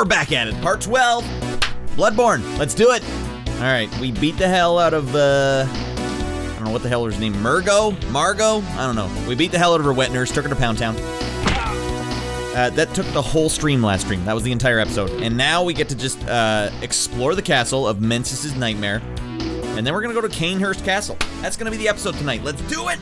we're back at it. Part 12, Bloodborne. Let's do it. All right, we beat the hell out of, uh, I don't know what the hell her name, Murgo? Margo? I don't know. We beat the hell out of her wet nurse, took her to Pound Town. Uh, that took the whole stream last stream. That was the entire episode. And now we get to just uh, explore the castle of Mensis' Nightmare. And then we're gonna go to Cainhurst Castle. That's gonna be the episode tonight. Let's do it!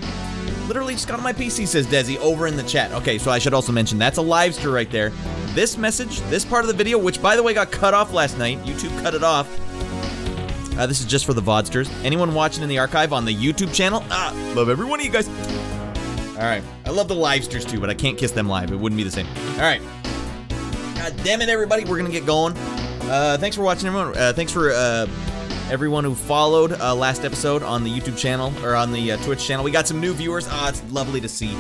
Literally just got on my PC, says Desi, over in the chat. Okay, so I should also mention, that's a live stream right there. This message, this part of the video, which by the way got cut off last night, YouTube cut it off. Uh, this is just for the VODsters. Anyone watching in the archive on the YouTube channel, ah, love every one of you guys. All right, I love the livesters too, but I can't kiss them live. It wouldn't be the same. All right. God damn it, everybody, we're gonna get going. Uh, thanks for watching, everyone. Uh, thanks for uh, everyone who followed uh, last episode on the YouTube channel or on the uh, Twitch channel. We got some new viewers. Ah, it's lovely to see.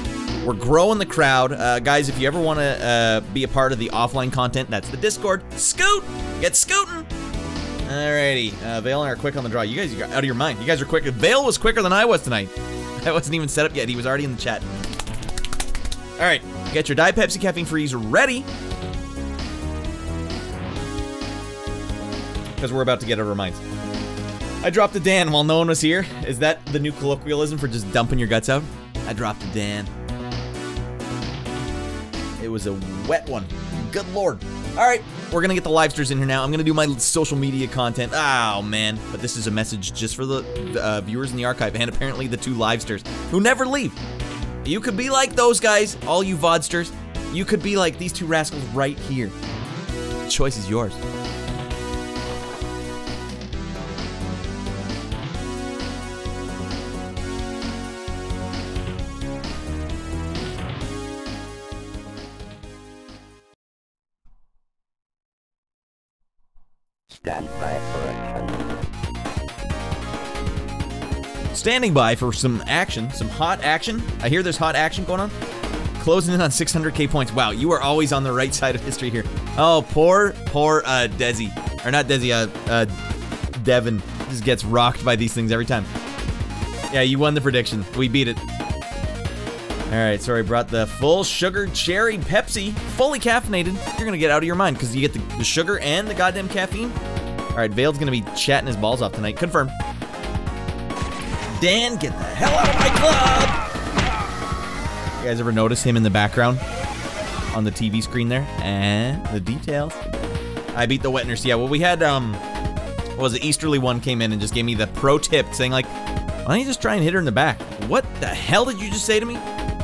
We're growing the crowd. Uh, guys, if you ever want to uh, be a part of the offline content, that's the Discord. Scoot! Get scooting! Alrighty. Uh, Vale and I are quick on the draw. You guys you got out of your mind. You guys are quick. Vale was quicker than I was tonight. I wasn't even set up yet. He was already in the chat. Alright. Get your Diet Pepsi Caffeine Freeze ready. Because we're about to get our minds. I dropped a Dan while no one was here. Is that the new colloquialism for just dumping your guts out? I dropped a Dan. It was a wet one. Good lord. Alright, we're gonna get the livesters in here now. I'm gonna do my social media content. Oh, man. But this is a message just for the uh, viewers in the archive and apparently the two livesters who never leave. You could be like those guys, all you VODsters. You could be like these two rascals right here. The choice is yours. Stand by for action. Standing by for some action, some hot action. I hear there's hot action going on. Closing in on 600k points. Wow, you are always on the right side of history here. Oh, poor, poor uh, Desi. Or not Desi, uh, uh, Devin. Just gets rocked by these things every time. Yeah, you won the prediction. We beat it. Alright, so I brought the full sugar cherry Pepsi, fully caffeinated. You're gonna get out of your mind because you get the, the sugar and the goddamn caffeine. Alright, Vale's gonna be chatting his balls off tonight. Confirmed. Dan, get the hell out of my club! You guys ever notice him in the background on the TV screen there? And the details. I beat the wet nurse. Yeah, well, we had, um, what was it? Easterly one came in and just gave me the pro tip saying, like, why don't you just try and hit her in the back? What the hell did you just say to me?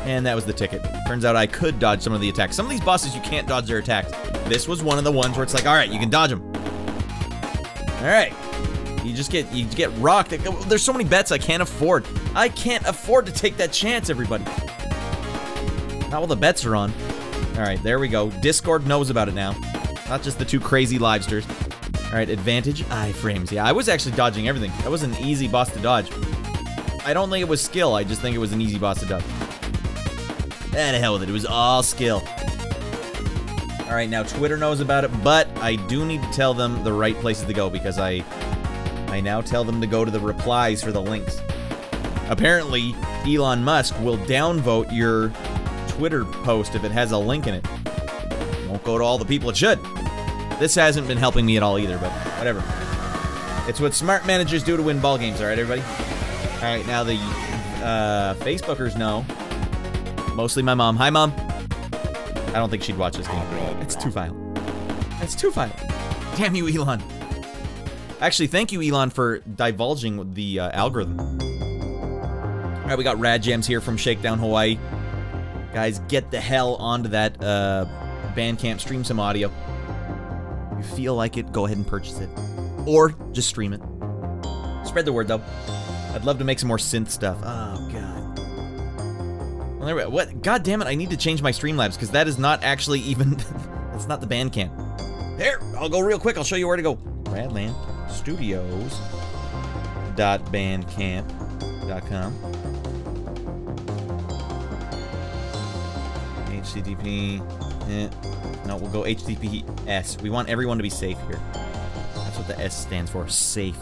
And that was the ticket. Turns out I could dodge some of the attacks. Some of these bosses, you can't dodge their attacks. This was one of the ones where it's like, all right, you can dodge them. All right. You just get you get rocked. There's so many bets I can't afford. I can't afford to take that chance, everybody. Not while the bets are on. All right, there we go. Discord knows about it now. Not just the two crazy livesters. All right, advantage iframes. Yeah, I was actually dodging everything. That was an easy boss to dodge. I don't think it was skill. I just think it was an easy boss to dodge. Eh, the hell with it. It was all skill. All right, now Twitter knows about it, but I do need to tell them the right places to go because I I now tell them to go to the replies for the links. Apparently, Elon Musk will downvote your Twitter post if it has a link in it. Won't go to all the people it should. This hasn't been helping me at all either, but whatever. It's what smart managers do to win ball games, all right, everybody? All right, now the uh, Facebookers know. Mostly my mom. Hi, mom. I don't think she'd watch this game. It's too violent. It's too violent. Damn you, Elon. Actually, thank you, Elon, for divulging the uh, algorithm. All right, we got Rad Jams here from Shakedown, Hawaii. Guys, get the hell onto that uh, Bandcamp, stream some audio. If you feel like it, go ahead and purchase it. Or just stream it. Spread the word, though. I'd love to make some more synth stuff. Oh, God. Well, there we go. What? God damn it, I need to change my Streamlabs, because that is not actually even... that's not the Bandcamp. There, I'll go real quick. I'll show you where to go. Raddland Studios dot bandcamp.com HTTP eh, no we'll go HTTPS we want everyone to be safe here. That's what the S stands for safe.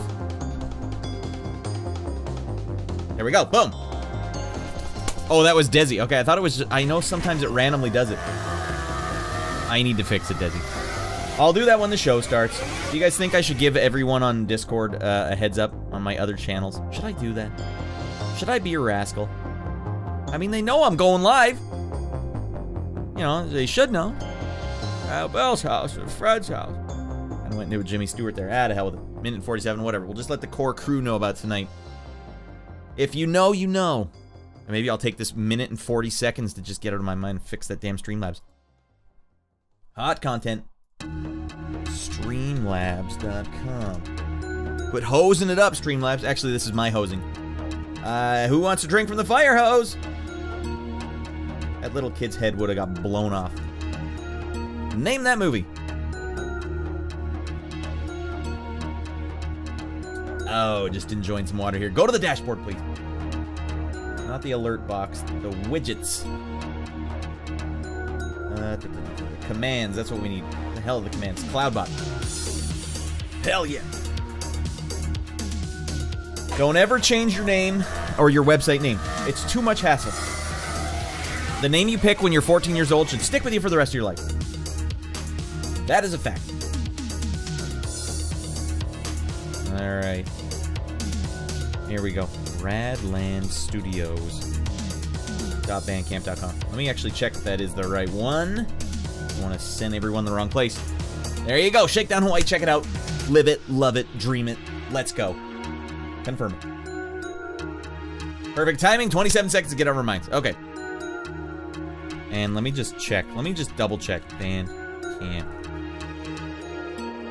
There we go boom. Oh that was Desi. Okay I thought it was just, I know sometimes it randomly does it I need to fix it Desi I'll do that when the show starts. Do you guys think I should give everyone on Discord uh, a heads up on my other channels? Should I do that? Should I be a rascal? I mean, they know I'm going live. You know, they should know. Al Bell's house or Fred's house. I went into Jimmy Stewart there. Ah, to hell with it. Minute 47, whatever. We'll just let the core crew know about tonight. If you know, you know. And maybe I'll take this minute and 40 seconds to just get out of my mind and fix that damn Streamlabs. Hot content. Streamlabs.com. Quit hosing it up, Streamlabs. Actually, this is my hosing. Uh, who wants to drink from the fire hose? That little kid's head would have got blown off. Name that movie. Oh, just enjoying some water here. Go to the dashboard, please. Not the alert box, the widgets. Uh, commands, that's what we need. The hell of the commands. Cloudbot. Hell yeah. Don't ever change your name or your website name. It's too much hassle. The name you pick when you're 14 years old should stick with you for the rest of your life. That is a fact. All right. Here we go. Raddland Studios. .bandcamp.com. Let me actually check if that is the right one. Want to send everyone the wrong place. There you go. Shakedown Hawaii. Check it out. Live it, love it, dream it. Let's go. Confirm it. Perfect timing. 27 seconds to get over minds. Okay. And let me just check. Let me just double check. Bandcamp.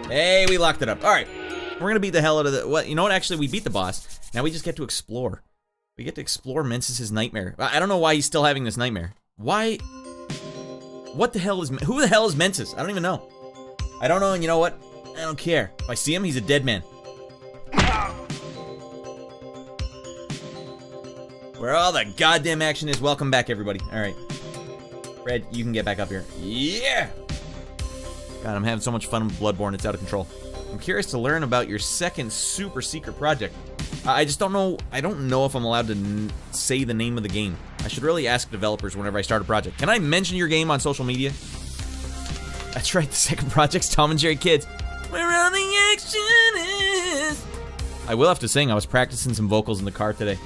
Hey, we locked it up. All right. We're going to beat the hell out of the... What? You know what? Actually, we beat the boss. Now we just get to explore. We get to explore Mensis' nightmare. I don't know why he's still having this nightmare. Why? What the hell is... Who the hell is Mensis? I don't even know. I don't know, and you know what? I don't care. If I see him, he's a dead man. Where all the goddamn action is. Welcome back, everybody. All right. Fred, you can get back up here. Yeah! God, I'm having so much fun with Bloodborne, it's out of control. I'm curious to learn about your second super secret project. I just don't know, I don't know if I'm allowed to say the name of the game. I should really ask developers whenever I start a project. Can I mention your game on social media? That's right, the second project's Tom and Jerry Kids. Where all the action is. I will have to sing, I was practicing some vocals in the car today.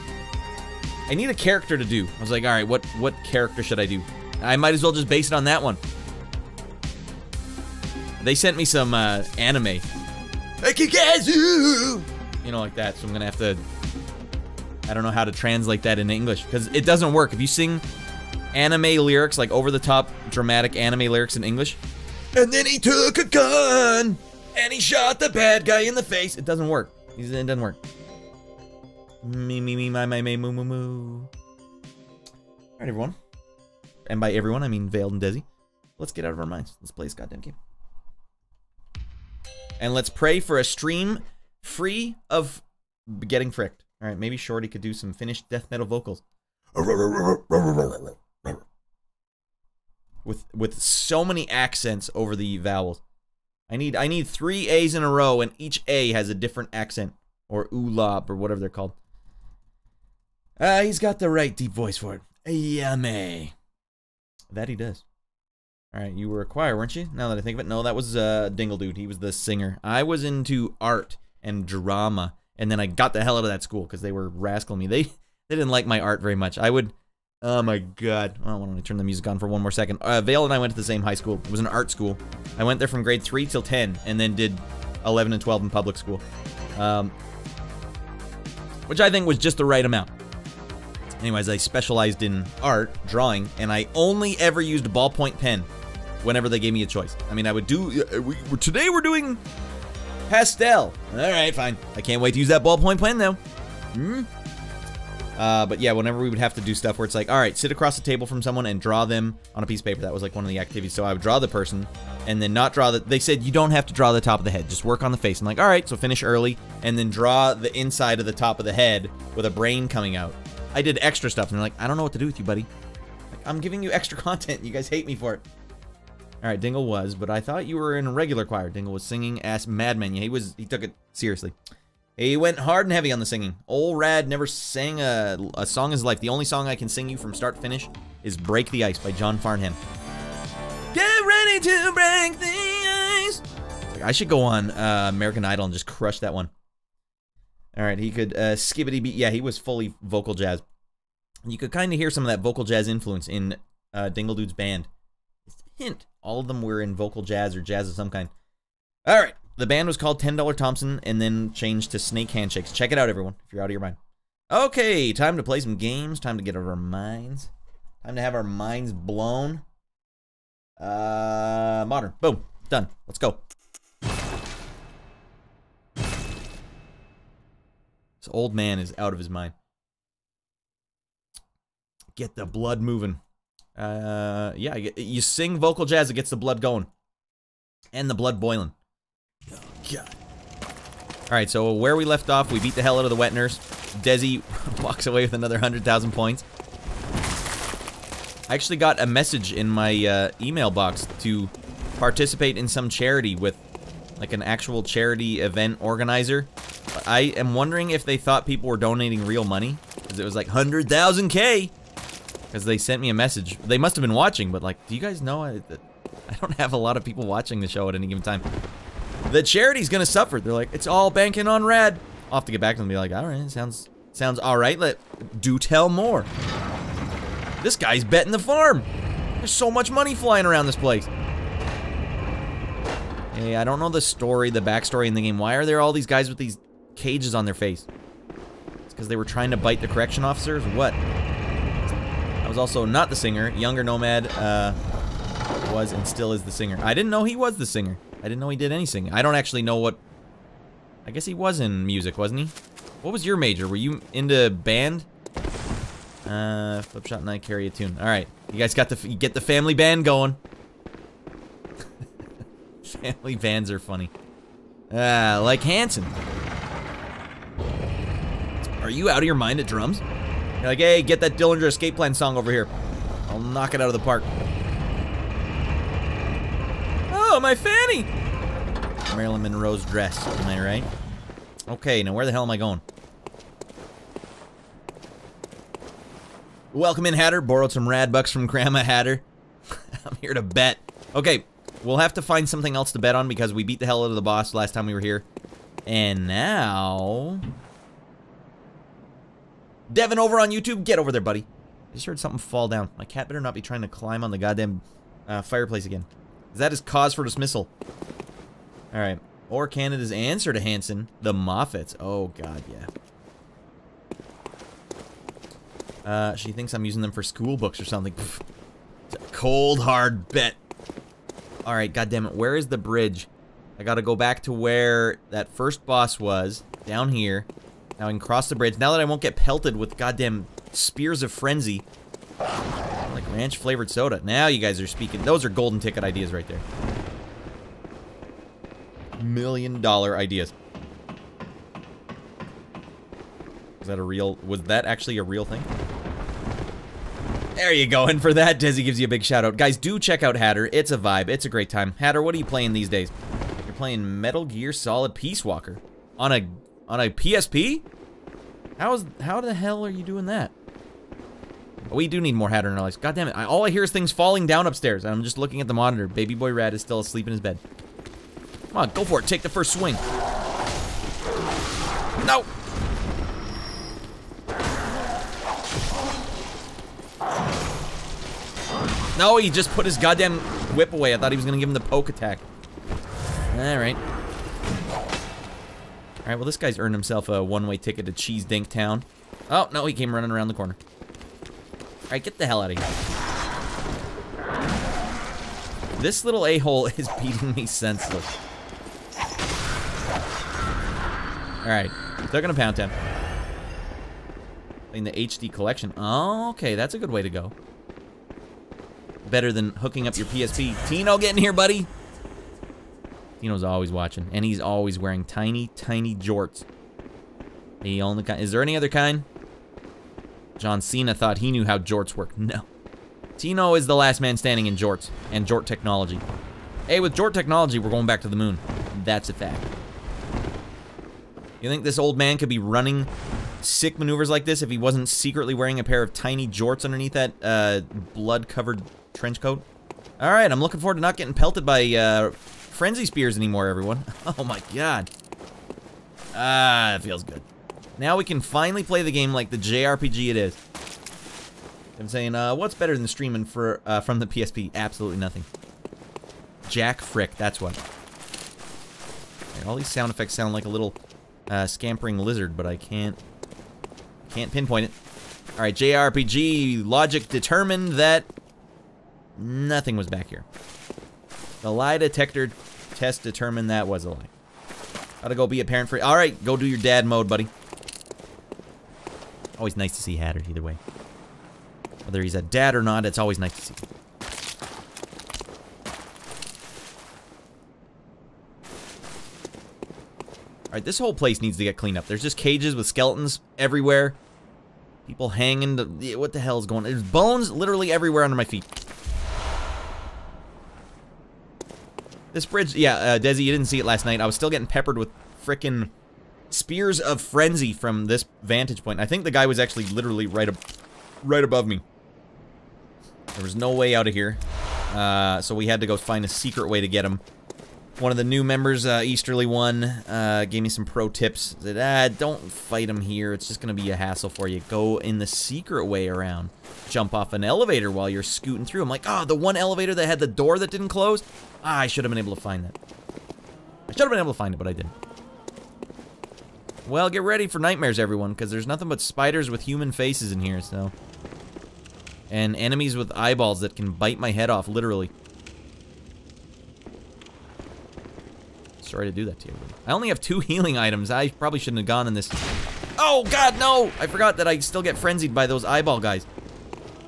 I need a character to do. I was like, all right, what, what character should I do? I might as well just base it on that one. They sent me some uh, anime. Akikazu! You know, like that. So I'm gonna have to. I don't know how to translate that in English because it doesn't work. If you sing anime lyrics, like over the top dramatic anime lyrics in English, and then he took a gun and he shot the bad guy in the face, it doesn't work. It doesn't work. Me, me, me, my, my, my, moo, moo, moo. All right, everyone. And by everyone, I mean Vale and Desi. Let's get out of our minds. Let's play this goddamn game. And let's pray for a stream free of getting fricked. All right, maybe Shorty could do some finished death metal vocals. With with so many accents over the vowels. I need I need three A's in a row, and each A has a different accent. Or oolop, or whatever they're called. Uh, he's got the right deep voice for it. Yummy. That he does. All right, you were a choir, weren't you? Now that I think of it, no, that was uh, Dingle Dude. He was the singer. I was into art and drama, and then I got the hell out of that school because they were rascaling me. They they didn't like my art very much. I would, oh my god. Oh, why don't I turn the music on for one more second? Uh, Vale and I went to the same high school. It was an art school. I went there from grade three till ten, and then did 11 and 12 in public school, um, which I think was just the right amount. Anyways, I specialized in art, drawing, and I only ever used a ballpoint pen whenever they gave me a choice. I mean, I would do. Uh, we, today we're doing pastel. All right, fine. I can't wait to use that ballpoint pen though. Hmm. Uh, but yeah, whenever we would have to do stuff where it's like, all right, sit across the table from someone and draw them on a piece of paper. That was like one of the activities. So I would draw the person and then not draw the. They said you don't have to draw the top of the head. Just work on the face. I'm like, all right, so finish early and then draw the inside of the top of the head with a brain coming out. I did extra stuff and they're like, I don't know what to do with you, buddy. Like, I'm giving you extra content. You guys hate me for it. All right, Dingle was, but I thought you were in a regular choir. Dingle was singing as Madman. Yeah, he was. He took it seriously. He went hard and heavy on the singing. Old Rad never sang a, a song in his life. The only song I can sing you from start to finish is Break the Ice by John Farnham. Get ready to break the ice. I should go on uh, American Idol and just crush that one. All right, he could uh, skibbity beat. Yeah, he was fully vocal jazz. You could kind of hear some of that vocal jazz influence in uh, Dingle Dude's band. Hint: all of them were in vocal jazz or jazz of some kind. All right, the band was called Ten Dollar Thompson and then changed to Snake Handshakes. Check it out, everyone, if you're out of your mind. Okay, time to play some games. Time to get out of our minds. Time to have our minds blown. Uh, modern. Boom. Done. Let's go. This old man is out of his mind. Get the blood moving. Uh, yeah, you sing vocal jazz, it gets the blood going. And the blood boiling. Oh, God. Alright, so where we left off, we beat the hell out of the wet nurse. Desi walks away with another 100,000 points. I actually got a message in my uh, email box to participate in some charity with like an actual charity event organizer. I am wondering if they thought people were donating real money because it was like 100,000 K because they sent me a message. They must have been watching, but like, do you guys know I, I don't have a lot of people watching the show at any given time. The charity's gonna suffer. They're like, it's all banking on red. I'll have to get back to them and be like, all right, sounds sounds all right. Let do tell more. This guy's betting the farm. There's so much money flying around this place. Hey, I don't know the story, the backstory in the game. Why are there all these guys with these cages on their face? It's because they were trying to bite the correction officers? What? Was also not the singer. Younger Nomad uh, was and still is the singer. I didn't know he was the singer. I didn't know he did any singing. I don't actually know what... I guess he was in music, wasn't he? What was your major? Were you into band? Uh, Flipshot and I carry a tune. All right, you guys got the get the family band going. family bands are funny. Uh, like Hanson. Are you out of your mind at drums? You're like, hey, get that Dillinger Escape Plan song over here. I'll knock it out of the park. Oh, my fanny! Marilyn Monroe's dress, am I right? Okay, now where the hell am I going? Welcome in, Hatter. Borrowed some rad bucks from Grandma Hatter. I'm here to bet. Okay, we'll have to find something else to bet on because we beat the hell out of the boss last time we were here. And now... Devin over on YouTube, get over there, buddy. I just heard something fall down. My cat better not be trying to climb on the goddamn uh, fireplace again. Is that his cause for dismissal? Alright. Or Canada's answer to Hanson, the Moffats. Oh, God, yeah. Uh, she thinks I'm using them for school books or something. cold, hard bet. Alright, goddammit, where is the bridge? I gotta go back to where that first boss was, down here. Now I can cross the bridge. Now that I won't get pelted with goddamn spears of frenzy. Like ranch flavored soda. Now you guys are speaking. Those are golden ticket ideas right there. Million dollar ideas. Was that a real, was that actually a real thing? There you go, and for that, Desi gives you a big shout out. Guys, do check out Hatter. It's a vibe. It's a great time. Hatter, what are you playing these days? You're playing Metal Gear Solid Peace Walker on a on a PSP? How's how the hell are you doing that? We do need more Hatter in our lives. God damn it! I, all I hear is things falling down upstairs. and I'm just looking at the monitor. Baby boy Rad is still asleep in his bed. Come on, go for it. Take the first swing. No. No, he just put his goddamn whip away. I thought he was gonna give him the poke attack. Alright. Alright, well this guy's earned himself a one-way ticket to Cheese Dink Town. Oh, no, he came running around the corner. Alright, get the hell out of here. This little a-hole is beating me senseless. Alright, they're gonna pound him. In the HD collection. Oh, okay, that's a good way to go better than hooking up your PSP. Tino, get in here, buddy. Tino's always watching, and he's always wearing tiny, tiny jorts. The only kind. Is there any other kind? John Cena thought he knew how jorts work. No. Tino is the last man standing in jorts and jort technology. Hey, with jort technology, we're going back to the moon. That's a fact. You think this old man could be running sick maneuvers like this if he wasn't secretly wearing a pair of tiny jorts underneath that uh, blood-covered trench coat. All right, I'm looking forward to not getting pelted by uh, frenzy spears anymore, everyone. Oh my god. Ah, it feels good. Now we can finally play the game like the JRPG it is. I'm saying, uh, what's better than streaming for uh, from the PSP? Absolutely nothing. Jack Frick, that's what. all these sound effects sound like a little uh, scampering lizard, but I can't can't pinpoint it. All right, JRPG logic determined that nothing was back here. The lie detector test determined that was a lie. Gotta go be a parent for. All right, go do your dad mode, buddy. Always nice to see Hatter either way. Whether he's a dad or not, it's always nice to see. Alright, this whole place needs to get cleaned up. There's just cages with skeletons everywhere. People hanging. To, what the hell is going on? There's bones literally everywhere under my feet. This bridge, yeah, uh, Desi, you didn't see it last night. I was still getting peppered with frickin' spears of frenzy from this vantage point. I think the guy was actually literally right, ab right above me. There was no way out of here. Uh, so we had to go find a secret way to get him. One of the new members, uh, Easterly One, uh, gave me some pro tips. Said, ah, don't fight him here. It's just going to be a hassle for you. Go in the secret way around. Jump off an elevator while you're scooting through. I'm like, oh, the one elevator that had the door that didn't close? Ah, I should have been able to find that. I should have been able to find it, but I didn't. Well, get ready for nightmares, everyone, because there's nothing but spiders with human faces in here, so... And enemies with eyeballs that can bite my head off, literally. Sorry to do that to you. I only have two healing items. I probably shouldn't have gone in this. Oh, God, no! I forgot that I still get frenzied by those eyeball guys.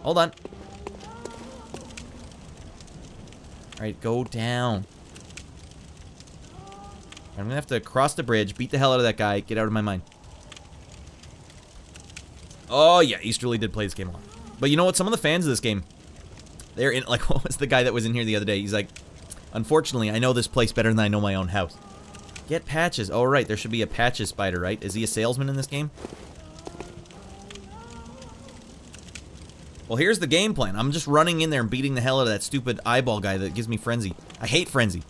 Hold on. Alright, go down. I'm gonna have to cross the bridge, beat the hell out of that guy, get out of my mind. Oh, yeah, Easterly did play this game a lot. But you know what? Some of the fans of this game, they're in, like, what was the guy that was in here the other day? He's like, unfortunately, I know this place better than I know my own house. Get patches. Oh, right, there should be a patches spider, right? Is he a salesman in this game? Well, here's the game plan. I'm just running in there and beating the hell out of that stupid eyeball guy that gives me frenzy. I hate frenzy.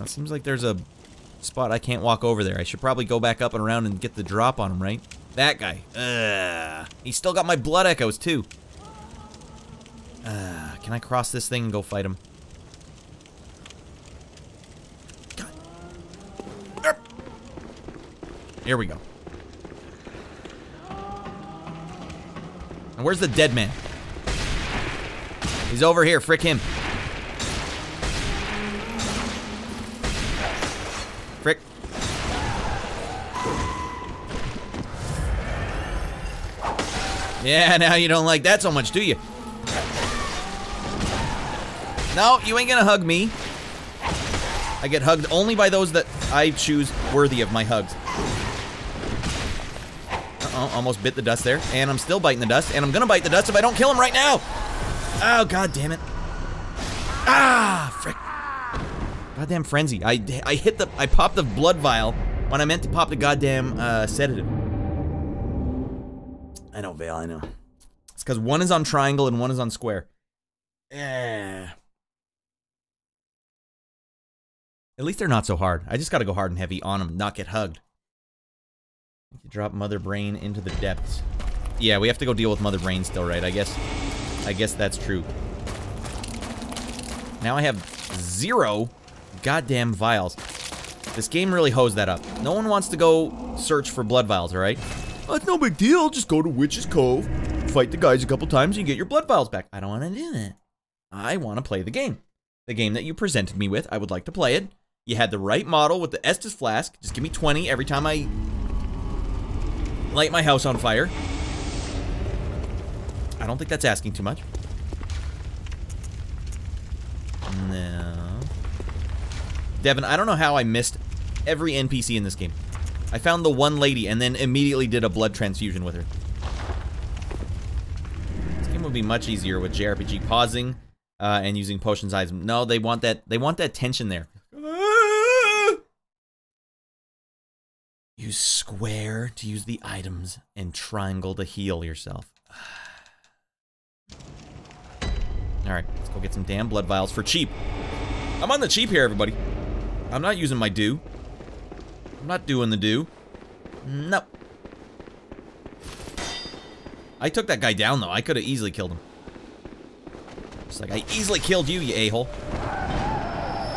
It seems like there's a spot I can't walk over there. I should probably go back up and around and get the drop on him, right? That guy. Ugh. He's still got my blood echoes, too. Uh, can I cross this thing and go fight him? Here we go. And where's the dead man? He's over here. Frick him. Frick. Yeah, now you don't like that so much, do you? No, you ain't gonna hug me. I get hugged only by those that I choose worthy of my hugs. Uh-oh, almost bit the dust there. And I'm still biting the dust, and I'm gonna bite the dust if I don't kill him right now! Oh, god damn it. Ah, frick. Goddamn frenzy. I, I hit the, I popped the blood vial when I meant to pop the goddamn uh, sedative. I know, Vale, I know. It's because one is on triangle and one is on square. Yeah. At least they're not so hard. I just gotta go hard and heavy on them, not get hugged. Drop Mother Brain into the depths. Yeah, we have to go deal with Mother Brain still, right? I guess, I guess that's true. Now I have zero goddamn vials. This game really hosed that up. No one wants to go search for blood vials, alright? It's no big deal. Just go to Witch's Cove, fight the guys a couple times, and get your blood vials back. I don't want to do that. I want to play the game. The game that you presented me with, I would like to play it. You had the right model with the Estus flask. Just give me 20 every time I light my house on fire. I don't think that's asking too much. No. Devin, I don't know how I missed every NPC in this game. I found the one lady and then immediately did a blood transfusion with her. This game would be much easier with JRPG pausing uh, and using potions items. No, they want that. They want that tension there. Use square to use the items and triangle to heal yourself. Alright, let's go get some damn blood vials for cheap. I'm on the cheap here, everybody. I'm not using my do. I'm not doing the do. Nope. I took that guy down, though. I could have easily killed him. It's like, I easily killed you, you a-hole.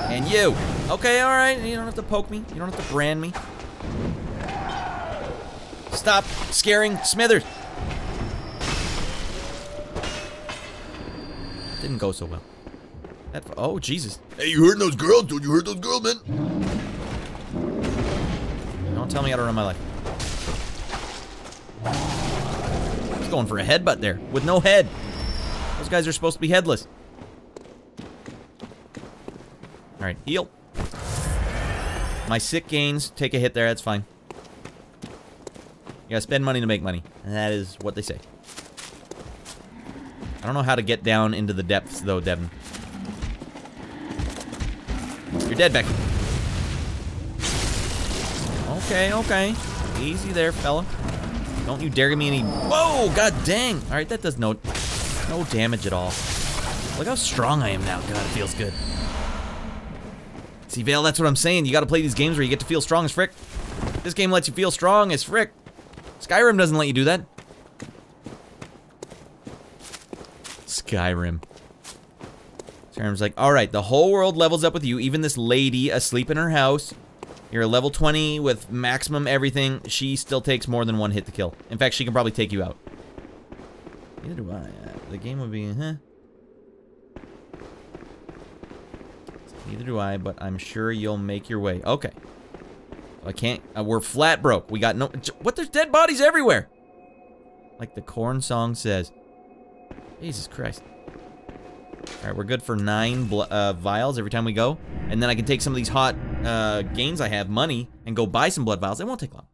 And you. Okay, alright. You don't have to poke me. You don't have to brand me. Stop scaring Smithers. Didn't go so well. That, oh, Jesus. Hey, you heard those girls? Don't you heard those girls, man? Don't tell me how to run my life. He's going for a headbutt there, with no head. Those guys are supposed to be headless. Alright, heal. My sick gains, take a hit there, that's fine. You gotta spend money to make money. And that is what they say. I don't know how to get down into the depths, though, Devin. You're dead, Becky. Okay, okay. Easy there, fella. Don't you dare give me any... Whoa, god dang! Alright, that does no... No damage at all. Look how strong I am now. God, it feels good. See, Vale, that's what I'm saying. You gotta play these games where you get to feel strong as frick. This game lets you feel strong as frick. Skyrim doesn't let you do that. Skyrim. Skyrim's like, alright, the whole world levels up with you, even this lady asleep in her house. You're a level 20 with maximum everything. She still takes more than one hit to kill. In fact, she can probably take you out. Neither do I. The game would be, huh? Neither do I, but I'm sure you'll make your way. Okay. I can't, uh, we're flat broke. We got no, what, there's dead bodies everywhere. Like the corn song says. Jesus Christ. All right, we're good for nine uh, vials every time we go. And then I can take some of these hot uh, gains I have, money, and go buy some blood vials. It won't take long.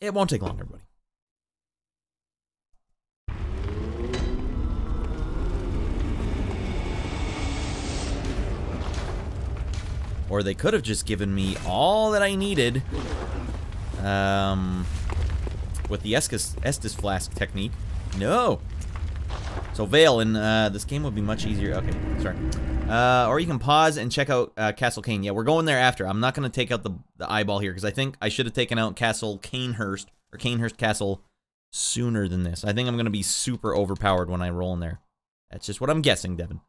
It won't take long, everybody. Or they could have just given me all that I needed um, with the Estus, Estus Flask technique. No. So Vale and uh, this game would be much easier. Okay, sorry. Uh, or you can pause and check out uh, Castle Kane. Yeah, we're going there after. I'm not going to take out the, the eyeball here because I think I should have taken out Castle Cainhurst or Cainhurst Castle sooner than this. I think I'm going to be super overpowered when I roll in there. That's just what I'm guessing, Devin.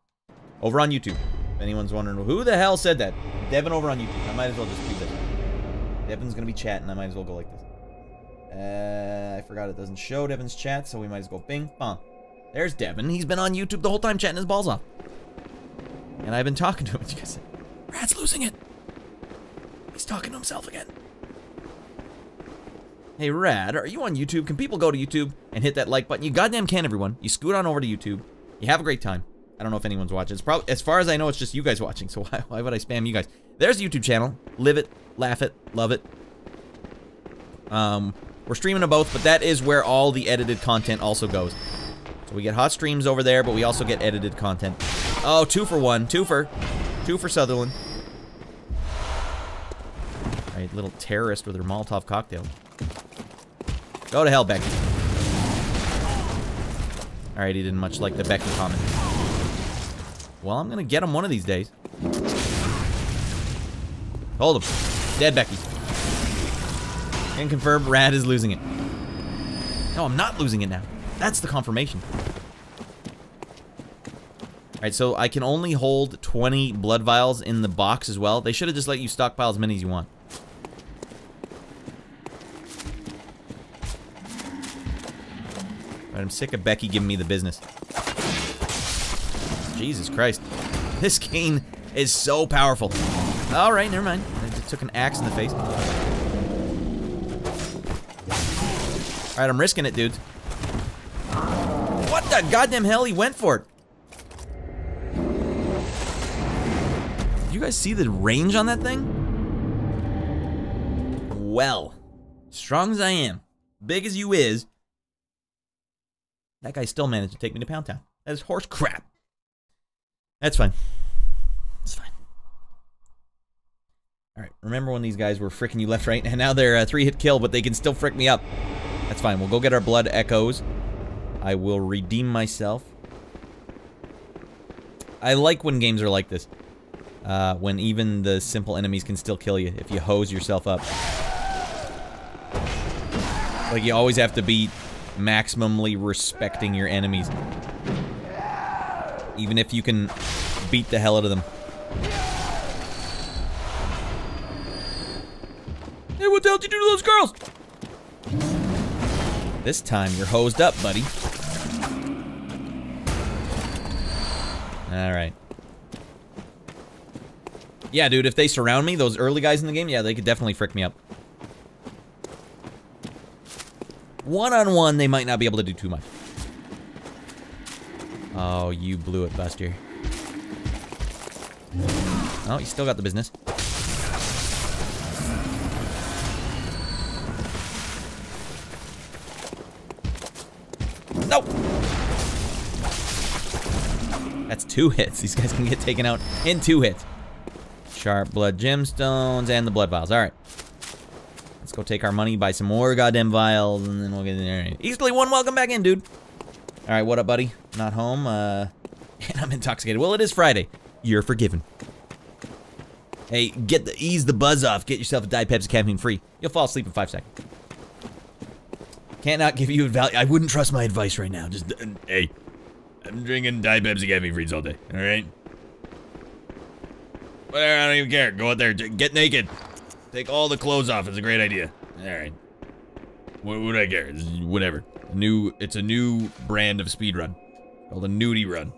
Over on YouTube. If anyone's wondering who the hell said that, Devin over on YouTube. I might as well just do this. Devin's to be chatting. I might as well go like this. Uh, I forgot it doesn't show Devin's chat, so we might as well go bing, bong. There's Devin. He's been on YouTube the whole time chatting his balls off. And I've been talking to him. You guys said, Rad's losing it. He's talking to himself again. Hey, Rad, are you on YouTube? Can people go to YouTube and hit that like button? You goddamn can, everyone. You scoot on over to YouTube. You have a great time. I don't know if anyone's watching. It's probably, as far as I know, it's just you guys watching. So why, why would I spam you guys? There's the YouTube channel. Live it, laugh it, love it. Um, we're streaming to both, but that is where all the edited content also goes. So we get hot streams over there, but we also get edited content. Oh, two for one. Two for. Two for Sutherland. Alright, little terrorist with her Molotov cocktail. Go to hell, Becky. Alright, he didn't much like the Becky comment. Well, I'm gonna get him one of these days. Hold him. Dead Becky. And confirm Rad is losing it. No, I'm not losing it now. That's the confirmation. Alright, so I can only hold 20 blood vials in the box as well. They should have just let you stockpile as many as you want. I'm sick of Becky giving me the business. Jesus Christ. This cane is so powerful. Alright, never mind. I took an axe in the face. Alright, I'm risking it, dude. What the goddamn hell? He went for it. Did you guys see the range on that thing? Well, strong as I am, big as you is, that guy still managed to take me to Pound Town. That is horse crap. That's fine. It's fine. Alright, remember when these guys were fricking you left, right? And now they're a three-hit kill, but they can still frick me up. That's fine. We'll go get our blood echoes. I will redeem myself. I like when games are like this. Uh, when even the simple enemies can still kill you if you hose yourself up. Like, you always have to be maximally respecting your enemies. Even if you can beat the hell out of them. Hey, what the hell did you do to those girls? This time you're hosed up, buddy. Alright. Yeah, dude, if they surround me, those early guys in the game, yeah, they could definitely frick me up. One-on-one, -on -one, they might not be able to do too much. Oh, you blew it, Buster. Oh, you still got the business. No! That's two hits. These guys can get taken out in two hits. Sharp blood gemstones and the blood vials. All right. Let's go take our money, buy some more goddamn vials, and then we'll get in there. Easterly one, welcome back in, dude. All right, what up, buddy? Not home, uh, and I'm intoxicated. Well, it is Friday. You're forgiven. Hey, get the ease the buzz off. Get yourself a Diet Pepsi caffeine free. You'll fall asleep in five seconds. Can't not give you advice. I wouldn't trust my advice right now. Just, uh, hey, I'm drinking Diet Pepsi caffeine free all day. All right. Whatever, I don't even care. Go out there, get naked. Take all the clothes off. It's a great idea. All right. What would I care? Whatever. New. It's a new brand of speed run called a nudie run.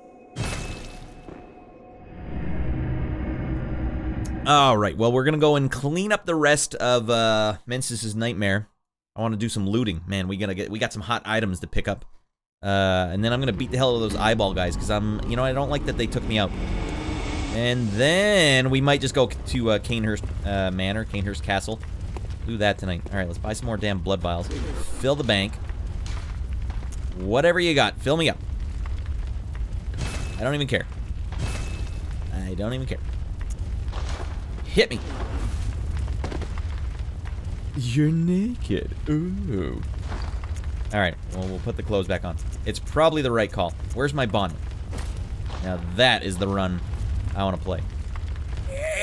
All right. Well, we're gonna go and clean up the rest of uh, Mensis's nightmare. I want to do some looting. Man, we gotta get. We got some hot items to pick up. Uh, and then I'm gonna beat the hell out of those eyeball guys because I'm. You know, I don't like that they took me out. And then we might just go to uh, Cainhurst uh, Manor, Cainhurst Castle. Do that tonight. All right, let's buy some more damn blood vials. Fill the bank. Whatever you got, fill me up. I don't even care. I don't even care. Hit me. You're naked. Ooh. All right, well, we'll put the clothes back on. It's probably the right call. Where's my bonnet? Now that is the run I want to play.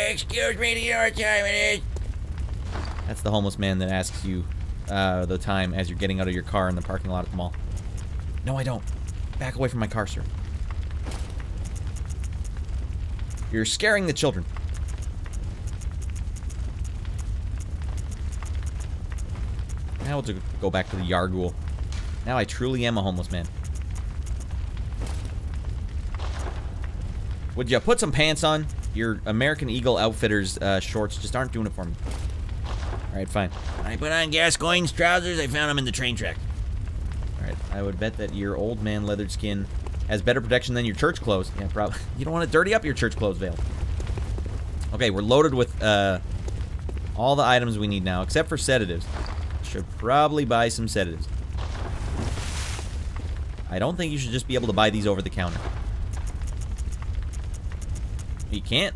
Excuse me, do you know what time it is? That's the homeless man that asks you uh, the time as you're getting out of your car in the parking lot at the mall. No, I don't. Back away from my car, sir. You're scaring the children. Now we'll go back to the Yahar'gul. Now I truly am a homeless man. Would you put some pants on? Your American Eagle Outfitters uh, shorts just aren't doing it for me. Alright, fine. I put on Gascoigne's trousers. I found them in the train track. Alright, I would bet that your old man leathered skin has better protection than your church clothes. Yeah, probably. You don't want to dirty up your church clothes, Vale. Okay, we're loaded with uh, all the items we need now, except for sedatives. Should probably buy some sedatives. I don't think you should just be able to buy these over the counter. He can't.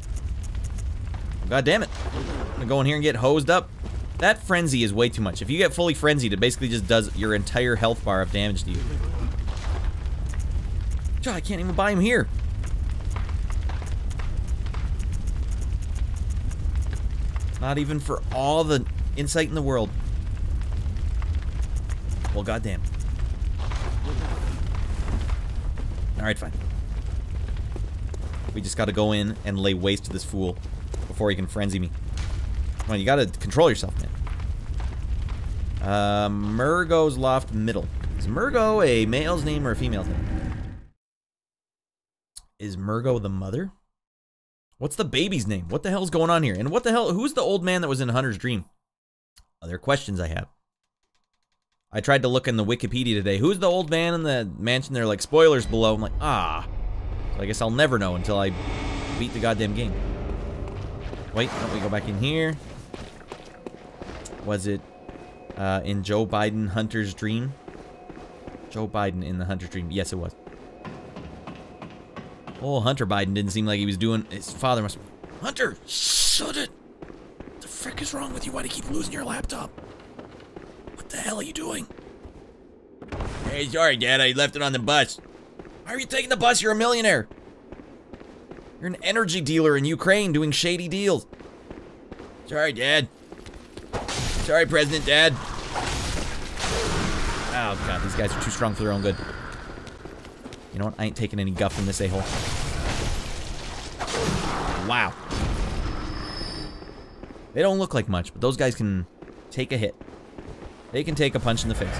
God damn it. I'm gonna go in here and get hosed up. That frenzy is way too much. If you get fully frenzied, it basically just does your entire health bar of damage to you. God, I can't even buy him here. Not even for all the insight in the world. Well, goddamn. Alright, fine. We just gotta go in and lay waste to this fool before he can frenzy me. Come on, you gotta control yourself, man. Uh, Mergo's Loft Middle. Is Murgo a male's name or a female's name? Is Murgo the mother? What's the baby's name? What the hell's going on here? And what the hell? Who's the old man that was in Hunter's Dream? Other questions I have. I tried to look in the Wikipedia today. Who's the old man in the mansion? There like spoilers below. I'm like, ah. So I guess I'll never know until I beat the goddamn game. Wait, let me go back in here. Was it uh, in Joe Biden Hunter's Dream? Joe Biden in the Hunter's Dream. Yes, it was. Oh, Hunter Biden didn't seem like he was doing... His father must... Hunter! Shut it! What the frick is wrong with you? Why do you keep losing your laptop? What the hell are you doing? Hey, sorry, Dad. I left it on the bus. Why are you taking the bus? You're a millionaire. You're an energy dealer in Ukraine doing shady deals. Sorry, Dad. Sorry, President Dad. Oh, God, these guys are too strong for their own good. You know what? I ain't taking any guff from this a-hole. Wow. They don't look like much, but those guys can take a hit. They can take a punch in the face.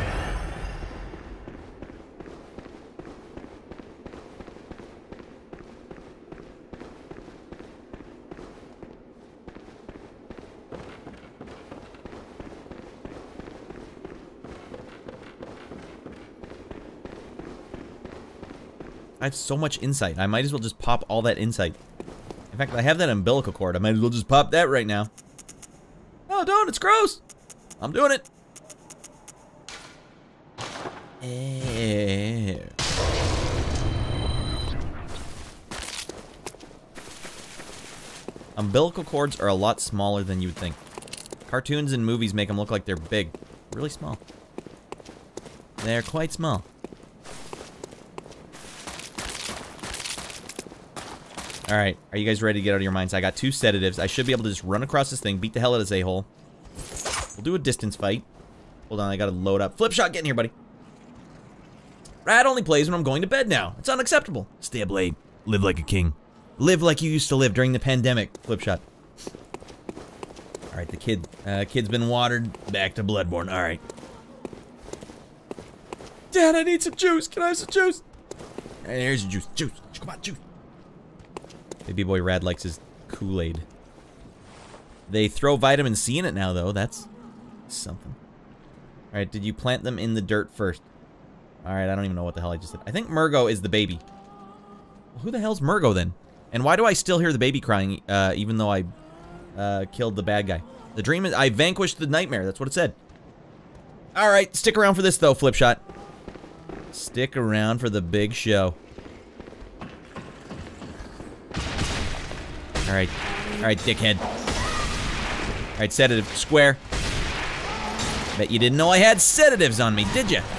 I have so much insight. I might as well just pop all that insight. In fact, I have that umbilical cord. I might as well just pop that right now. No, don't. It's gross. I'm doing it. Ew. Umbilical cords are a lot smaller than you would think. Cartoons and movies make them look like they're big. Really small. They're quite small. Alright, are you guys ready to get out of your minds? I got two sedatives. I should be able to just run across this thing, beat the hell out of this a-hole. We'll do a distance fight. Hold on, I gotta load up. Flipshot, get in here, buddy. Rad only plays when I'm going to bed now. It's unacceptable. Stay up late. Live like a king. Live like you used to live during the pandemic. Flipshot. Alright, the kid, uh, kid's been watered. Back to Bloodborne. Alright. Dad, I need some juice. Can I have some juice? Hey, here's your juice. Juice. Come on, juice. Baby boy Rad likes his Kool-Aid. They throw vitamin C in it now, though. That's something. Alright, did you plant them in the dirt first? Alright, I don't even know what the hell I just said. I think Mergo is the baby. Well, who the hell's Mergo, then? And why do I still hear the baby crying, uh, even though I uh, killed the bad guy? The dream is... I vanquished the nightmare. That's what it said. Alright, stick around for this, though, Flipshot. Stick around for the big show. Alright. Alright, dickhead. Alright, sedative. Square. Bet you didn't know I had sedatives on me, did you?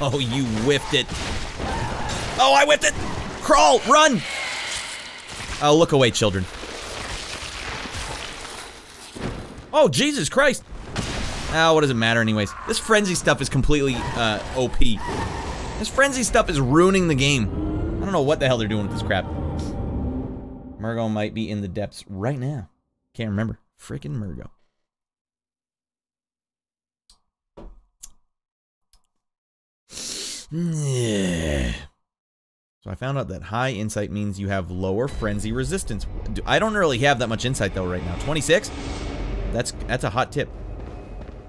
Oh, you whiffed it. Oh, I whiffed it! Crawl! Run! Oh, look away, children. Oh, Jesus Christ! Oh, what does it matter anyways? This frenzy stuff is completely, uh, OP. This frenzy stuff is ruining the game. I don't know what the hell they're doing with this crap. Mergo might be in the depths right now. Can't remember. Freaking Mergo. So I found out that high insight means you have lower frenzy resistance. I don't really have that much insight though right now. 26? That's that's a hot tip.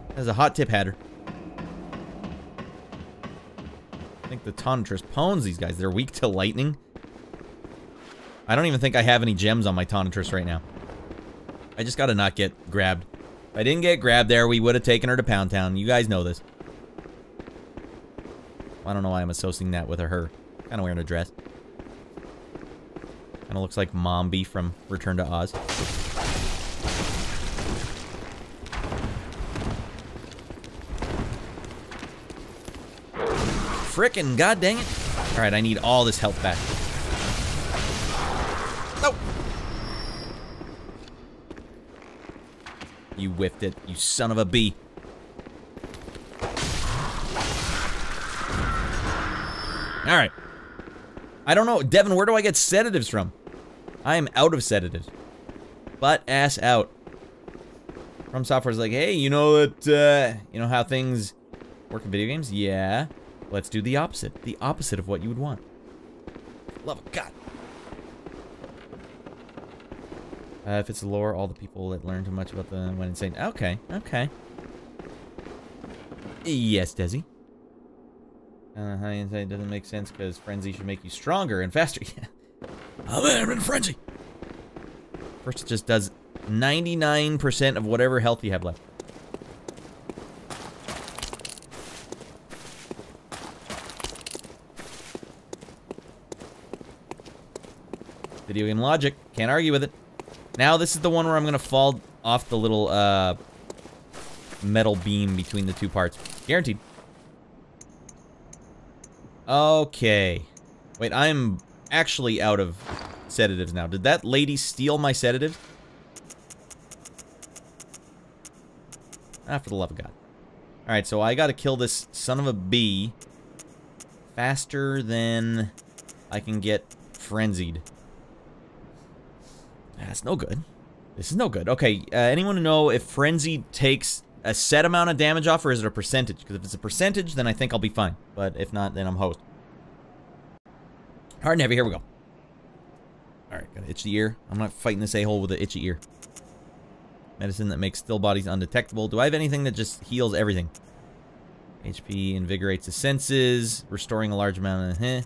That's a hot tip, Hatter. I think the Tonitrus pwns these guys. They're weak to lightning. I don't even think I have any gems on my Tonitrus right now. I just gotta not get grabbed. If I didn't get grabbed there, we would have taken her to Pound Town. You guys know this. I don't know why I'm associating that with a her. Kind of wearing a dress. Kind of looks like Mombi from Return to Oz. Frickin' god dang it. Alright, I need all this health back. You whiffed it, you son of a bee. Alright. I don't know. Devin, where do I get sedatives from? I am out of sedatives. Butt ass out. From Software's like, hey, you know that, uh, you know how things work in video games? Yeah. Let's do the opposite. The opposite of what you would want. Love of God. Uh, if it's lore, all the people that learned too much about the went insane. Okay, okay. Yes, Desi. Uh, high insight doesn't make sense because frenzy should make you stronger and faster. Yeah. I'm in frenzy. First, it just does 99% of whatever health you have left. Video game logic. Can't argue with it. Now, this is the one where I'm to fall off the little, uh, metal beam between the two parts. Guaranteed. Okay. Wait, I'm actually out of sedatives now. Did that lady steal my sedatives? Ah, for the love of God. Alright, so I gotta kill this son of a bee faster than I can get frenzied. That's no good. This is no good. Okay, uh, anyone know if frenzy takes a set amount of damage off, or is it a percentage? Because if it's a percentage, then I think I'll be fine. But if not, then I'm host. Hard and heavy, here we go. Alright, got an itchy ear. I'm not fighting this a-hole with an itchy ear. Medicine that makes still bodies undetectable. Do I have anything that just heals everything? HP invigorates the senses, restoring a large amount of... Eh.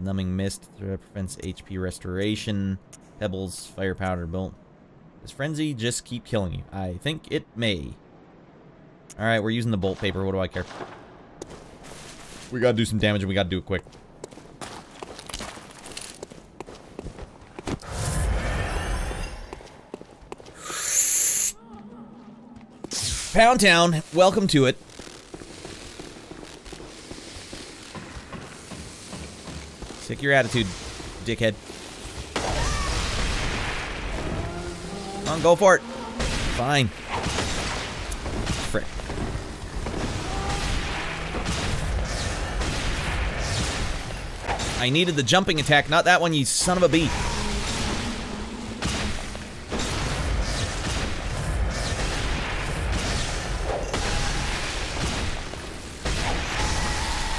Numbing mist prevents HP restoration. Pebbles, fire powder, bolt. Does frenzy just keep killing you? I think it may. Alright, we're using the bolt paper. What do I care? We gotta do some damage and we gotta do it quick. Pound Town, welcome to it. Sick your attitude, dickhead. Come on, go for it. Fine. Frick. I needed the jumping attack, not that one, you son of a bee.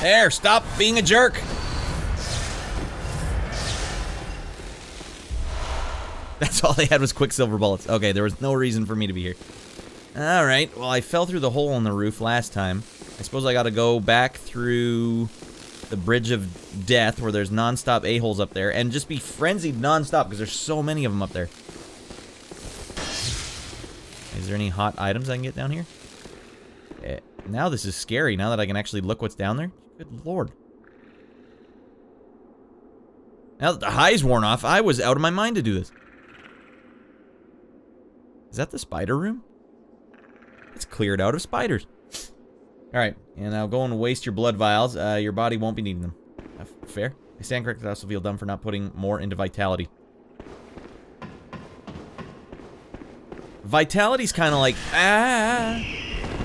There, stop being a jerk. That's all they had was quicksilver bullets. Okay, there was no reason for me to be here. Alright, well I fell through the hole in the roof last time. I suppose I gotta go back through the bridge of death where there's non-stop a-holes up there and just be frenzied non-stop because there's so many of them up there. Is there any hot items I can get down here? Eh, now this is scary, now that I can actually look what's down there. Good lord. Now that the high's worn off, I was out of my mind to do this. Is that the spider room? It's cleared out of spiders. Alright, and I'll go and waste your blood vials. Uh, your body won't be needing them. Uh, fair. I stand corrected. I also feel dumb for not putting more into vitality. Vitality's kind of like, ah.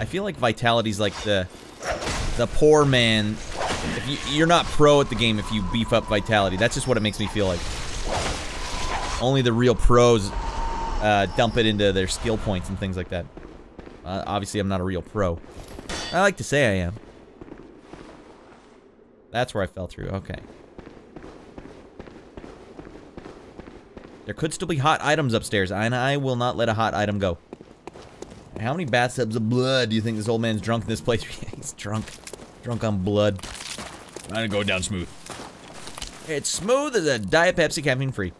I feel like Vitality's like the the poor man. If you, you're not pro at the game if you beef up Vitality. That's just what it makes me feel like. Only the real pros uh, dump it into their skill points and things like that. Uh, obviously, I'm not a real pro. I like to say I am. That's where I fell through. Okay. There could still be hot items upstairs, and I will not let a hot item go. How many bathtubs of blood do you think this old man's drunk in this place? He's drunk. Drunk on blood. I'm gonna go down smooth. It's smooth as a Diet Pepsi caffeine free.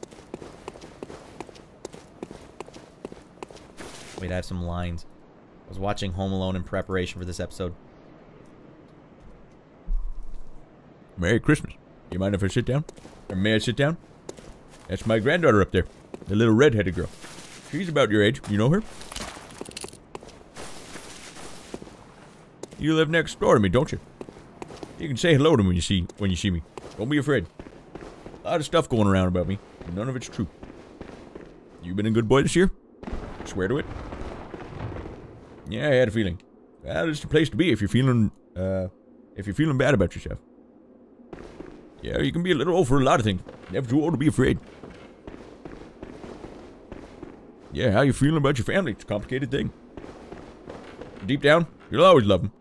Wait, I have some lines. I was watching Home Alone in preparation for this episode. Merry Christmas. You mind if I sit down? Or may I sit down? That's my granddaughter up there. The little red-headed girl. She's about your age. You know her? You live next door to me, don't you? You can say hello to me when you see when you see me. Don't be afraid. A lot of stuff going around about me. None of it's true. You been a good boy this year? Swear to it. Yeah, I had a feeling. Well, it's the place to be if you're feeling, uh, if you're feeling bad about yourself. Yeah, you can be a little old for a lot of things. Never too old to be afraid. Yeah, how you feeling about your family? It's a complicated thing. Deep down, you'll always love them.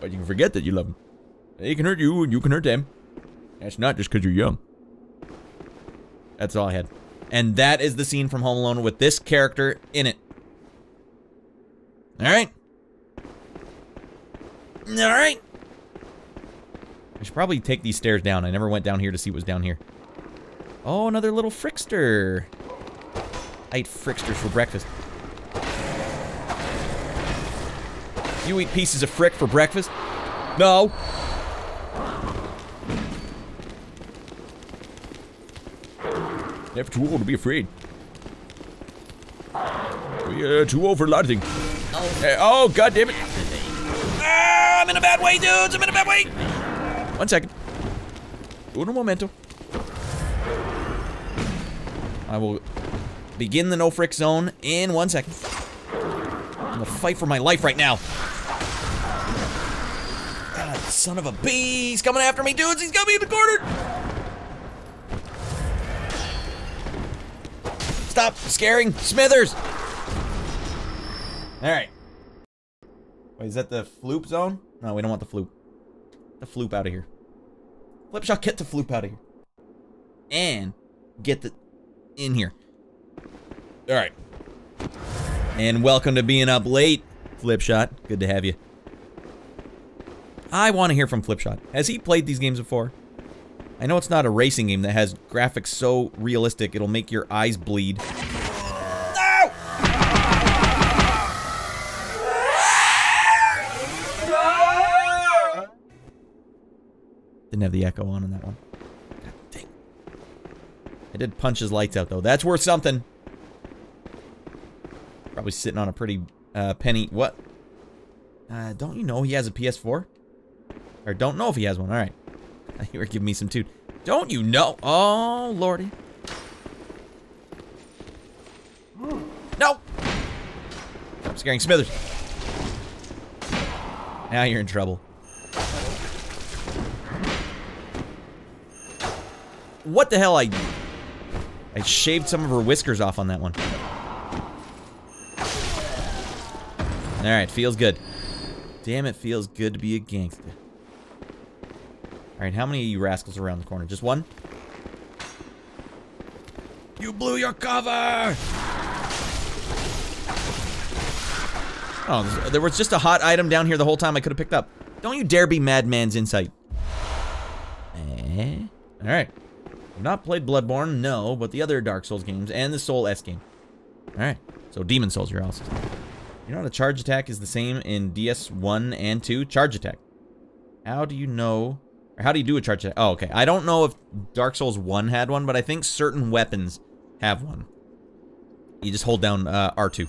But you can forget that you love them. They can hurt you, and you can hurt them. That's not just because you're young. That's all I had. And that is the scene from Home Alone with this character in it. Alright. Alright. I should probably take these stairs down. I never went down here to see what was down here. Oh, another little frickster. I ate fricksters for breakfast. You eat pieces of frick for breakfast? No. Never too old to be afraid. We're too old for a lot of things. Oh, oh god damn it. Ah, I'm in a bad way, dudes. I'm in a bad way. One second. Uno momento. I will begin the no frick zone in one second. I'm gonna fight for my life right now. God, son of a bee! He's coming after me, dudes! He's got me in the corner! Stop scaring Smithers! Alright. Wait, is that the floop zone? No, we don't want the floop. The floop out of here. Flipshot, get the floop out of here. And get the in here. Alright. And welcome to being up late, Flipshot. Good to have you. I want to hear from Flipshot. Has he played these games before? I know it's not a racing game that has graphics so realistic it'll make your eyes bleed. Didn't have the echo on in that one. Dang. I did punch his lights out though. That's worth something. Probably sitting on a pretty uh, penny. What? Uh, don't you know he has a PS4? Or don't know if he has one. All right. You were giving me some too. Don't you know? Oh, lordy. No! Stop scaring Smithers. Now you're in trouble. What the hell? I I shaved some of her whiskers off on that one. Alright, feels good. Damn, it feels good to be a gangster. Alright, how many of you rascals around the corner? Just one? You blew your cover! Oh, there was just a hot item down here the whole time I could have picked up. Don't you dare be Madman's Insight. Eh? Alright. I've not played Bloodborne, no, but the other Dark Souls games and the Soul S game. Alright. So Demon Souls, you're also. You know a charge attack is the same in DS1 and 2? Charge attack. How do you know or how do you do a charge attack? Oh, okay. I don't know if Dark Souls 1 had one, but I think certain weapons have one. You just hold down uh, R2.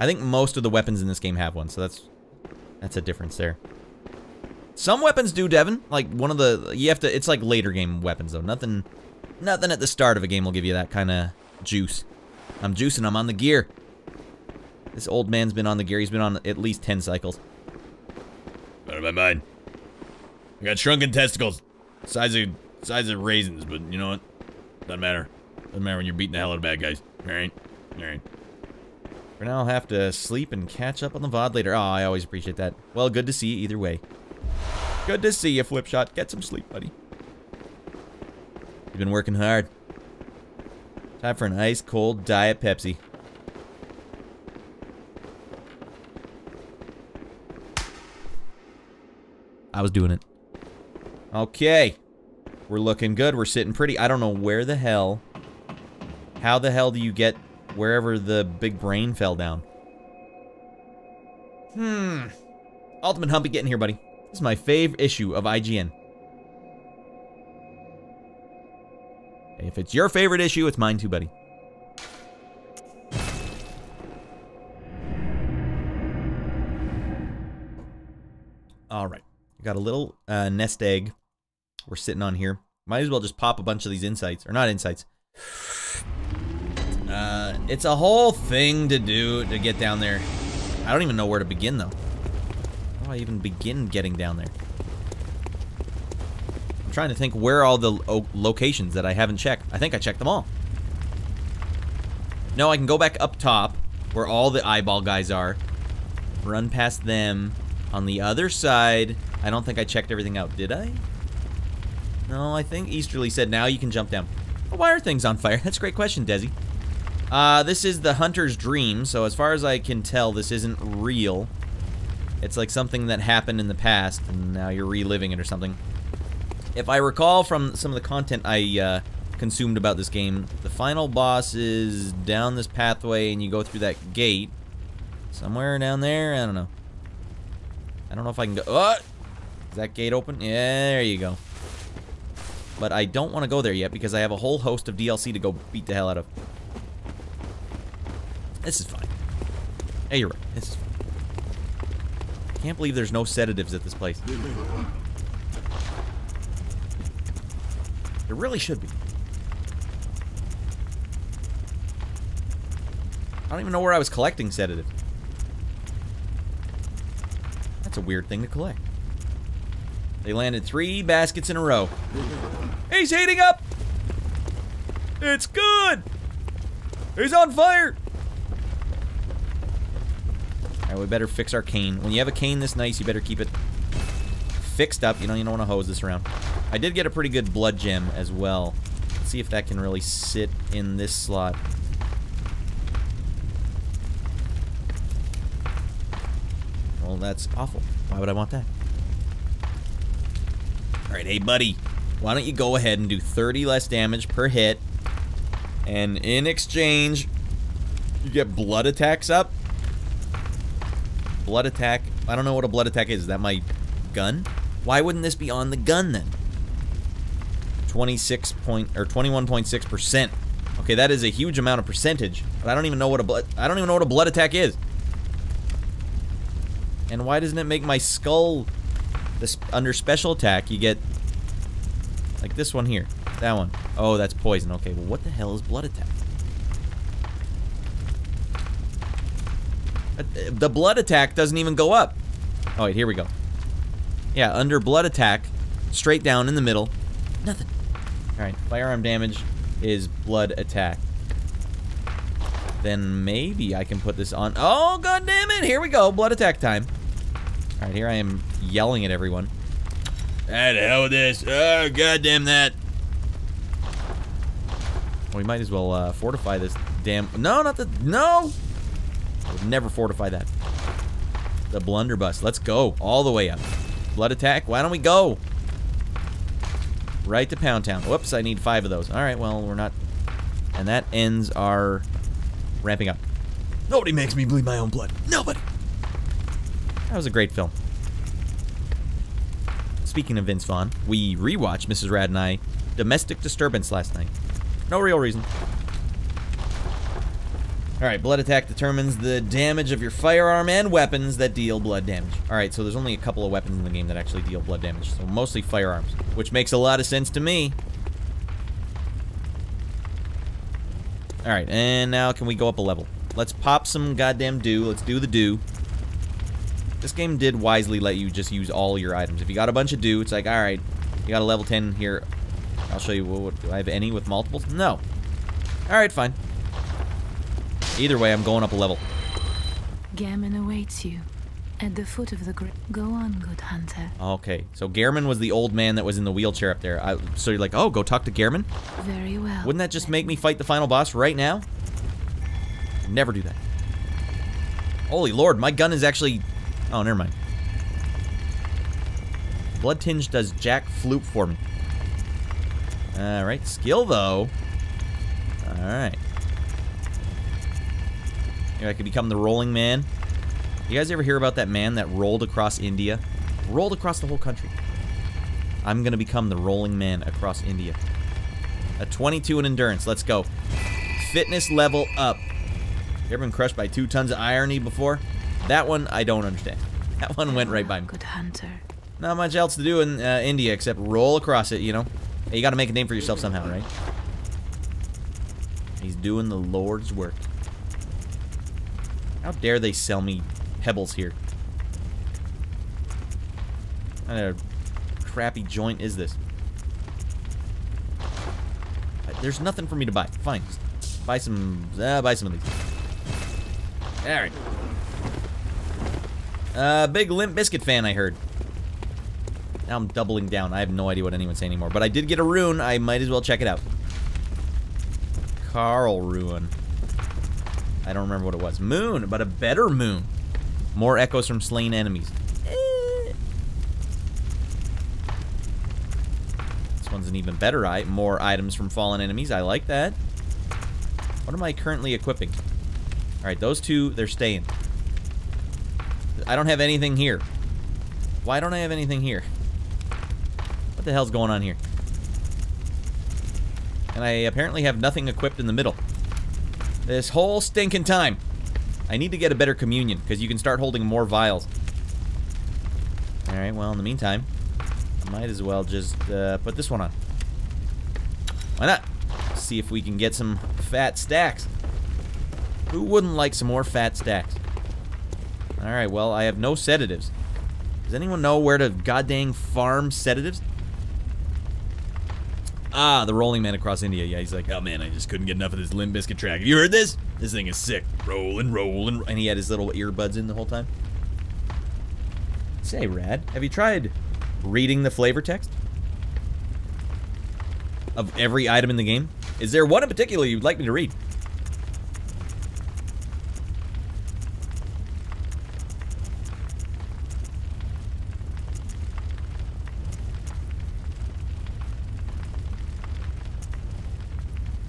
I think most of the weapons in this game have one, so that's that's a difference there. Some weapons do, Devin. Like one of the you have to. It's like later game weapons though. Nothing, nothing at the start of a game will give you that kind of juice. I'm juicing. I'm on the gear. This old man's been on the gear. He's been on at least ten cycles. Out of my mind. I got shrunken testicles. Size of size of raisins, but you know what? Doesn't matter. Doesn't matter when you're beating the hell out of bad guys. Alright? Alright. For now, I'll have to sleep and catch up on the VOD later. Oh, I always appreciate that. Well, good to see you either way. Good to see you, Flipshot. Get some sleep, buddy. You've been working hard. Time for an ice cold Diet Pepsi. I was doing it. Okay. We're looking good. We're sitting pretty. I don't know where the hell... How the hell do you get wherever the big brain fell down? Hmm. Ultimate Humpy, get in here, buddy. This is my fave issue of IGN. If it's your favorite issue, it's mine too, buddy. All right. Got a little uh, nest egg we're sitting on here. Might as well just pop a bunch of these insights. Or not insights. Uh, it's a whole thing to do to get down there. I don't even know where to begin, though. How do I even begin getting down there? I'm trying to think where all the lo locations that I haven't checked. I think I checked them all. No, I can go back up top, where all the eyeball guys are. Run past them. On the other side, I don't think I checked everything out, did I? No, I think Easterly said now you can jump down. Why are things on fire? That's a great question, Desi. Uh, this is the hunter's dream, so as far as I can tell, this isn't real. It's like something that happened in the past, and now you're reliving it or something. If I recall from some of the content I uh, consumed about this game, the final boss is down this pathway, and you go through that gate. Somewhere down there? I don't know. I don't know if I can go... Oh! Is that gate open? Yeah, there you go. But I don't want to go there yet because I have a whole host of DLC to go beat the hell out of. This is fine. Hey, you're right. This is fine. I can't believe there's no sedatives at this place. There really should be. I don't even know where I was collecting sedative. That's a weird thing to collect. They landed three baskets in a row. He's heating up! It's good! He's on fire! Alright, we better fix our cane. When you have a cane this nice, you better keep it fixed up. You know, you don't want to hose this around. I did get a pretty good blood gem as well. Let's see if that can really sit in this slot. Well, that's awful. Why would I want that? Alright, hey buddy. Why don't you go ahead and do 30 less damage per hit. And in exchange, you get blood attacks up. Blood attack. I don't know what a blood attack is. Is that my gun? Why wouldn't this be on the gun then? 26 point or 21.6 percent. Okay, that is a huge amount of percentage. But I don't even know what a blood. I don't even know what a blood attack is. And why doesn't it make my skull this under special attack? You get like this one here, that one. Oh, that's poison. Okay, well, what the hell is blood attack? The blood attack doesn't even go up. Oh wait, here we go. Yeah, under blood attack, straight down in the middle, nothing. All right, firearm damage is blood attack. Then maybe I can put this on. Oh, god damn it! Here we go, blood attack time. All right, here I am yelling at everyone. Ah, the hell with this! Oh, goddamn that! We might as well uh, fortify this damn. No, not the. No! I would never fortify that. The blunderbuss. Let's go. All the way up. Blood attack. Why don't we go? Right to Pound Town. Whoops, I need five of those. Alright, well, we're not... And that ends our ramping up. Nobody makes me bleed my own blood. Nobody! That was a great film. Speaking of Vince Vaughn, we rewatched Mrs. Rad and I Domestic Disturbance last night. No real reason. Alright, blood attack determines the damage of your firearm and weapons that deal blood damage. Alright, so there's only a couple of weapons in the game that actually deal blood damage, so mostly firearms, which makes a lot of sense to me. Alright, and now can we go up a level? Let's pop some goddamn do. Let's do the do. This game did wisely let you just use all your items. If you got a bunch of do, it's like, alright, you got a level 10 here. I'll show you, what, what, do I have any with multiples? No. Alright, fine. Either way, I'm going up a level. Gehrman awaits you at the foot of the gr- Go on, good hunter. Okay, so Gehrman was the old man that was in the wheelchair up there. I, so you're like, oh, go talk to Gehrman? Very well. Wouldn't that just make me fight the final boss right now? Never do that. Holy lord, my gun is actually... Oh, never mind. Blood Tinge does Jack Floop for me. Alright, skill though. Alright. Maybe I could become the rolling man. You guys ever hear about that man that rolled across India? Rolled across the whole country. I'm gonna become the rolling man across India. A 22 in endurance. Let's go. Fitness level up. You ever been crushed by two tons of irony before? That one, I don't understand. That one went right by me. Good hunter. Not much else to do in uh, India except roll across it, you know? Hey, you gotta make a name for yourself somehow, right? He's doing the Lord's work. How dare they sell me pebbles here? What kind of crappy joint is this? Uh, There's nothing for me to buy. Fine. Just buy some. Uh, buy some of these. All right. Uh, big Limp Bizkit fan, I heard. Now I'm doubling down. I have no idea what anyone's saying anymore. But I did get a rune. I might as well check it out. Caryll rune. I don't remember what it was. Moon, but a better moon. More echoes from slain enemies. Eh. This one's an even better eye. More items from fallen enemies. I like that. What am I currently equipping? Alright, those two, they're staying. I don't have anything here. Why don't I have anything here? What the hell's going on here? And I apparently have nothing equipped in the middle. This whole stinking time. I need to get a better communion, because you can start holding more vials. Alright, well, in the meantime, I might as well just uh, put this one on. Why not? See if we can get some fat stacks. Who wouldn't like some more fat stacks? Alright, well, I have no sedatives. Does anyone know where to goddamn farm sedatives? Ah, the rolling man across India. Yeah, he's like, oh man, I just couldn't get enough of this Limp Bizkit track. Have You heard this? This thing is sick. Rolling, rolling. And he had his little earbuds in the whole time. Say, Rad, have you tried reading the flavor text? Of every item in the game? Is there one in particular you'd like me to read?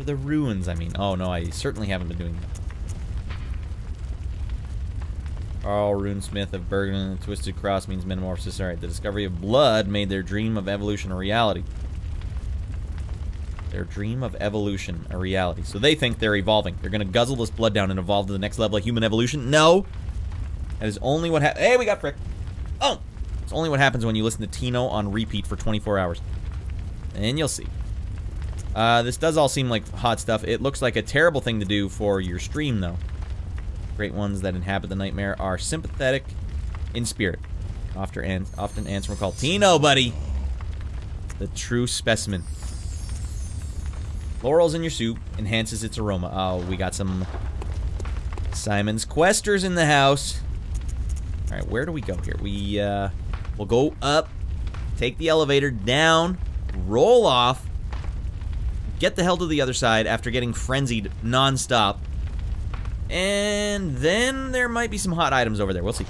The ruins, I mean. Oh no, I certainly haven't been doing that. Caryll Runesmith of Bergen, the Twisted Cross means metamorphosis. Alright, the discovery of blood made their dream of evolution a reality. Their dream of evolution a reality. So they think they're evolving. They're gonna guzzle this blood down and evolve to the next level of human evolution. No! That is only what happens. Hey, we got Frick! Oh! It's only what happens when you listen to Tino on repeat for 24 hours. And you'll see. Uh, this does all seem like hot stuff. It looks like a terrible thing to do for your stream, though. Great ones that inhabit the nightmare are sympathetic in spirit. Often, an often answer when called Tino, buddy. The true specimen. Laurels in your soup enhances its aroma. Oh, we got some Simon's Questers in the house. All right, where do we go here? We, uh, we'll go up, take the elevator down, roll off, get the hell to the other side after getting frenzied nonstop. And then there might be some hot items over there. We'll see.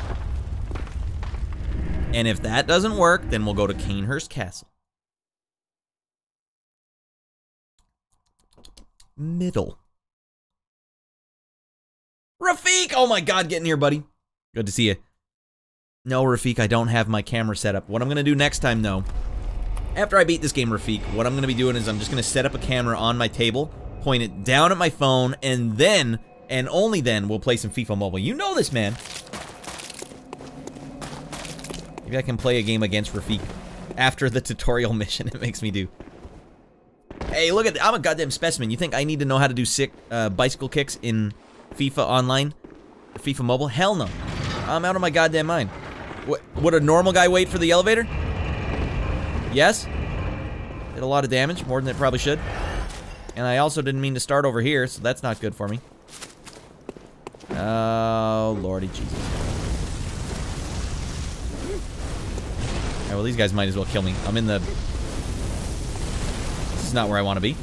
And if that doesn't work, then we'll go to Cainhurst Castle. Middle. Rafik! Oh my god, get in here, buddy. Good to see you. No, Rafik, I don't have my camera set up. What I'm going to do next time, though, after I beat this game, Rafik, what I'm going to be doing is I'm just going to set up a camera on my table, point it down at my phone, and then, and only then, we'll play some FIFA Mobile. You know this, man. Maybe I can play a game against Rafik after the tutorial mission it makes me do. Hey, look at. I'm a goddamn specimen. You think I need to know how to do sick uh, bicycle kicks in FIFA Online? FIFA Mobile? Hell no. I'm out of my goddamn mind. What, would a normal guy wait for the elevator? Yes? Did a lot of damage, more than it probably should. And I also didn't mean to start over here, so that's not good for me. Oh, lordy Jesus. Alright, well these guys might as well kill me. I'm in the... This is not where I want to be.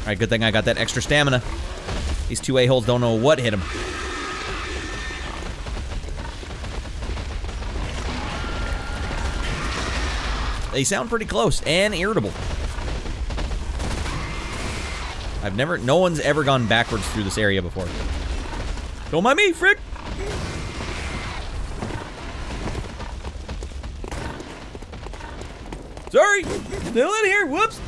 Alright, good thing I got that extra stamina. These two a-holes don't know what hit them. They sound pretty close and irritable. I've never, no one's ever gone backwards through this area before. Don't mind me, frick! Sorry! Still in here, whoops!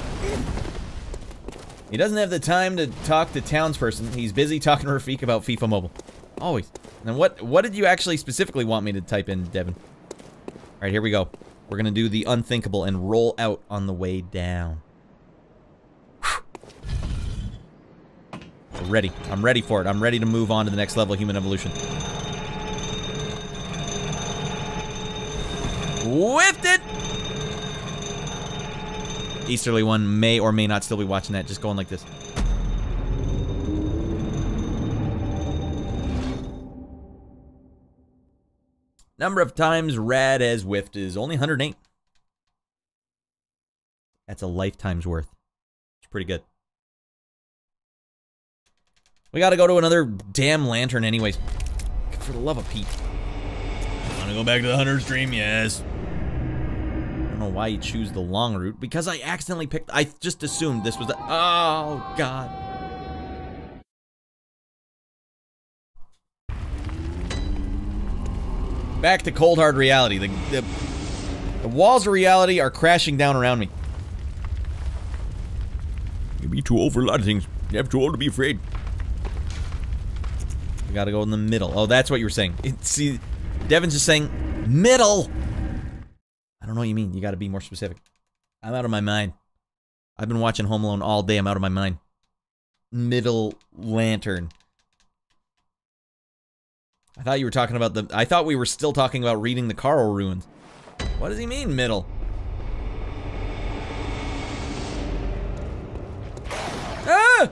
He doesn't have the time to talk to townsperson. He's busy talking to Rafik about FIFA Mobile. Always. And what what did you actually specifically want me to type in, Devin? Alright, here we go. We're gonna do the unthinkable and roll out on the way down. Ready. I'm ready for it. I'm ready to move on to the next level human evolution. Whiffed it! Easterly one may or may not still be watching that, just going like this. Number of times Rad has whiffed is only 108. That's a lifetime's worth. It's pretty good. We gotta go to another damn lantern anyways. For the love of Pete. Wanna go back to the hunter's dream? Yes. I know why you choose the long route. Because I accidentally picked... I just assumed this was the... Oh, God. Back to cold hard reality. The, the, the walls of reality are crashing down around me. You'll be too old for a lot of things. Never too old to be afraid. We gotta go in the middle. Oh, that's what you were saying. It- see, Devin's just saying middle. I don't know what you mean. You gotta be more specific. I'm out of my mind. I've been watching Home Alone all day. I'm out of my mind. Middle lantern. I thought you were talking about the. I thought we were still talking about reading the Caryll ruins. What does he mean, middle? Ah!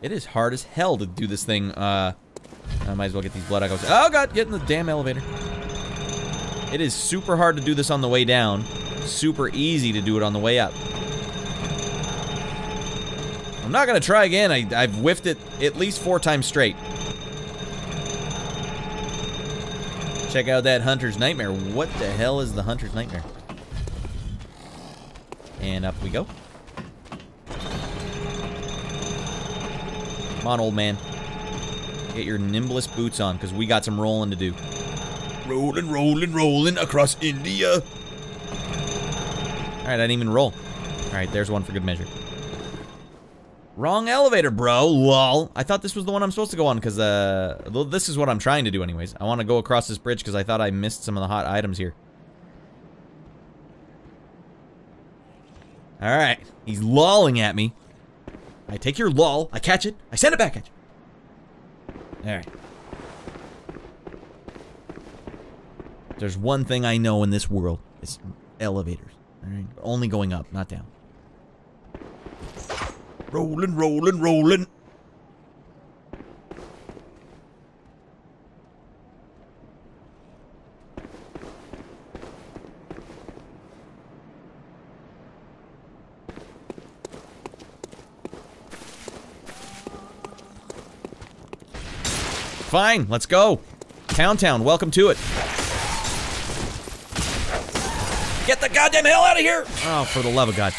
It is hard as hell to do this thing. Uh, I might as well get these blood echoes. Oh god, get in the damn elevator. It is super hard to do this on the way down. Super easy to do it on the way up. I'm not gonna try again. I, I've whiffed it at least four times straight. Check out that Hunter's Nightmare. What the hell is the Hunter's Nightmare? And up we go. Come on, old man. Get your nimblest boots on, because we got some rolling to do. Rolling, rolling, rolling across India. Alright, I didn't even roll. Alright, there's one for good measure. Wrong elevator, bro. Lol. I thought this was the one I'm supposed to go on, because, uh, this is what I'm trying to do anyways. I want to go across this bridge, because I thought I missed some of the hot items here. Alright. He's lolling at me. I take your lol, I catch it, I send it back at you. Alright. There's one thing I know in this world. It's elevators. Alright? Only going up, not down. Rolling, rolling, rolling. Fine, let's go. Town Town, welcome to it. Get the goddamn hell out of here! Oh, for the love of God.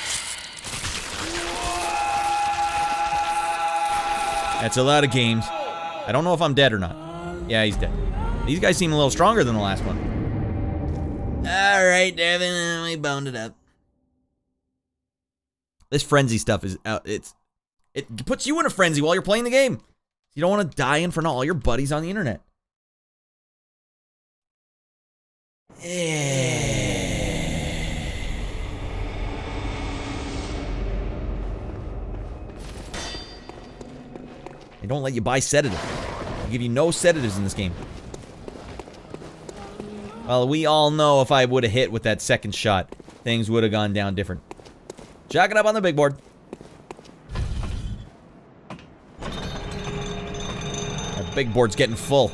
That's a lot of games. I don't know if I'm dead or not. Yeah, he's dead. These guys seem a little stronger than the last one. Alright, Devin, we boned it up. This frenzy stuff is out. It's it puts you in a frenzy while you're playing the game. You don't want to die in front of all your buddies on the internet. They don't let you buy sedatives. They give you no sedatives in this game. Well, we all know if I would have hit with that second shot, things would have gone down different. Jack it up on the big board. Big board's getting full.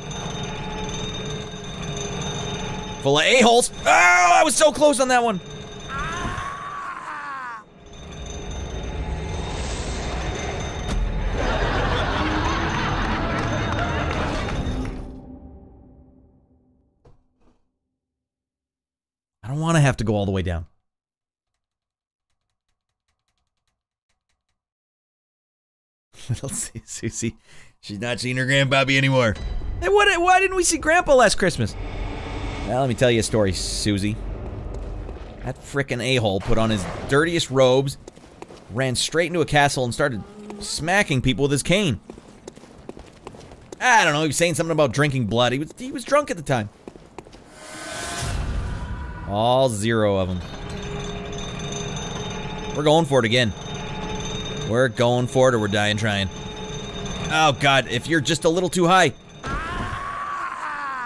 Full of a-holes. Oh, I was so close on that one. I don't want to have to go all the way down. Little Su- Susie. She's not seeing her grandpappy anymore. Hey, what, why didn't we see Grandpa last Christmas? Well, let me tell you a story, Susie. That frickin' a-hole put on his dirtiest robes, ran straight into a castle and started smacking people with his cane. I don't know, he was saying something about drinking blood. He was, he was drunk at the time. All zero of them. We're going for it again. We're going for it or we're dying trying. Oh god, if you're just a little too high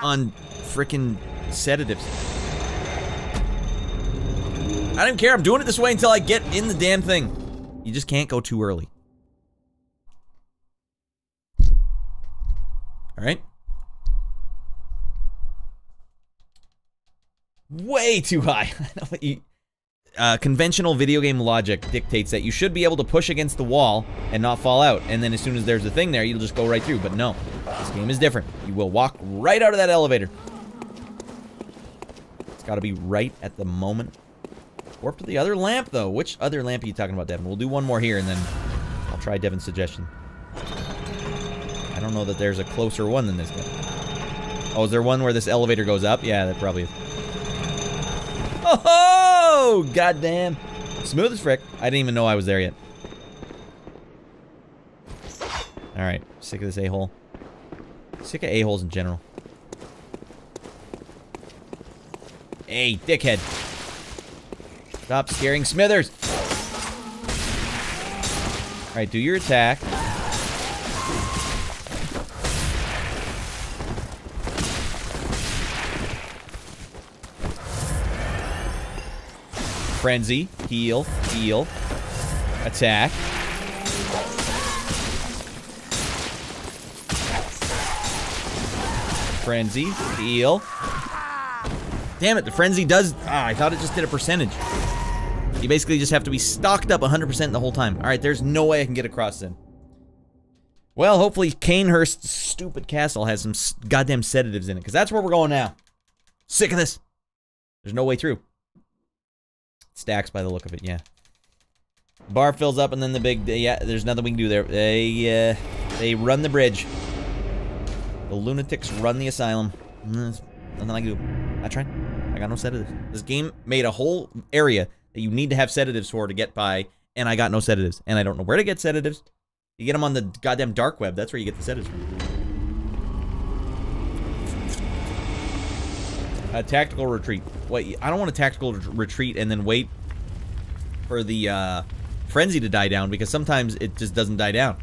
on freaking sedatives. I don't care, I'm doing it this way until I get in the damn thing. You just can't go too early. Alright? Way too high. You- uh, conventional video game logic dictates that you should be able to push against the wall and not fall out. And then as soon as there's a thing there, you'll just go right through. But no, this game is different. You will walk right out of that elevator. It's got to be right at the moment. Warp to the other lamp, though. Which other lamp are you talking about, Devin? We'll do one more here, and then I'll try Devin's suggestion. I don't know that there's a closer one than this guy. Oh, is there one where this elevator goes up? Yeah, that probably is. Oh, Whoa! Goddamn. Smooth as frick. I didn't even know I was there yet. Alright. Sick of this a-hole. Sick of a-holes in general. Hey, dickhead. Stop scaring Smithers! Alright, do your attack. Frenzy, heal, heal, attack. Frenzy, heal. Damn it, the frenzy does. Ah, I thought it just did a percentage. You basically just have to be stocked up 100% the whole time. All right, there's no way I can get across then. Well, hopefully Cainhurst's stupid castle has some goddamn sedatives in it, because that's where we're going now. Sick of this. There's no way through. Stacks by the look of it, yeah. Bar fills up and then the big, yeah, there's nothing we can do there. They, uh, they run the bridge. The lunatics run the asylum. There's nothing I can do. I tried. I got no sedatives. This game made a whole area that you need to have sedatives for to get by, and I got no sedatives. And I don't know where to get sedatives. You get them on the goddamn dark web. That's where you get the sedatives from. A tactical retreat. Wait, I don't want a tactical retreat and then wait for the uh, frenzy to die down because sometimes it just doesn't die down.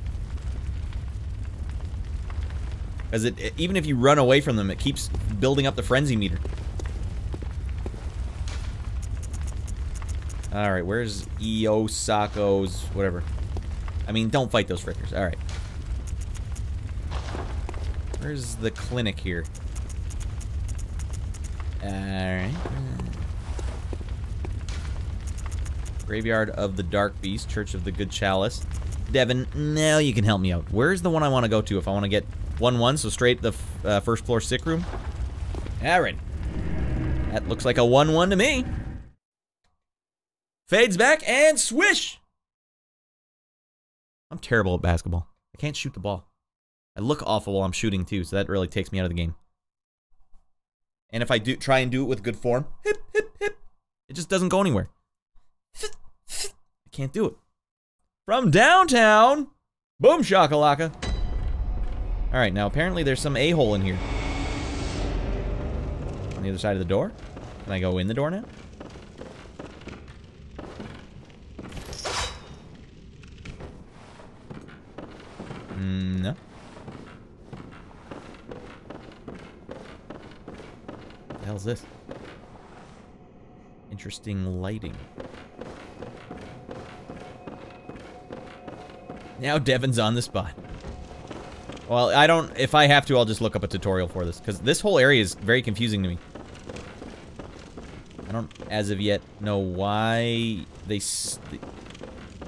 Because it, even if you run away from them, it keeps building up the frenzy meter. Alright, where's Eosako's whatever? I mean, don't fight those frickers. Alright. Where's the clinic here? Alright. Graveyard of the Dark Beast, Church of the Good Chalice. Devin, now you can help me out. Where's the one I want to go to if I want to get 1-1, so straight the uh, first floor sick room? Alright. That looks like a 1-1 to me. Fades back and swish! I'm terrible at basketball. I can't shoot the ball. I look awful while I'm shooting too, so that really takes me out of the game. And if I do try and do it with good form, hip, hip, hip, it just doesn't go anywhere. I can't do it. From downtown, boom shakalaka. All right, now apparently there's some a-hole in here. On the other side of the door. Can I go in the door now? Mm, no. The hell's this? Interesting lighting. Now Devin's on the spot. Well, I don't... If I have to, I'll just look up a tutorial for this. Because this whole area is very confusing to me. I don't, as of yet, know why they...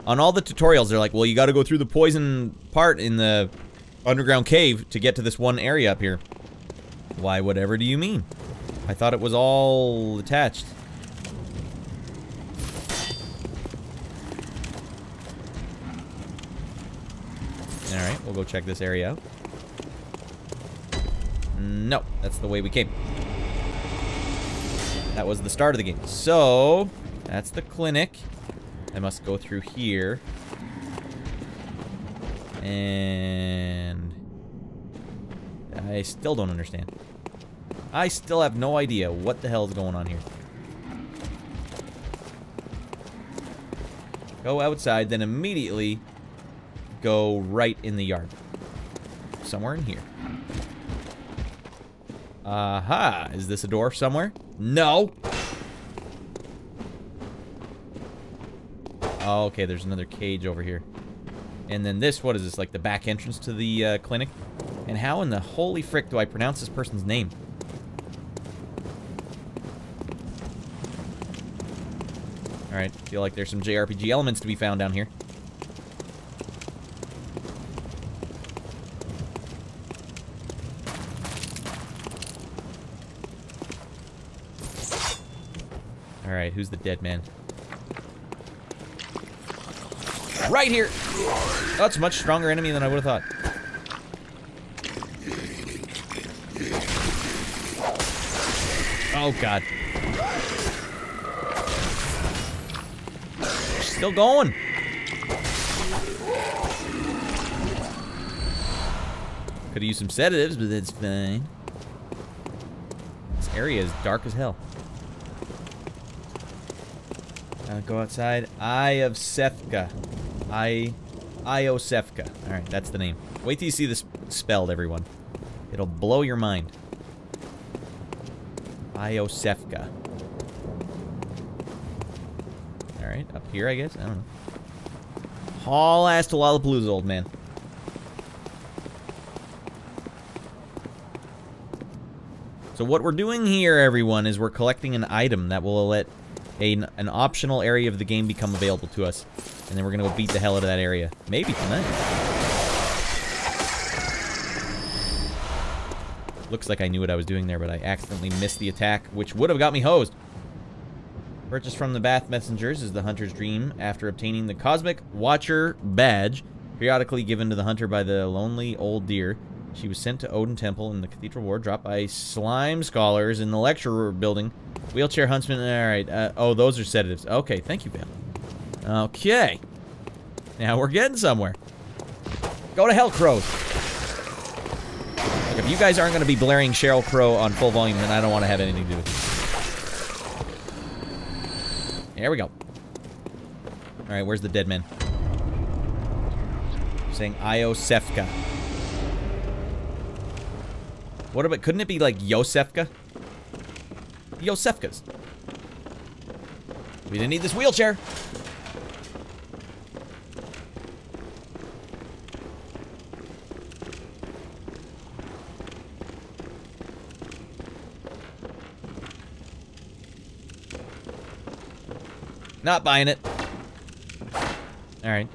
On all the tutorials, they're like, well, you gotta go through the poison part in the underground cave to get to this one area up here. Why, whatever do you mean? I thought it was all attached. Alright, we'll go check this area out. No, that's the way we came. That was the start of the game. So, that's the clinic. I must go through here. And... I still don't understand. I still have no idea what the hell is going on here. Go outside, then immediately go right in the yard. Somewhere in here. Aha! Is this a door somewhere? No! Okay, there's another cage over here. And then this, what is this, like the back entrance to the uh, clinic? And how in the holy frick do I pronounce this person's name? Alright, feel like there's some JRPG elements to be found down here. Alright, who's the dead man? Right here! Oh, that's a much stronger enemy than I would have thought. Oh, God. Still going. Could use some sedatives, but that's fine. This area is dark as hell. Uh, go outside. Eye of Sefka. I, Iosefka. All right, that's the name. Wait till you see this spelled, everyone. It'll blow your mind. Iosefka. All right, up here, I guess. I don't know. Haul ass to Lollapalooza, old man. So what we're doing here, everyone, is we're collecting an item that will let a, an optional area of the game become available to us. And then we're going to go beat the hell out of that area. Maybe tonight. Looks like I knew what I was doing there, but I accidentally missed the attack, which would have got me hosed. Purchased from the Bath Messengers is the Hunter's Dream after obtaining the Cosmic Watcher Badge, periodically given to the hunter by the lonely old deer. She was sent to Oedon Temple in the Cathedral Ward, dropped by slime scholars in the lecture building. Wheelchair huntsman. All right. Uh, oh, those are sedatives. Okay, thank you, Val. Okay. Now we're getting somewhere. Go to hell, crows. Look, if you guys aren't going to be blaring Sheryl Crow on full volume, then I don't want to have anything to do with it. There we go. All right, where's the dead man? Saying Iosefka. What about, couldn't it be like Yosefka? Yosefkas. We didn't need this wheelchair. Not buying it. All right.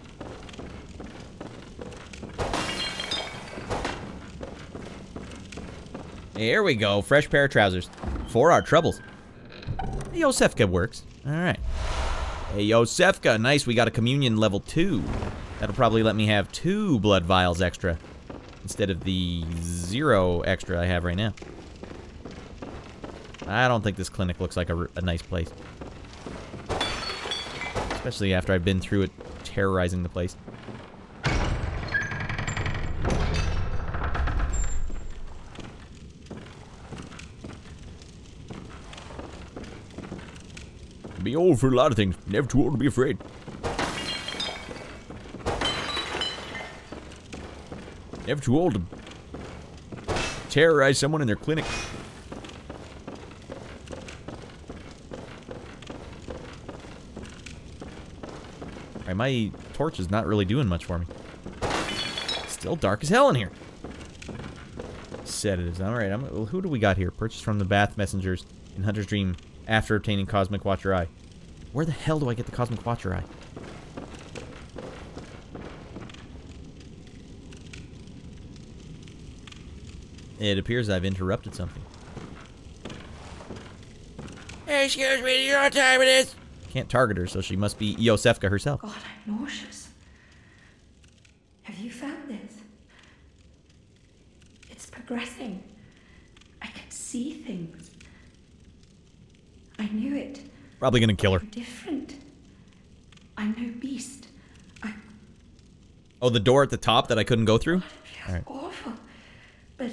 Here we go. Fresh pair of trousers. For our troubles. Yosefka works. Alright. Hey, Yosefka. Nice, we got a communion level 2. That'll probably let me have two blood vials extra. Instead of the zero extra I have right now. I don't think this clinic looks like a, a nice place. Especially after I've been through it terrorizing the place. Be old for a lot of things. Never too old to be afraid. Never too old to terrorize someone in their clinic. Alright, my torch is not really doing much for me. Still dark as hell in here. Sedatives. Alright, I'm well, who do we got here? Purchased from the Bath Messengers in Hunter's Dream after obtaining Cosmic Watcher Eye. Where the hell do I get the Cosmic Watcher Eye? It appears I've interrupted something. Excuse me, you what time it is? Can't target her, so she must be Yosefka herself. God, I'm nauseous. Have you found this? It's progressing. I can see things. I knew it. Probably gonna kill her. I'm different. I'm no beast. I'm Oh, the door at the top that I couldn't go through? feels Alright. awful. But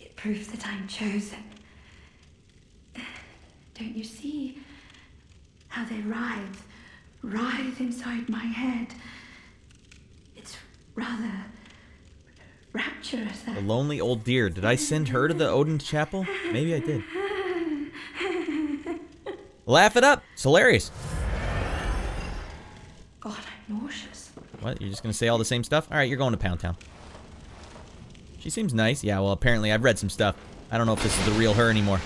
it proves that I'm chosen. Don't you see how they writhe, writhe inside my head? It's rather rapturous. The lonely old deer. Did I send her to the Oedon Chapel? Maybe I did. Laugh it up. It's hilarious. God, I'm nauseous. What? You're just gonna say all the same stuff? Alright, you're going to Pound Town. She seems nice. Yeah, well, apparently I've read some stuff. I don't know if this is the real her anymore.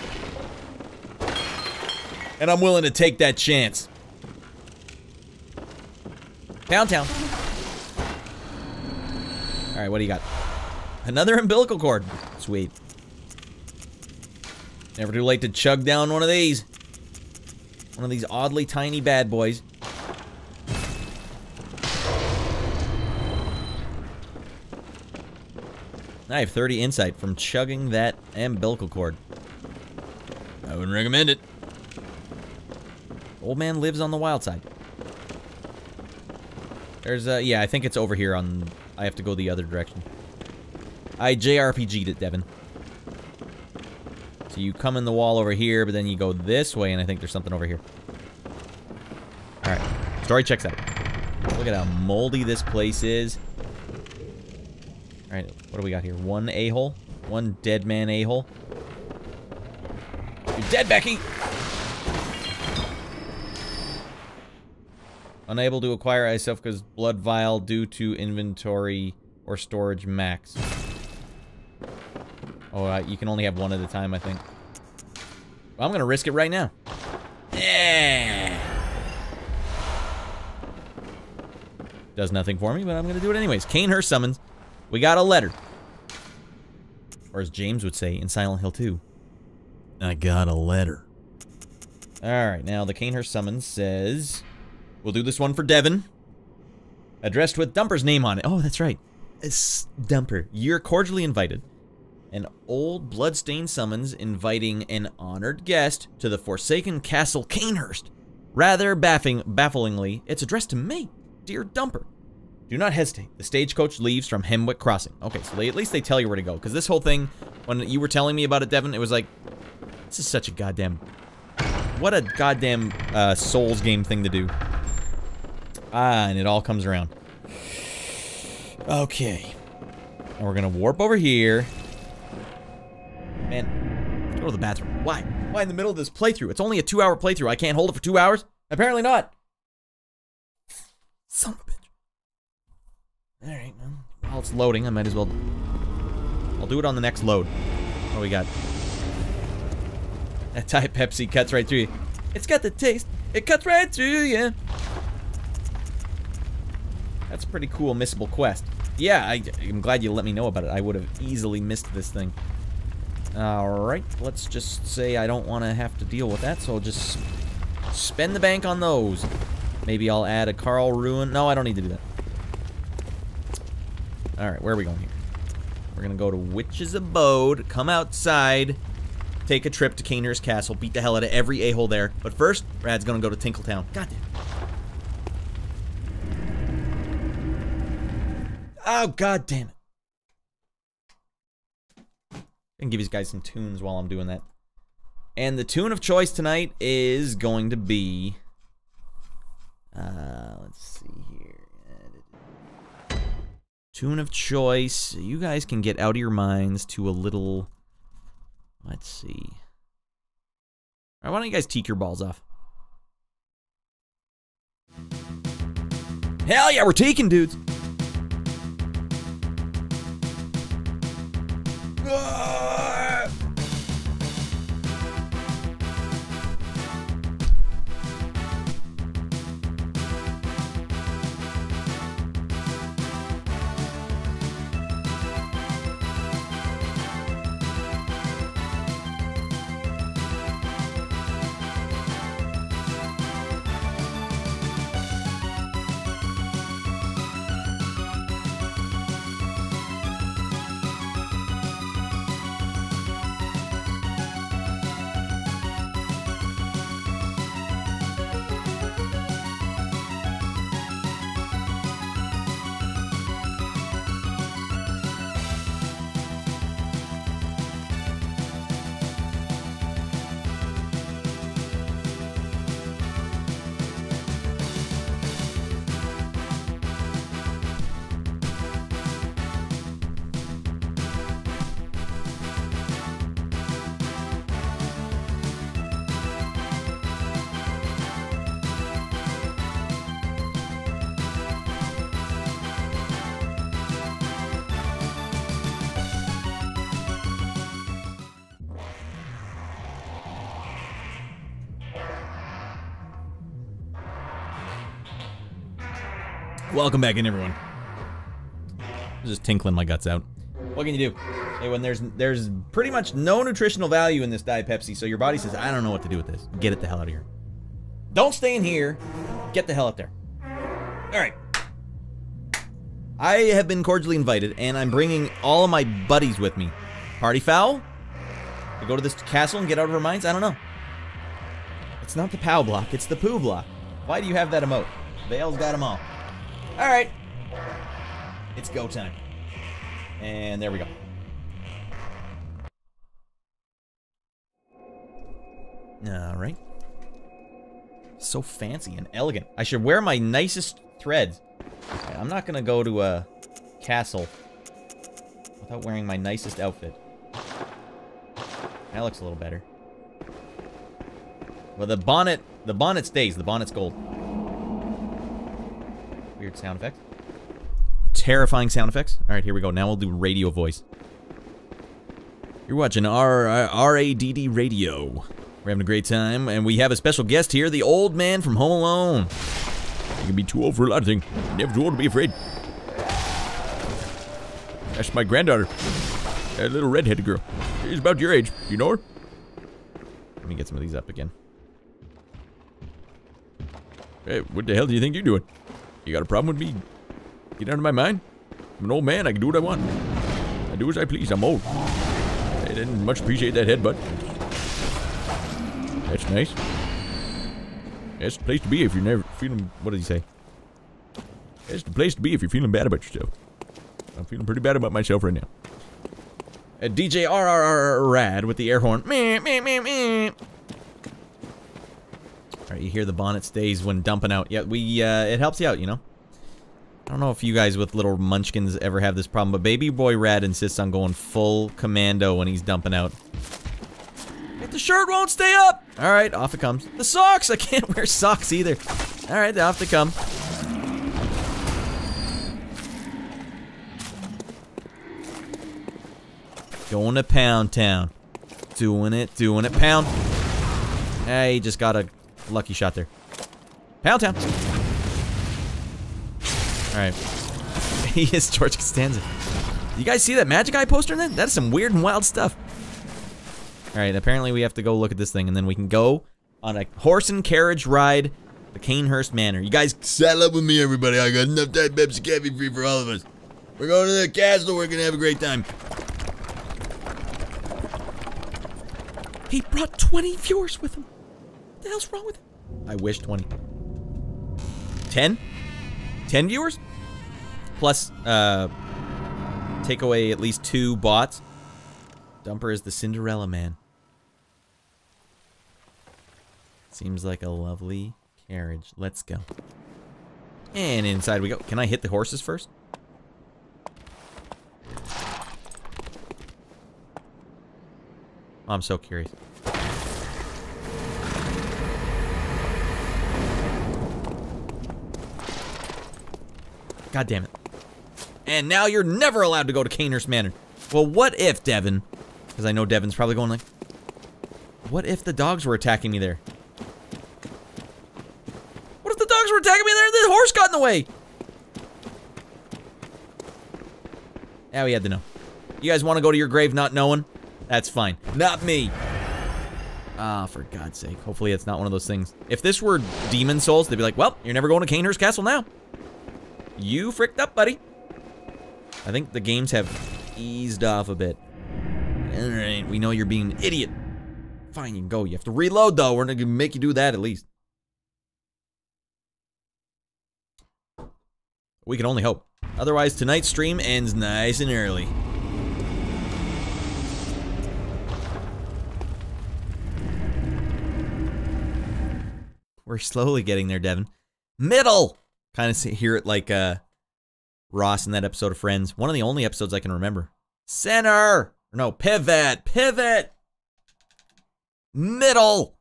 And I'm willing to take that chance. Downtown. Alright, what do you got? Another umbilical cord. Sweet. Never too late to chug down one of these. One of these oddly tiny bad boys. I have 30 insight from chugging that umbilical cord. I wouldn't recommend it. Old man lives on the wild side. There's a, yeah, I think it's over here on, I have to go the other direction. I JRPG'd it, Devin. So you come in the wall over here, but then you go this way, and I think there's something over here. Alright. Story checks out. Look at how moldy this place is. Alright, what do we got here? One a-hole? One dead man a-hole? You're dead, Becky! Unable to acquire Isofka's blood vial due to inventory or storage max. Oh, uh, you can only have one at a time, I think. Well, I'm gonna risk it right now. Yeah. Does nothing for me, but I'm gonna do it anyways. Cainhurst summons. We got a letter. Or as James would say in Silent Hill 2. I got a letter. Alright, now the Cainhurst summons says... We'll do this one for Devin. Addressed with Dumper's name on it. Oh, that's right. It's Dumper. You're cordially invited. An old bloodstained summons inviting an honored guest to the Forsaken Castle Cainhurst. Rather baffing, bafflingly, it's addressed to me, dear Dumper. Do not hesitate. The stagecoach leaves from Hemwick Crossing. Okay, so they, at least they tell you where to go. Because this whole thing, when you were telling me about it, Devin, it was like, this is such a goddamn... What a goddamn uh, Souls game thing to do. Ah, and it all comes around. Okay. And we're gonna warp over here. Man, go to the bathroom. Why? Why in the middle of this playthrough? It's only a two-hour playthrough. I can't hold it for two hours? Apparently not. Son of a bitch. Alright, well, while it's loading, I might as well... I'll do it on the next load. What do we got? That Diet Pepsi cuts right through you. It's got the taste. It cuts right through you. That's a pretty cool missable quest. Yeah, I, am glad you let me know about it. I would have easily missed this thing. Alright, let's just say I don't want to have to deal with that, so I'll just spend the bank on those. Maybe I'll add a Caryll Rune. No, I don't need to do that. Alright, where are we going here? We're gonna go to Witch's Abode, come outside, take a trip to Cainhurst Castle, beat the hell out of every a-hole there. But first, Rad's gonna go to Tinkletown. Goddamn. Oh, god damn it. I can give you guys some tunes while I'm doing that. And the tune of choice tonight is going to be... Uh, let's see here. Tune of choice. You guys can get out of your minds to a little... Let's see. All right, why don't you guys teak your balls off? Hell yeah, we're taking dudes. Whoa! Welcome back in, everyone. I'm just tinkling my guts out. What can you do? Hey, when there's there's pretty much no nutritional value in this Diet Pepsi, so your body says, I don't know what to do with this. Get it the hell out of here. Don't stay in here. Get the hell out there. All right. I have been cordially invited, and I'm bringing all of my buddies with me. Party foul? To go to this castle and get out of our minds? I don't know. It's not the POW block, it's the poo block. Why do you have that emote? Vale's got them all. All right. It's go time. And there we go. All right. So fancy and elegant. I should wear my nicest threads. I'm not gonna go to a castle without wearing my nicest outfit. That looks a little better. Well, the bonnet, the bonnet stays. The bonnet's gold. Weird sound effects. Terrifying sound effects. All right, here we go. Now we'll do radio voice. You're watching R uh, R A D D Radio. We're having a great time, and we have a special guest here, the old man from Home Alone. You can be too old for a lot of things. Never too old to be afraid. That's my granddaughter. That little redheaded girl. She's about your age. You know her? Let me get some of these up again. Hey, what the hell do you think you're doing? You got a problem with me? Get out of my mind? I'm an old man. I can do what I want. I do as I please. I'm old. I didn't much appreciate that headbutt. That's nice. That's the place to be if you're never feeling. What did he say? That's the place to be if you're feeling bad about yourself. I'm feeling pretty bad about myself right now. Uh, a DJ RRR Rad with the air horn. Meh, meh, meh, meh. You hear the bonnet stays when dumping out. Yeah, we, uh, it helps you out, you know? I don't know if you guys with little munchkins ever have this problem, but baby boy Rad insists on going full commando when he's dumping out. If the shirt won't stay up! Alright, off it comes. The socks! I can't wear socks either. Alright, off they come. Going to Pound Town. Doing it, doing it. Pound. Hey, just got a lucky shot there. Pound Town. Alright. he is George Costanza. You guys see that Magic Eye poster then? That is some weird and wild stuff. Alright, apparently we have to go look at this thing and then we can go on a horse and carriage ride to Cainhurst Manor. You guys Saddle up with me, everybody. I got enough Diet Pepsi Cafe free for all of us. We're going to the castle. We're gonna have a great time. He brought 20 viewers with him. What the hell's wrong with him? I wish 20. 10? 10 viewers? Plus, uh, take away at least two bots. Dumper is the Cinderella man. Seems like a lovely carriage. Let's go. And inside we go. Can I hit the horses first? I'm so curious. God damn it. And now you're never allowed to go to Cainhurst Manor. Well, what if, Devin? Because I know Devin's probably going like, what if the dogs were attacking me there? What if the dogs were attacking me there and the horse got in the way? Now we had to know. You guys want to go to your grave not knowing? That's fine. Not me. Ah, for God's sake. Hopefully it's not one of those things. If this were Demon Souls, they'd be like, well, you're never going to Cainhurst Castle now. You fricked up, buddy. I think the games have eased off a bit. Alright, we know you're being an idiot. Fine, you can go. You have to reload, though. We're gonna make you do that at least. We can only hope. Otherwise, tonight's stream ends nice and early. We're slowly getting there, Devin. Middle! Kind of hear it like uh, Ross in that episode of Friends. One of the only episodes I can remember. Center! No, pivot! Pivot! Middle!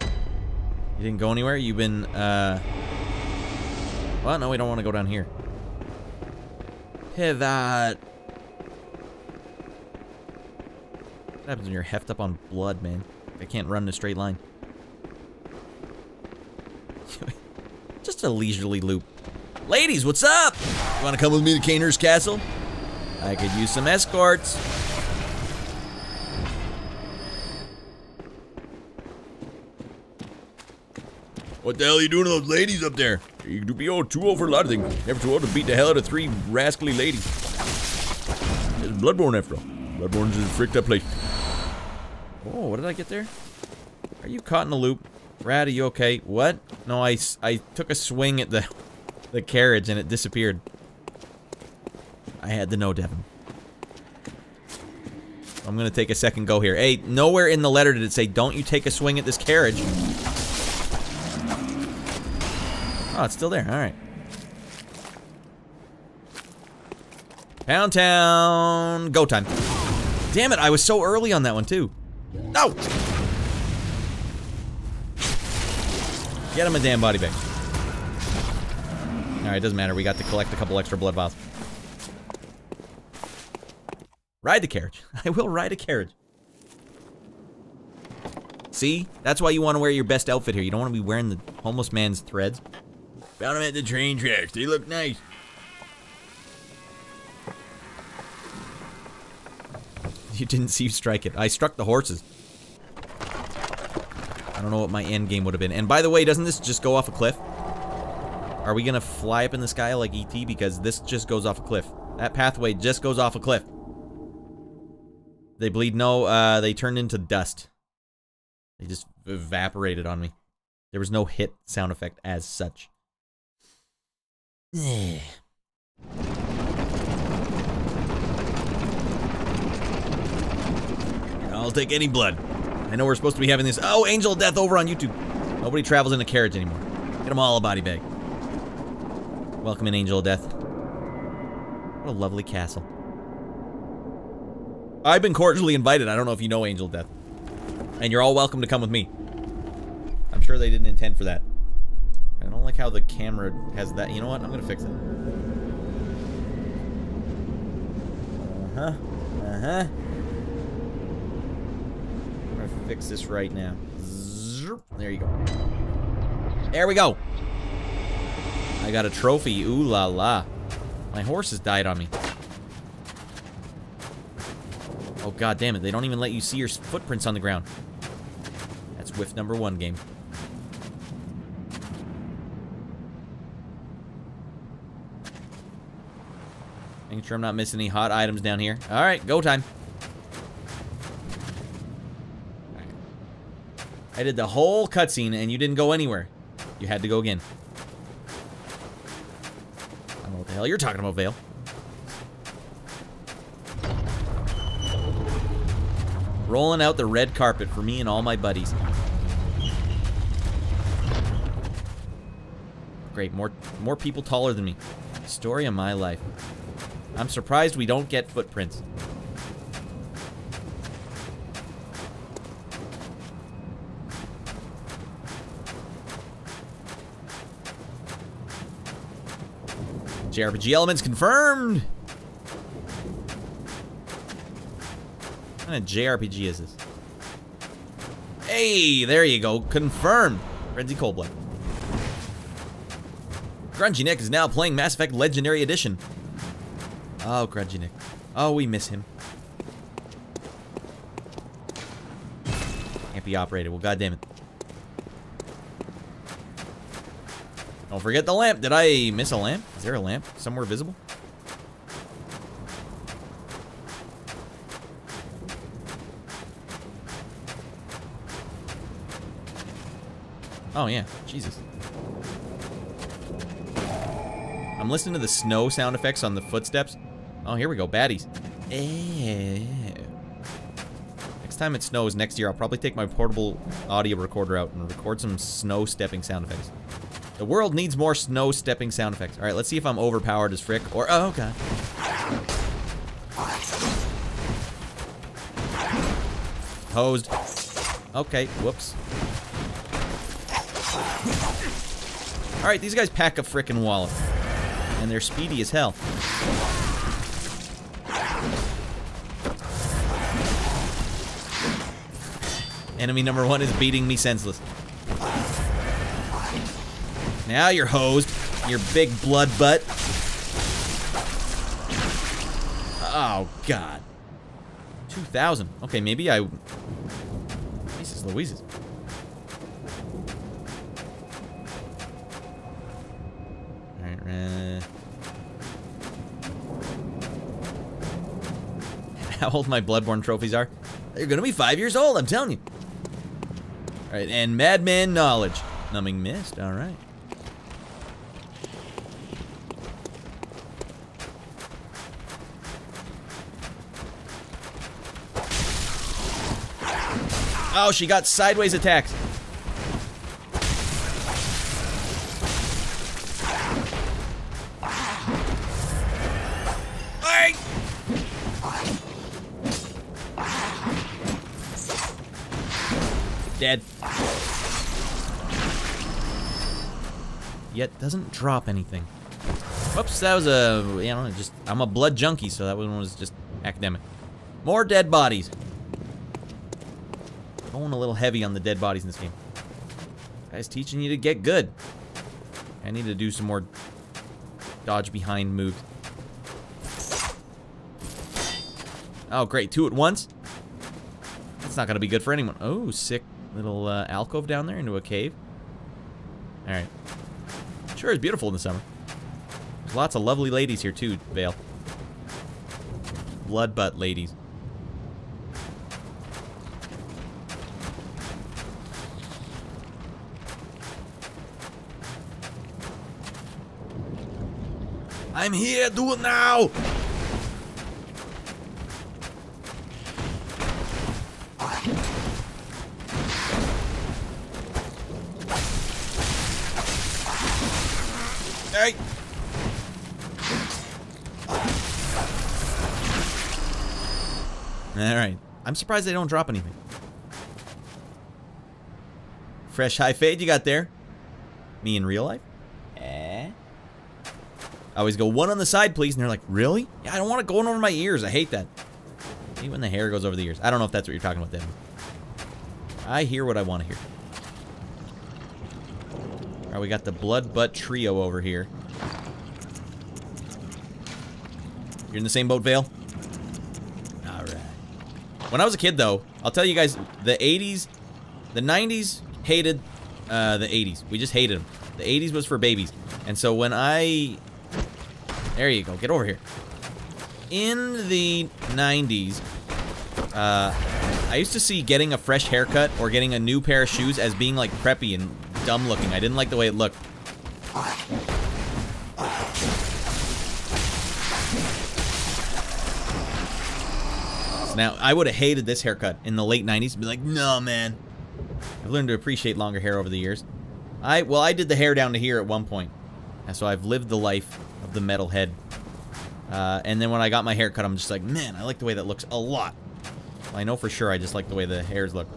You didn't go anywhere? You've been, uh... Well, no, we don't want to go down here. Pivot! What happens when you're heft up on blood, man? I can't run in a straight line. Just a leisurely loop. Ladies, what's up? You want to come with me to Cainhurst Castle? I could use some escorts. What the hell are you doing to those ladies up there? You could be old, too old for a lot of things. Never too old to beat the hell out of three rascally ladies. It's Bloodborne after all. Bloodborne's a fricked up place. Oh, what did I get there? Are you caught in a loop? Rad, are you okay? What? No, I, I took a swing at the, the carriage and it disappeared. I had to know, Devin. I'm gonna take a second go here. Hey, nowhere in the letter did it say, don't you take a swing at this carriage. Oh, it's still there. All right. Pound Town. Go time. Damn it, I was so early on that one, too. No! Get him a damn body bag. Alright, doesn't matter. We got to collect a couple extra blood vials. Ride the carriage. I will ride a carriage. See? That's why you want to wear your best outfit here. You don't want to be wearing the homeless man's threads. Found them at the train tracks. They look nice. You didn't see you strike it. I struck the horses. I don't know what my end game would have been. And by the way, doesn't this just go off a cliff? Are we gonna fly up in the sky like ET? Because this just goes off a cliff. That pathway just goes off a cliff. They bleed? No, uh, they turned into dust. They just evaporated on me. There was no hit sound effect as such. I'll take any blood. I know we're supposed to be having this. Oh, Angel of Death over on YouTube. Nobody travels in a carriage anymore. Get them all a body bag. Welcome in, Angel of Death. What a lovely castle. I've been cordially invited. I don't know if you know Angel of Death. And you're all welcome to come with me. I'm sure they didn't intend for that. I don't like how the camera has that. You know what? I'm going to fix it. Uh-huh. Uh-huh. Fix this right now. There you go. There we go. I got a trophy. Ooh la la. My horse has died on me. Oh god damn it. They don't even let you see your footprints on the ground. That's whiff number one game. Making sure I'm not missing any hot items down here. Alright, go time. I did the whole cutscene and you didn't go anywhere. You had to go again. I don't know what the hell you're talking about, Vale. Rolling out the red carpet for me and all my buddies. Great, more more people taller than me. Story of my life. I'm surprised we don't get footprints. JRPG elements confirmed! What kind of JRPG is this? Hey, there you go. Confirmed. Frenzy Coldblood. Grungy Nick is now playing Mass Effect Legendary Edition. Oh, Grungy Nick. Oh, we miss him. Can't be operated. Well, goddammit. Don't forget the lamp. Did I miss a lamp? Is there a lamp somewhere visible? Oh, yeah. Jesus. I'm listening to the snow sound effects on the footsteps. Oh, here we go. Baddies. Ew. Next time it snows next year, I'll probably take my portable audio recorder out and record some snow stepping sound effects. The world needs more snow stepping sound effects. All right, let's see if I'm overpowered as frick or oh god. Hosed. Okay, whoops. All right, these guys pack a frickin' wallet, and they're speedy as hell. Enemy number one is beating me senseless. Now you're hosed. Your big blood butt. Oh, God. 2,000. Okay, maybe I... Jesus Louises. Alright, uh... How old my Bloodborne trophies are? They're gonna be five years old, I'm telling you. Alright, and Madman Knowledge. Numbing Mist, alright. Oh, she got sideways attacks. Hey! Dead. Yet doesn't drop anything. Whoops, that was a, you know, just, I'm a blood junkie, so that one was just academic. More dead bodies. Going a little heavy on the dead bodies in this game. Guy's teaching you to get good. I need to do some more dodge behind moves. Oh, great. Two at once? That's not going to be good for anyone. Oh, sick little uh, alcove down there into a cave. All right. Sure is beautiful in the summer. There's lots of lovely ladies here too, Vale. Blood butt ladies. I'm here, do it now! Hey! Alright. I'm surprised they don't drop anything. Fresh high fade you got there. Me in real life? I always go one on the side, please. And they're like, really? Yeah, I don't want it going over my ears. I hate that. Hate when the hair goes over the ears. I don't know if that's what you're talking about, then. I hear what I want to hear. Alright, we got the Blood Butt Trio over here. You're in the same boat, Vale? Alright. When I was a kid, though, I'll tell you guys, the 80s, the 90s hated uh, the 80s. We just hated them. The 80s was for babies. And so when I... There you go. Get over here. In the 90s, uh, I used to see getting a fresh haircut or getting a new pair of shoes as being like preppy and dumb looking. I didn't like the way it looked. Now, I would have hated this haircut in the late 90s. Be like, no, man. I've learned to appreciate longer hair over the years. I Well, I did the hair down to here at one point. And so I've lived the life of the metalhead. Uh, and then when I got my hair cut, I'm just like, man, I like the way that looks a lot. I know for sure I just like the way the hairs look.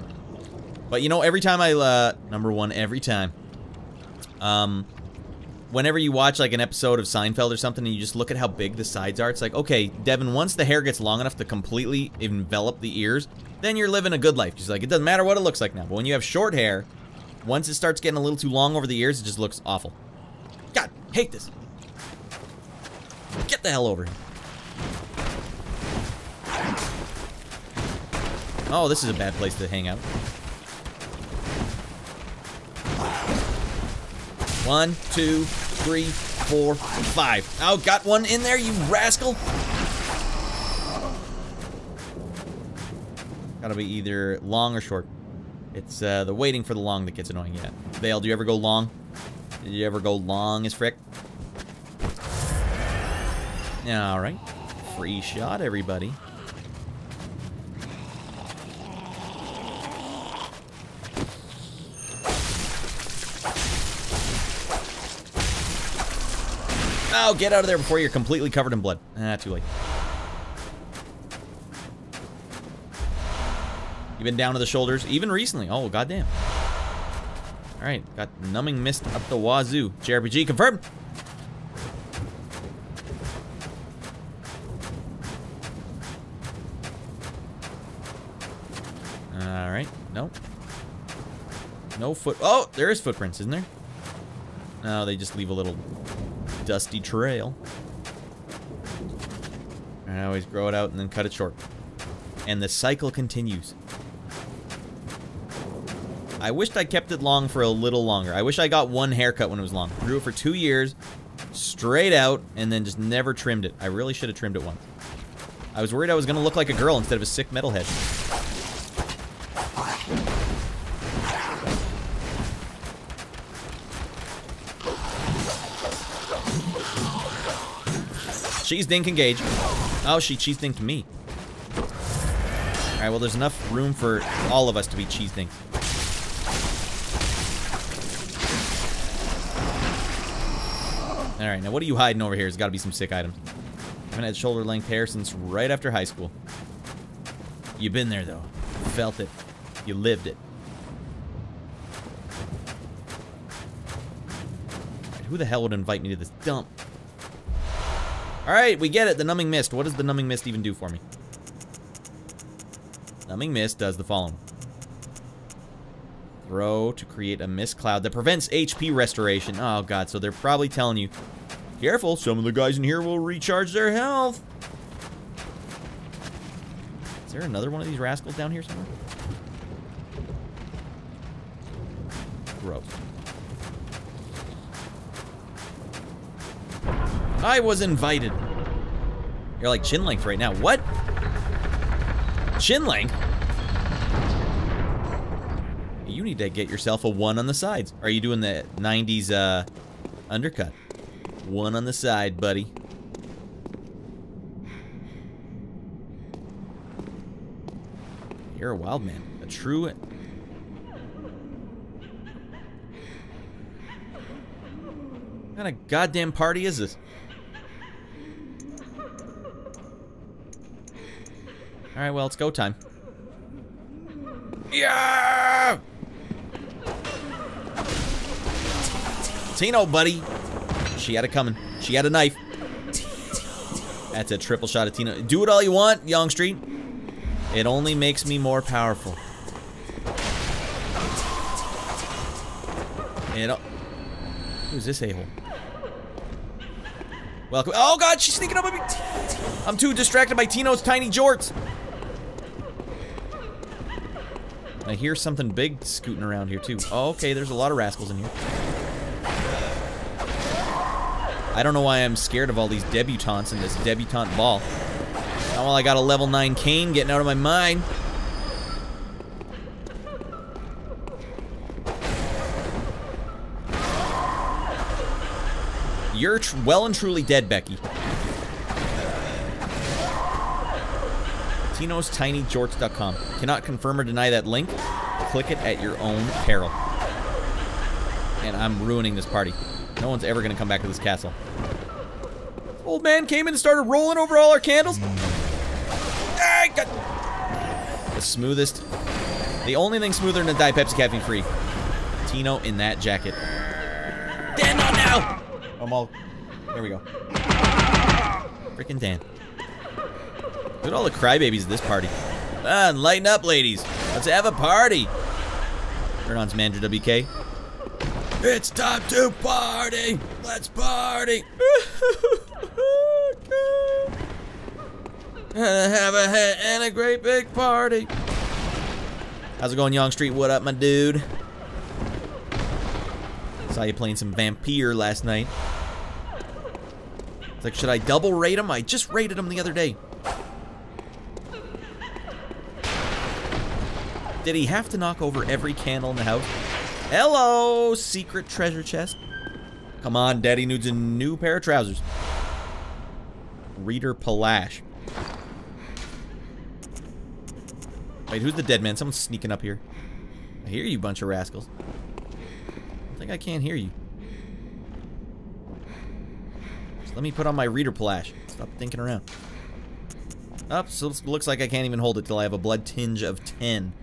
But you know, every time I, uh, number one, every time, um, whenever you watch like an episode of Seinfeld or something and you just look at how big the sides are, it's like, okay, Devin, once the hair gets long enough to completely envelop the ears, then you're living a good life. Just like, it doesn't matter what it looks like now. But when you have short hair, once it starts getting a little too long over the ears, it just looks awful. God, hate this. Get the hell over here. Oh, this is a bad place to hang out. One, two, three, four, five. Oh, got one in there, you rascal. Gotta be either long or short. It's uh, the waiting for the long that gets annoying. Yeah. Vale, do you ever go long? Did you ever go long as frick? All right. Free shot, everybody. Oh, get out of there before you're completely covered in blood. Ah, too late. You've been down to the shoulders, even recently. Oh, goddamn. Alright, got numbing mist up the wazoo. JRPG confirmed. Alright, no. No foot. Oh, there is footprints, isn't there? No, they just leave a little dusty trail. I always grow it out and then cut it short. And the cycle continues. I wished I kept it long for a little longer. I wish I got one haircut when it was long. Grew it for two years, straight out, and then just never trimmed it. I really should have trimmed it once. I was worried I was going to look like a girl instead of a sick metalhead. Cheese dink engage. Oh, she cheese dinked me. Alright, well, there's enough room for all of us to be cheese things. Alright, now what are you hiding over here? There's got to be some sick items. I haven't had shoulder length hair since right after high school. You've been there, though. You felt it. You lived it. Who the hell would invite me to this dump? Alright, we get it. The numbing mist. What does the numbing mist even do for me? Numbing mist does the following. Throw to create a mist cloud that prevents HP restoration. Oh god, so they're probably telling you, careful, some of the guys in here will recharge their health. Is there another one of these rascals down here somewhere? Gross. I was invited. You're like chin length right now. What? Chin length? You need to get yourself a one on the sides. Are you doing the 90s uh, undercut? One on the side, buddy. You're a wild man. A true... What kind of goddamn party is this? Alright, well, it's go time. Yeah! Tino, buddy. She had it coming. She had a knife. That's a triple shot of Tino. Do it all you want, Young Street. It only makes me more powerful. It, who's this a-hole? Welcome. Oh god, she's sneaking up on me. I'm too distracted by Tino's tiny jorts. I hear something big scooting around here too. Oh, okay, there's a lot of rascals in here. I don't know why I'm scared of all these debutantes and this debutante ball. Now while I got a level 9 cane getting out of my mind. You're well and truly dead, Becky. Tino'sTinyJorts.com. Cannot confirm or deny that link. Click it at your own peril. And I'm ruining this party. No one's ever gonna come back to this castle. Old man came in and started rolling over all our candles. God. The smoothest. The only thing smoother than a Diet Pepsi caffeine free. Tino in that jacket. Dan, not now! I'm all. There we go. Freaking Dan. Look at all the crybabies at this party. Ah, lighten up, ladies. Let's have a party. Turn on some Andrew WK. It's time to party. Let's party. and have a and a great big party. How's it going, Young Street? What up, my dude? Saw you playing some Vampire last night. It's like, should I double rate him? I just rated him the other day. Did he have to knock over every candle in the house? Hello, secret treasure chest. Come on, Daddy needs a new pair of trousers. Reader Palash. Wait, who's the dead man? Someone's sneaking up here. I hear you, bunch of rascals. I think I can't hear you. Just let me put on my Reader Palash. Stop thinking around. Up, oh, so looks like I can't even hold it till I have a blood tinge of 10.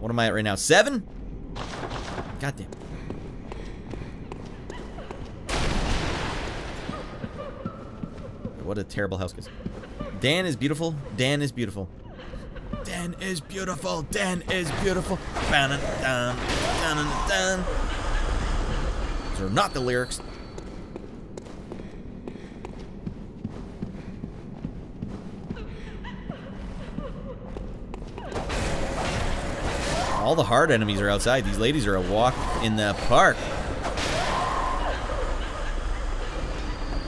What am I at right now? Seven? Goddamn. What a terrible house. Dan is beautiful. Dan is beautiful. Dan is beautiful. Dan is beautiful. Dun, dun, dun, dun. Those are not the lyrics. All the hard enemies are outside. These ladies are a walk in the park.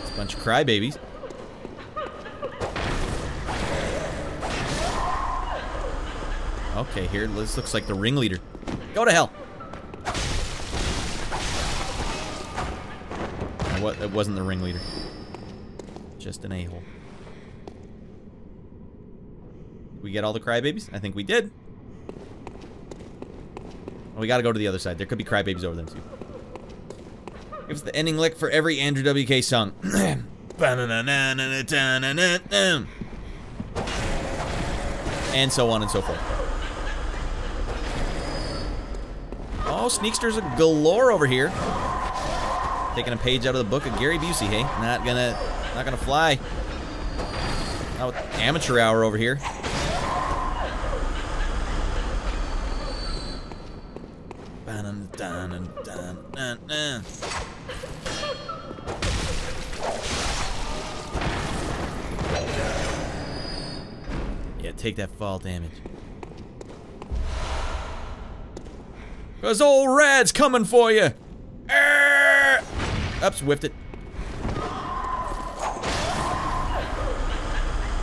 It's a bunch of crybabies. Okay, here, this looks like the ringleader. Go to hell. What? It wasn't the ringleader. Just an a-hole. we get all the crybabies? I think we did. We gotta go to the other side. There could be crybabies over them too. Give us the ending lick for every Andrew WK song. and so on and so forth. Oh, sneaksters galore over here. Taking a page out of the book of Gary Busey, hey? Not gonna, not gonna fly. Amateur hour over here. Yeah, take that fall damage. Cause old Rad's coming for you. Oops, whiffed it.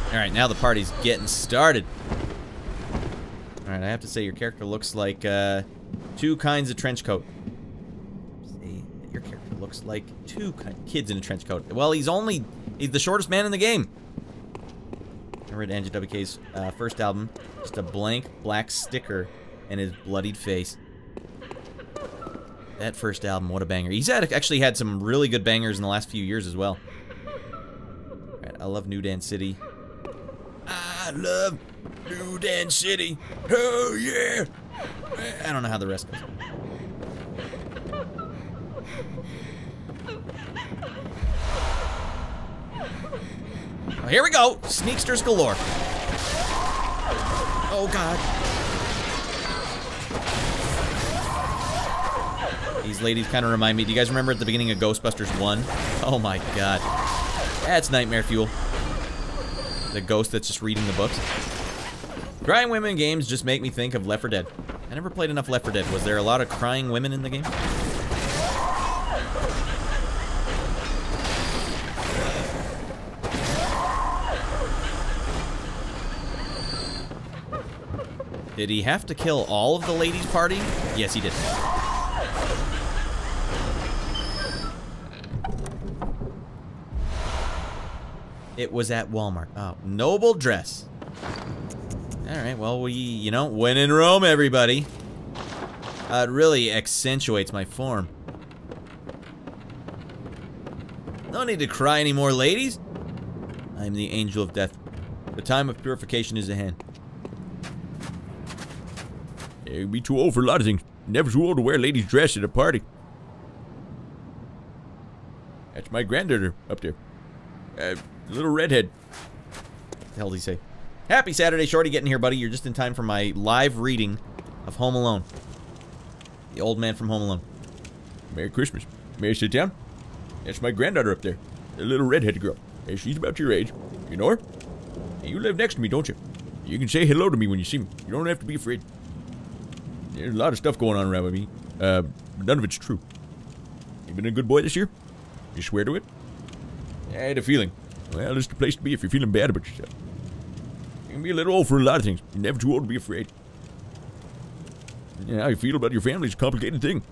All right, now the party's getting started. All right, I have to say your character looks like uh, two kinds of trench coat. See, your character looks like two kids in a trench coat. Well, he's only he's the shortest man in the game. I read Andrew WK's uh, first album, just a blank black sticker and his bloodied face. That first album, what a banger. He's had actually had some really good bangers in the last few years as well. Alright, I love New Dance City. I love New Dance City. Oh yeah. I don't know how the rest goes. Oh, here we go. Sneaksters galore. Oh god. These ladies kind of remind me. Do you guys remember at the beginning of Ghostbusters 1? Oh my god. That's nightmare fuel. The ghost that's just reading the books. Crying women games just make me think of Left 4 Dead. I never played enough Left 4 Dead. Was there a lot of crying women in the game? Did he have to kill all of the ladies' party? Yes, he did. It was at Walmart. Oh, noble dress. All right, well, we, you know, when in Rome, everybody. Uh, it really accentuates my form. No need to cry anymore, ladies. I am the angel of death. The time of purification is at hand. You'd be too old for a lot of things. Never too old to wear ladies' dress at a party. That's my granddaughter up there. Uh, little redhead. What the hell did he say? Happy Saturday, Shorty, getting here, buddy. You're just in time for my live reading of Home Alone. The old man from Home Alone. Merry Christmas. May I sit down? That's my granddaughter up there. The little redheaded girl. Hey, she's about your age. You know her? You live next to me, don't you? You can say hello to me when you see me. You don't have to be afraid. There's a lot of stuff going on around with me. Uh, none of it's true. You been a good boy this year? You swear to it? I had a feeling. Well, it's the place to be if you're feeling bad about yourself. You can be a little old for a lot of things. You're never too old to be afraid. Yeah, how you feel about your family is a complicated thing.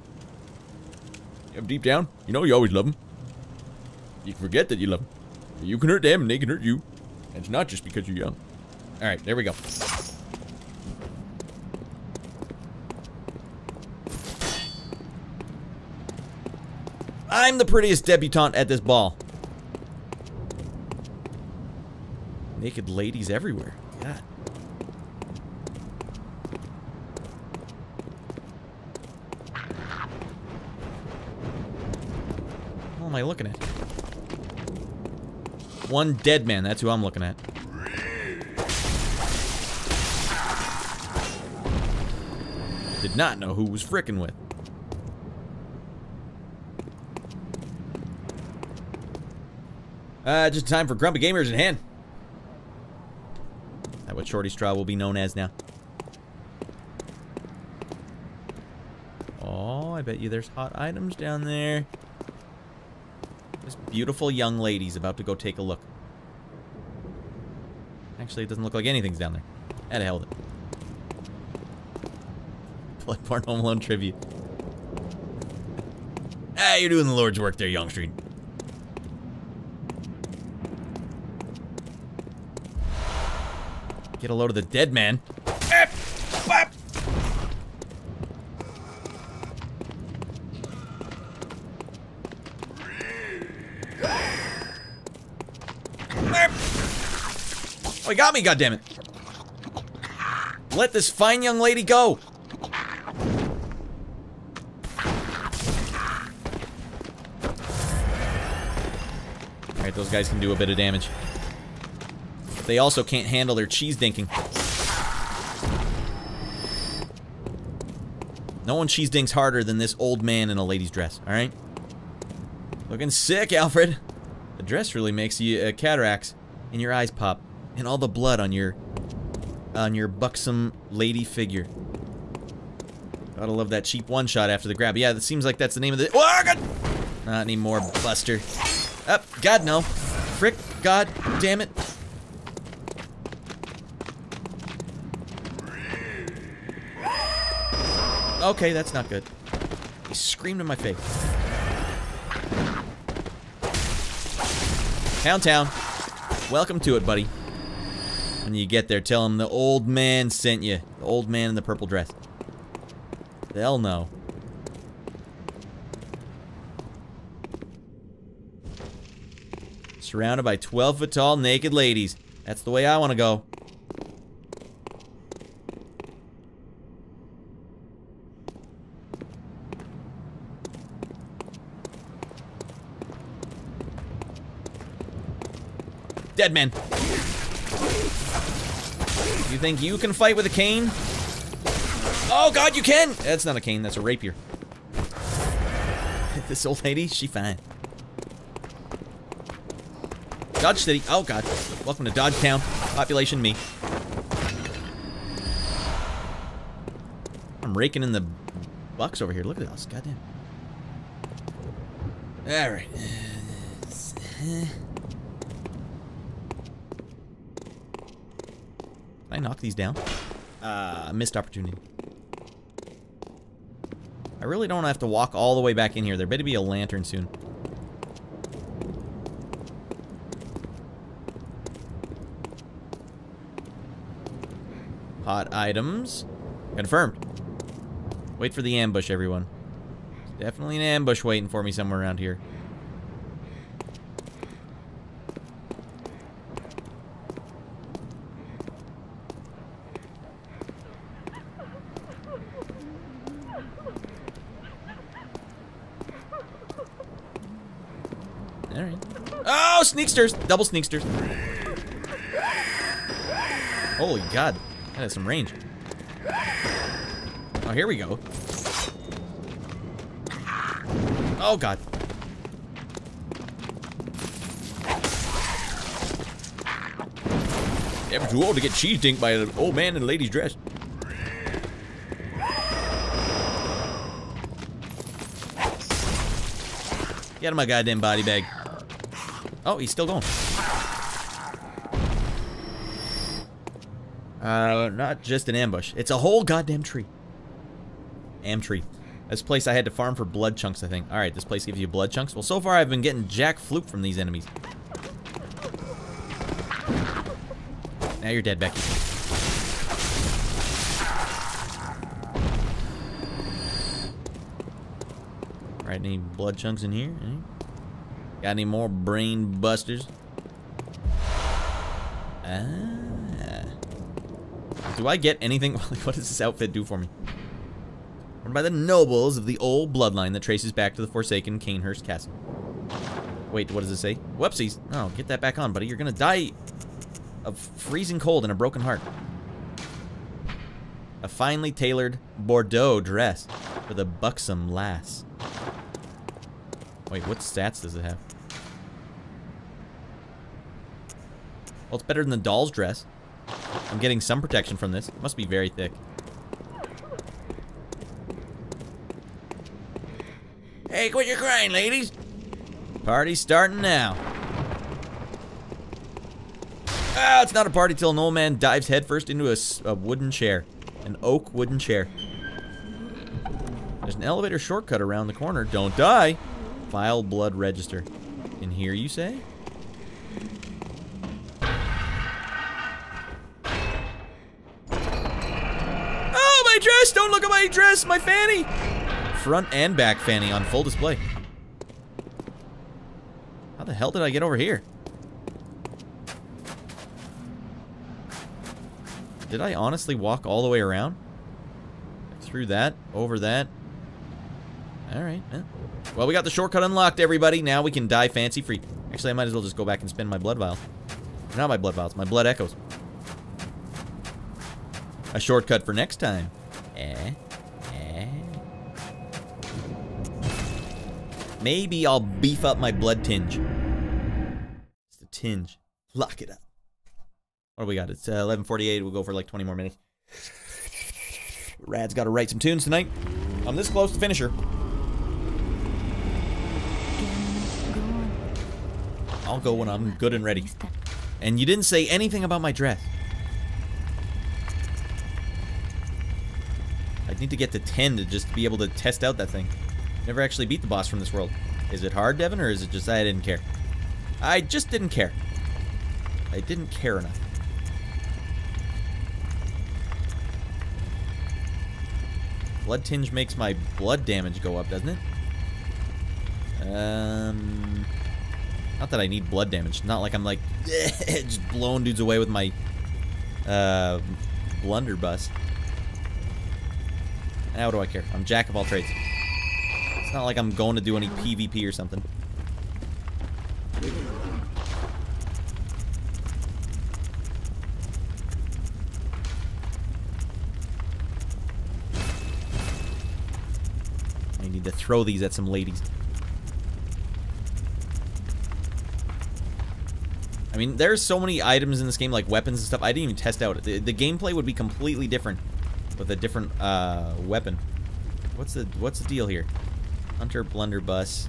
Deep down, you know you always love them. You forget that you love them. You can hurt them and they can hurt you. And it's not just because you're young. All right, there we go. I'm the prettiest debutante at this ball. Naked ladies everywhere. God. What am I looking at? One dead man, that's who I'm looking at. Did not know who was frickin' with. Uh, just time for Grumpy Gamers in hand. Is that what Shorty Straw will be known as now? Oh, I bet you there's hot items down there. This beautiful young lady's about to go take a look. Actually, it doesn't look like anything's down there. I'd have held it. Bloodborne Home Alone tribute. Ah, you're doing the Lord's work there, Young Street. Get a load of the dead man. Oh, he got me, goddammit. Let this fine young lady go. Alright, those guys can do a bit of damage. They also can't handle their cheese dinking. No one cheese dinks harder than this old man in a lady's dress, alright? Looking sick, Alfred. The dress really makes you uh, cataracts and your eyes pop and all the blood on your on your buxom lady figure. Gotta love that cheap one shot after the grab. Yeah, it seems like that's the name of the. Oh, God! Not anymore, Buster. Up, oh, God no. Frick, God, damn it. Okay, that's not good. He screamed in my face. Downtown. Welcome to it, buddy. When you get there, tell him the old man sent you. The old man in the purple dress. They'll know. Surrounded by 12 foot tall naked ladies. That's the way I want to go. Dead man. You think you can fight with a cane? Oh god, you can! That's not a cane, that's a rapier. this old lady, she fine. Dodge City. Oh god. Welcome to Dodge Town. Population me. I'm raking in the bucks over here. Look at this. Goddamn. Alright. I knock these down? Uh, missed opportunity. I really don't have to walk all the way back in here. There better be a lantern soon. Hot items. Confirmed. Wait for the ambush, everyone. Definitely an ambush waiting for me somewhere around here. Sneaksters. Double sneaksters. Holy god. That has some range. Oh, here we go. Oh god. Never too old to get cheese dinked by an old man in a lady's dress. Get out of my goddamn body bag. Oh, he's still going. Uh, not just an ambush. It's a whole goddamn tree. Am tree. This place I had to farm for blood chunks, I think. Alright, this place gives you blood chunks. Well, so far I've been getting jack floop from these enemies. Now you're dead, Becky. Right, any blood chunks in here? Any? Got any more brain busters? Ah. Do I get anything? what does this outfit do for me? Run by the nobles of the old bloodline that traces back to the forsaken Cainhurst Castle. Wait, what does it say? Whoopsies. Oh, get that back on, buddy. You're gonna die of freezing cold and a broken heart. A finely tailored Bordeaux dress for the buxom lass. Wait, what stats does it have? Well, it's better than the doll's dress. I'm getting some protection from this. It must be very thick. Hey, quit your crying, ladies. Party's starting now. Ah, it's not a party till an old man dives headfirst into a, a wooden chair. An oak wooden chair. There's an elevator shortcut around the corner. Don't die. File blood register. In here, you say? Down! Look at my dress! My fanny! Front and back fanny on full display. How the hell did I get over here? Did I honestly walk all the way around? Through that, over that. Alright. Well, we got the shortcut unlocked, everybody. Now we can die fancy free. Actually, I might as well just go back and spend my blood vial. Not my blood vials, my blood echoes. A shortcut for next time. Eh? Eh? Maybe I'll beef up my blood tinge. It's the tinge. Lock it up. What do we got? It's uh, 11:48. We'll go for like 20 more minutes. Rad's got to write some tunes tonight. I'm this close to finisher. I'll go when I'm good and ready. And you didn't say anything about my dress. I need to get to 10 to just be able to test out that thing. Never actually beat the boss from this world. Is it hard, Devin, or is it just I didn't care? I just didn't care. I didn't care enough. Blood tinge makes my blood damage go up, doesn't it? Um, not that I need blood damage. Not like I'm like just blowing dudes away with my uh, blunderbuss. Now what do I care? I'm jack of all trades. It's not like I'm going to do any PvP or something. I need to throw these at some ladies. I mean, there's so many items in this game, like weapons and stuff, I didn't even test out. The, the gameplay would be completely different with a different uh, weapon. What's the what's the deal here? Hunter blunderbuss.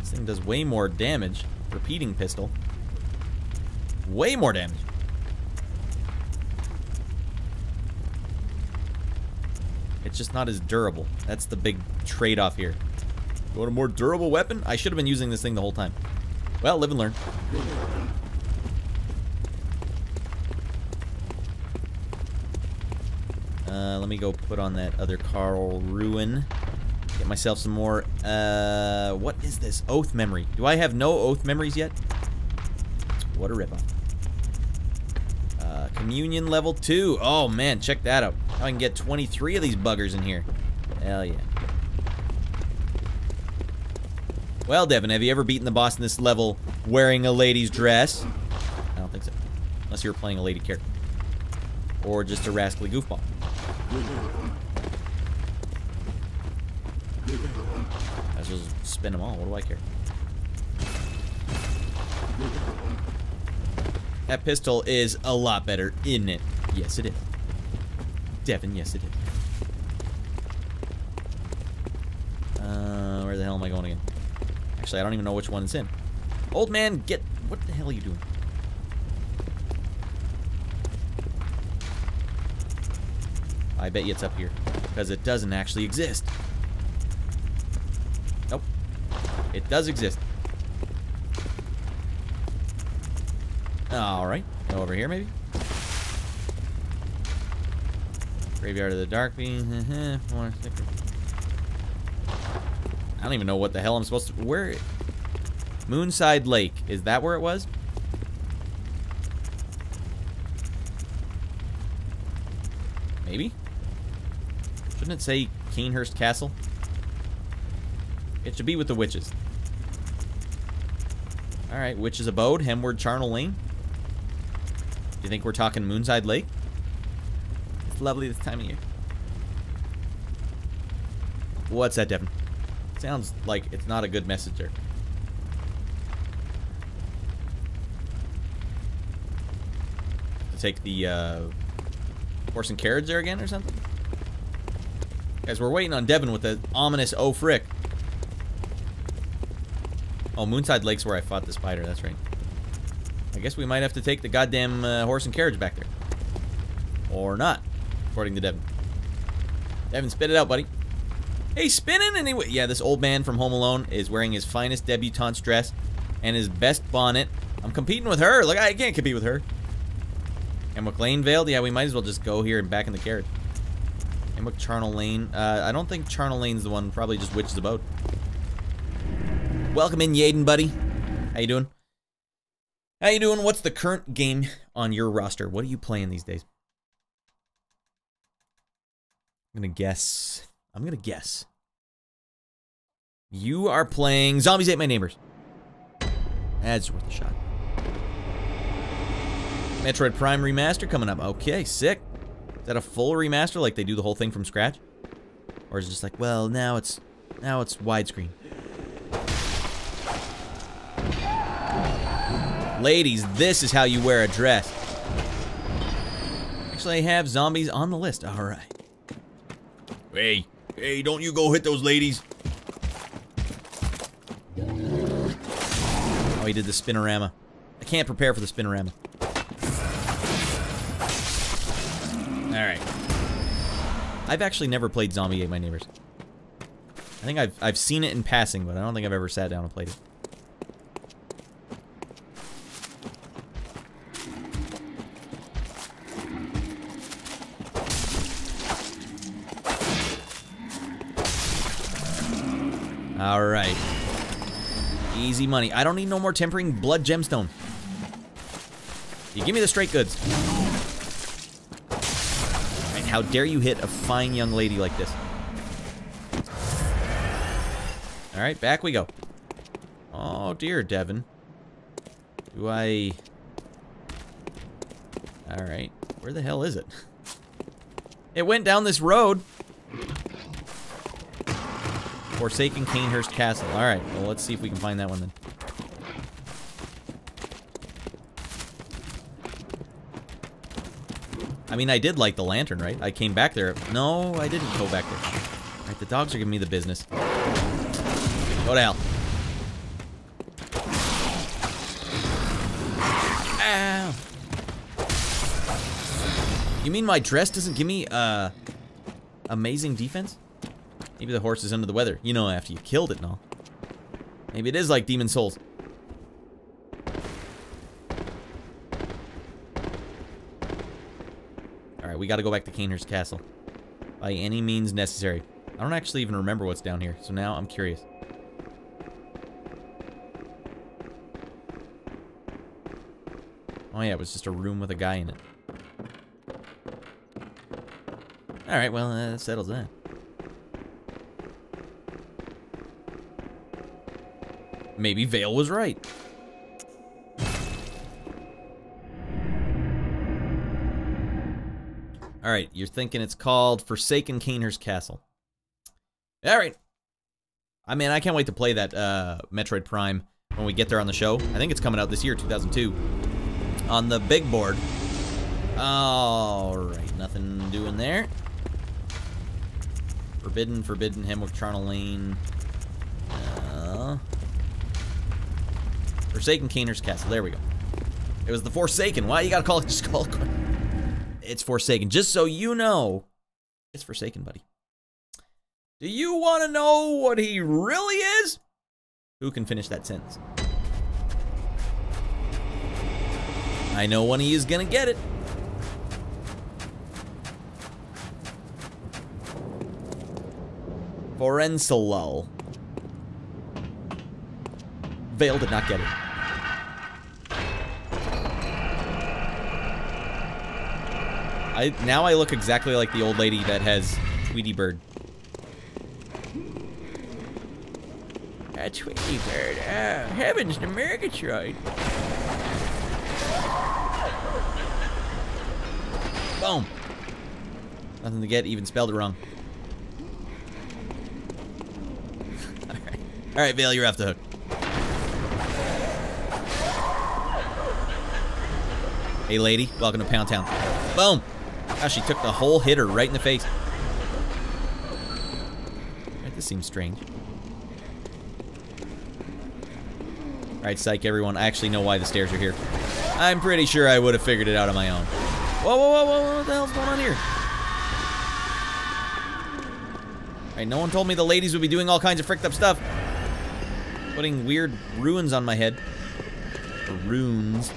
This thing does way more damage. Repeating pistol. Way more damage. It's just not as durable. That's the big trade-off here. You want a more durable weapon? I should have been using this thing the whole time. Well, live and learn. Uh, let me go put on that other Caryll Rune. Get myself some more. Uh, what is this? Oath memory. Do I have no oath memories yet? What a ripoff. Uh, communion level 2. Oh, man, check that out. I can get 23 of these buggers in here. Hell yeah. Well, Devin, have you ever beaten the boss in this level wearing a lady's dress? I don't think so. Unless you were playing a lady character. Or just a rascally goofball. I just spin them all. What do I care? That pistol is a lot better, isn't it? Yes, it is. Devin, yes, it is. Uh, where the hell am I going again? Actually, I don't even know which one it's in. Old man, get... What the hell are you doing? I bet you it's up here. Because it doesn't actually exist. Nope. It does exist. Alright. Over here, maybe? Graveyard of the Dark Being. Uh-huh, I don't even know what the hell I'm supposed to... Where... Moonside Lake. Is that where it was? Maybe? Shouldn't it say Cainhurst Castle? It should be with the witches. Alright, Witch's Abode, Hemwick Charnel Lane. Do you think we're talking Moonside Lake? It's lovely this time of year. What's that, Devin? Sounds like it's not a good messenger. To take the uh, horse and carriage there again or something? Guys, we're waiting on Devin with the ominous oh frick. Oh, Moonside Lake's where I fought the spider, that's right. I guess we might have to take the goddamn uh, horse and carriage back there. Or not, according to Devin. Devin, spit it out, buddy. Hey, spinning anyway. Yeah, this old man from Home Alone is wearing his finest debutante's dress and his best bonnet. I'm competing with her. Look, I can't compete with her. And McLean veiled? Yeah, we might as well just go here and back in the carriage. And with Charnel Lane. Uh, I don't think Charnel Lane's the one. Probably just witches about. Welcome in, Yaden, buddy. How you doing? How you doing? What's the current game on your roster? What are you playing these days? I'm gonna guess. I'm gonna guess. You are playing Zombies Ate My Neighbors. That's worth a shot. Metroid Prime Remaster coming up. Okay, sick. Is that a full remaster, like they do the whole thing from scratch? Or is it just like, well, now it's now it's widescreen? Ladies, this is how you wear a dress. Actually, I have zombies on the list. All right. Hey, hey, don't you go hit those ladies. Oh, he did the spinorama. I can't prepare for the spinorama. Alright. I've actually never played Zombie Ate My Neighbors. I think I've, I've seen it in passing, but I don't think I've ever sat down and played it. Alright. Easy money. I don't need no more tempering blood gemstone. You give me the straight goods. How dare you hit a fine young lady like this? Alright, back we go. Oh dear, Devin. Do I... Alright. Where the hell is it? It went down this road. Forsaken Cainhurst Castle. Alright, well let's see if we can find that one then. I mean, I did like the lantern, right? I came back there. No, I didn't go back there. Alright, the dogs are giving me the business. Go to hell. Ow. You mean my dress doesn't give me, uh, amazing defense? Maybe the horse is under the weather. You know, after you killed it and all. Maybe it is like Demon Souls. We gotta go back to Cainhurst Castle. By any means necessary. I don't actually even remember what's down here, so now I'm curious. Oh yeah, it was just a room with a guy in it. Alright, well, uh, that settles that. Maybe Vale was right. Alright, you're thinking it's called Forsaken Cainhurst Castle. Alright. I mean, I can't wait to play that uh, Metroid Prime when we get there on the show. I think it's coming out this year, 2002. On the big board. Alright, nothing doing there. Forbidden, forbidden, Hemwick, Charnel Lane. Uh, Forsaken Cainhurst Castle. There we go. It was the Forsaken. Why you gotta call it just call it? It's Forsaken. Just so you know, it's Forsaken, buddy. Do you want to know what he really is? Who can finish that sentence? I know when he is gonna get it. Forensalul. Vale did not get it. I now I look exactly like the old lady that has Tweety Bird. A Tweety Bird. Ah, heavens to Murgatroyd. Boom. Nothing to get, even spelled it wrong. Alright. Alright, Vale, you're off the hook. Hey lady, welcome to Pound Town. Boom! She took the whole hitter right in the face. Right, this seems strange. Alright, psych everyone. I actually know why the stairs are here. I'm pretty sure I would have figured it out on my own. Whoa, whoa, whoa, whoa, what the hell's going on here? Alright, no one told me the ladies would be doing all kinds of fricked up stuff. Putting weird ruins on my head. Runes.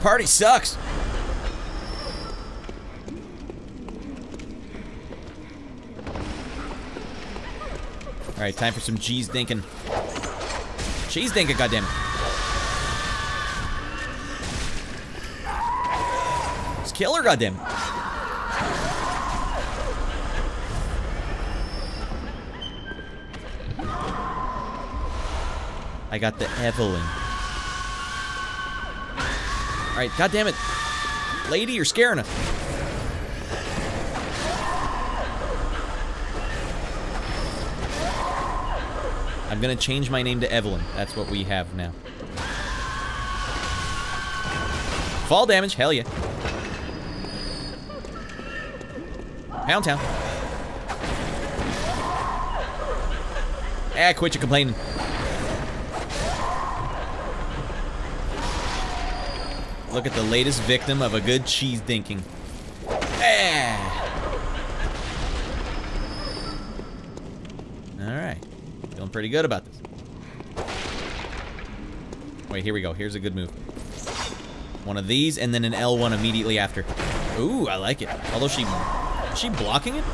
Party sucks. All right, time for some cheese dinking. Cheese dinking, goddammit. It's killer, goddamn. I got the Evelyn. All right, goddamn it, lady, you're scaring us. I'm gonna change my name to Evelyn. That's what we have now. Fall damage, hell yeah. Pound town. Ah, quit your complaining. Look at the latest victim of a good cheese dinking. Alright. Feeling pretty good about this. Wait, here we go. Here's a good move. One of these, and then an L1 immediately after. Ooh, I like it. Although she... Is she blocking it?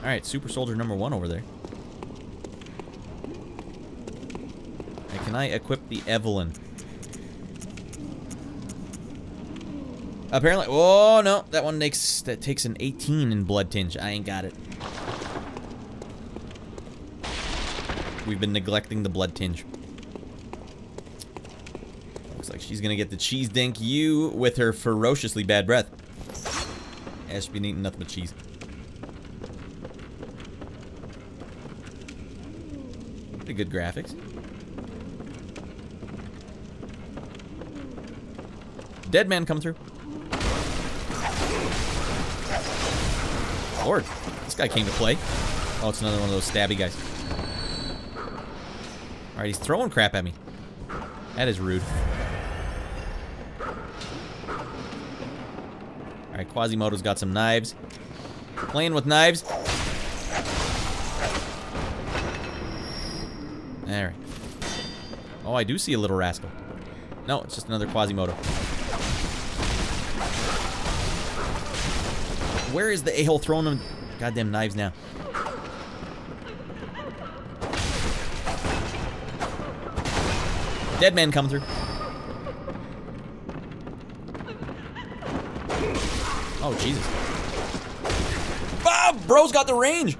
Alright, Super Soldier number one over there. Hey, can I equip the Evelyn? Apparently, oh no, that one takes that takes an 18 in blood tinge. I ain't got it. We've been neglecting the blood tinge. Looks like she's gonna get the cheese dink you with her ferociously bad breath. Yeah, she's been eating nothing but cheese. Pretty good graphics. Dead man come through. Lord, this guy came to play. Oh, it's another one of those stabby guys. Alright, he's throwing crap at me. That is rude. Alright, Quasimodo's got some knives. Playing with knives. Alright. Oh, I do see a little rascal. No, it's just another Quasimodo. Where is the a-hole throwing them goddamn knives now? Dead man coming through. Oh, Jesus. Ah, bro's got the range.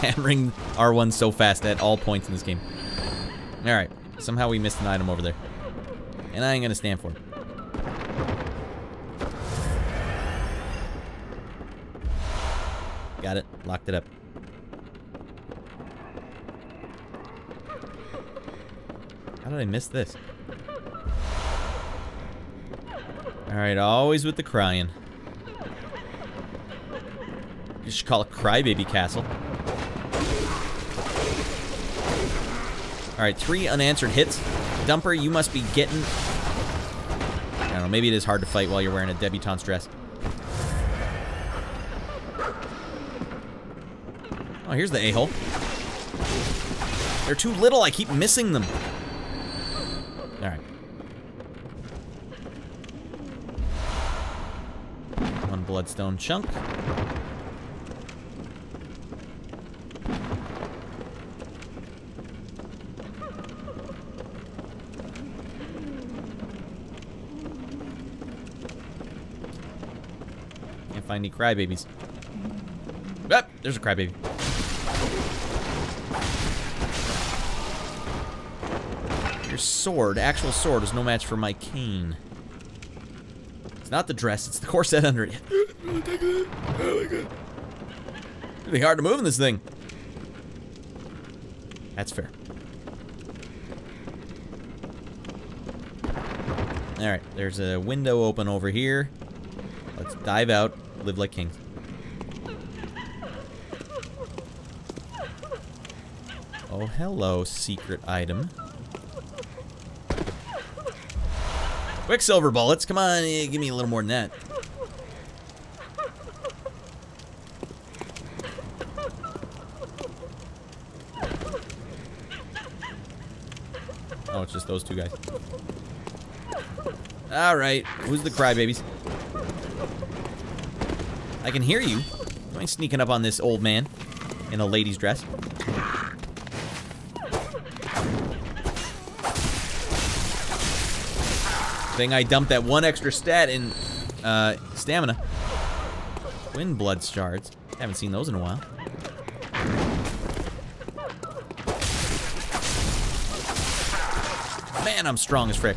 Hammering R1 so fast at all points in this game. Alright, somehow we missed an item over there. And I ain't gonna stand for it. Got it. Locked it up. How did I miss this? Alright, always with the crying. You should call it Crybaby Castle. Alright, three unanswered hits. Dumper, you must be getting... I don't know, maybe it is hard to fight while you're wearing a debutante's dress. Oh, here's the a-hole. They're too little, I keep missing them. Alright. One bloodstone chunk. Find any crybabies. Yep, there's a crybaby. Your sword, actual sword, is no match for my cane. It's not the dress, it's the corset under it. Really hard to move in this thing. That's fair. Alright, there's a window open over here. Let's dive out, live like kings. Oh, hello, secret item. Quicksilver bullets. Come on, eh, give me a little more than that. Oh, it's just those two guys. All right, who's the crybabies? I can hear you. Am I sneaking up on this old man in a lady's dress? Thing I dumped that one extra stat in uh, stamina. Twin blood shards. Haven't seen those in a while. Man, I'm strong as frick.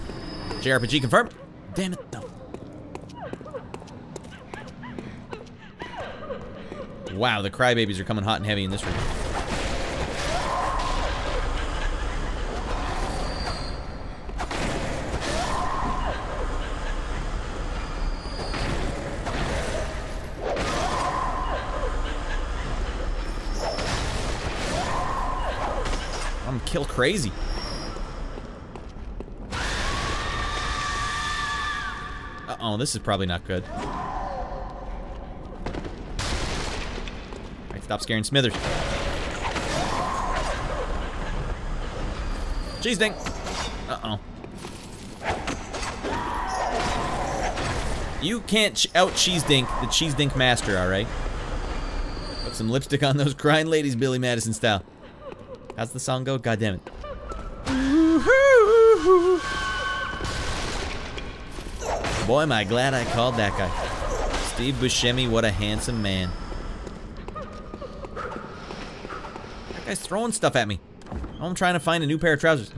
JRPG confirmed. Damn it, no. Wow, the crybabies are coming hot and heavy in this room. I'm kill crazy. Uh-oh, this is probably not good. Stop scaring Smithers. Cheese dink. Uh-oh. You can't out cheese dink the cheese dink master, alright? Put some lipstick on those crying ladies, Billy Madison style. How's the song go? God damn it. Boy, am I glad I called that guy. Steve Buscemi, what a handsome man. Guy's throwing stuff at me. I'm trying to find a new pair of trousers.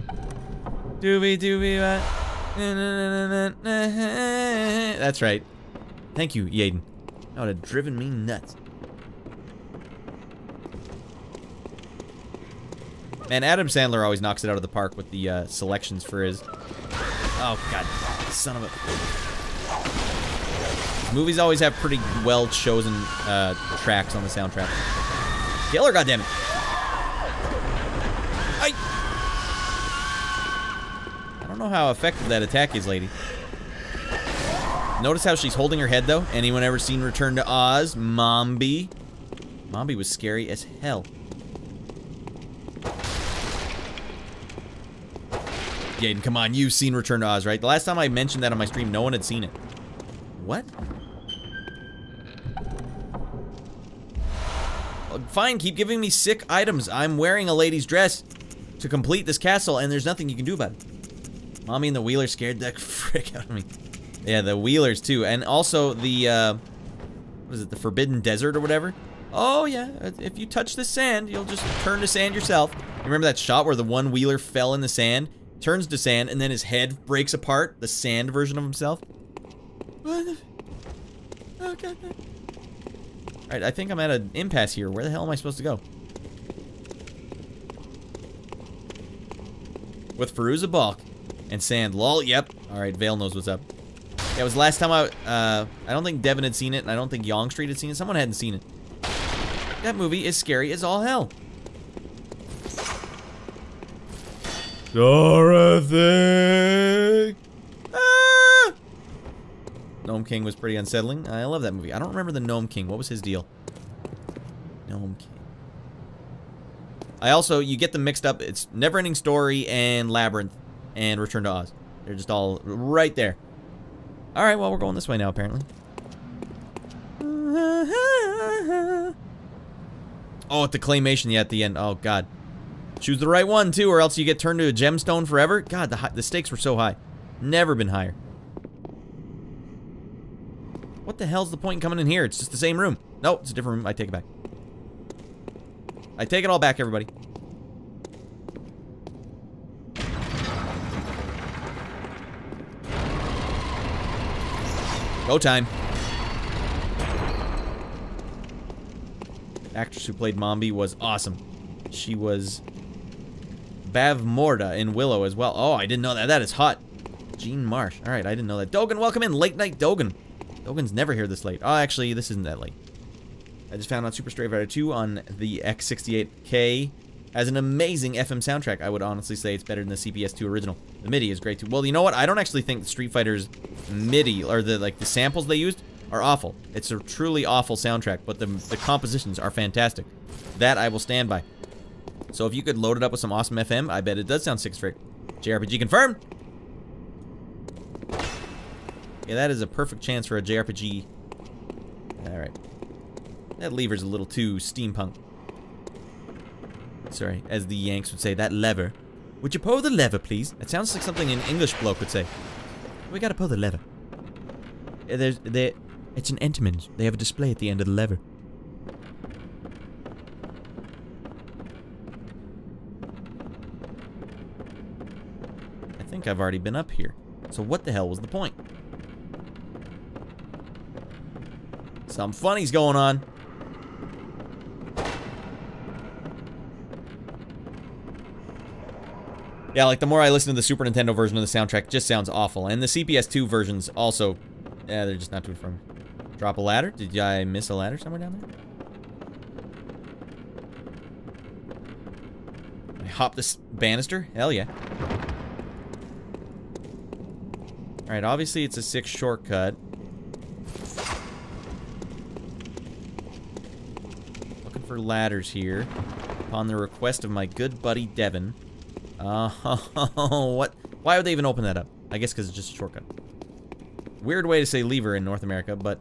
Doobie doobie what? That's right. Thank you, Yaden. That would have driven me nuts. Man, Adam Sandler always knocks it out of the park with the uh, selections for his. Oh God, son of a. Movies always have pretty well chosen uh, tracks on the soundtrack. Killer, goddammit! Know how effective that attack is, lady. Notice how she's holding her head, though. Anyone ever seen Return to Oz? Mombi. Mombi was scary as hell. Gaten, come on, you've seen Return to Oz, right? The last time I mentioned that on my stream, no one had seen it. What? Well, fine, keep giving me sick items. I'm wearing a lady's dress to complete this castle, and there's nothing you can do about it. Mombi and the Wheeler scared the frick out of me. Yeah, the Wheelers, too. And also the, uh, what is it, the Forbidden Desert or whatever? Oh, yeah, if you touch the sand, you'll just turn to sand yourself. You Remember that shot where the one Wheeler fell in the sand? turns to sand, and then his head breaks apart, the sand version of himself. What Okay. Alright, I think I'm at an impasse here. Where the hell am I supposed to go? With Fairuza Balk and sand. Lol, yep. Alright, Vale knows what's up. Yeah, it was the last time I, uh, I don't think Devin had seen it, and I don't think Yong Street had seen it. Someone hadn't seen it. That movie is scary as all hell. Dorothy! Ah! Gnome King was pretty unsettling. I love that movie. I don't remember the Gnome King. What was his deal? Gnome King. I also, you get them mixed up. It's Neverending Story and Labyrinth and Return to Oz. They're just all right there. Alright, well, we're going this way now, apparently. Oh, at the claymation, yeah, at the end. Oh, God. Choose the right one, too, or else you get turned to a gemstone forever. God, the, the stakes were so high. Never been higher. What the hell's the point in coming in here? It's just the same room. No, it's a different room. I take it back. I take it all back, everybody. Go time. Actress who played Mombi was awesome. She was Bavmorda in Willow as well. Oh, I didn't know that. That is hot. Jean Marsh. All right, I didn't know that. Dogan, welcome in. Late night Dogan. Dogan's never here this late. Oh, actually, this isn't that late. I just found out Super Street Fighter 2 on the X68K has an amazing FM soundtrack. I would honestly say it's better than the CPS2 original. The MIDI is great too. Well, you know what? I don't actually think Street Fighter's MIDI or the like the samples they used are awful. It's a truly awful soundtrack, but the the compositions are fantastic. That I will stand by. So if you could load it up with some awesome FM, I bet it does sound six frick. JRPG confirmed. Yeah, that is a perfect chance for a JRPG. All right. That lever's a little too steampunk. Sorry, as the Yanks would say, that lever. Would you pull the lever, please? That sounds like something an English bloke would say. We gotta pull the lever. There's, there, it's an Entenmann's. They have a display at the end of the lever. I think I've already been up here. So what the hell was the point? Some funny's going on. Yeah, like the more I listen to the Super Nintendo version of the soundtrack, just sounds awful. And the CPS2 versions also, yeah, they're just not too from. Drop a ladder? Did I miss a ladder somewhere down there? I hop this banister? Hell yeah. Alright, obviously it's a six shortcut. Looking for ladders here. Upon the request of my good buddy Devin. Oh, what? Why would they even open that up? I guess because it's just a shortcut. Weird way to say lever in North America, but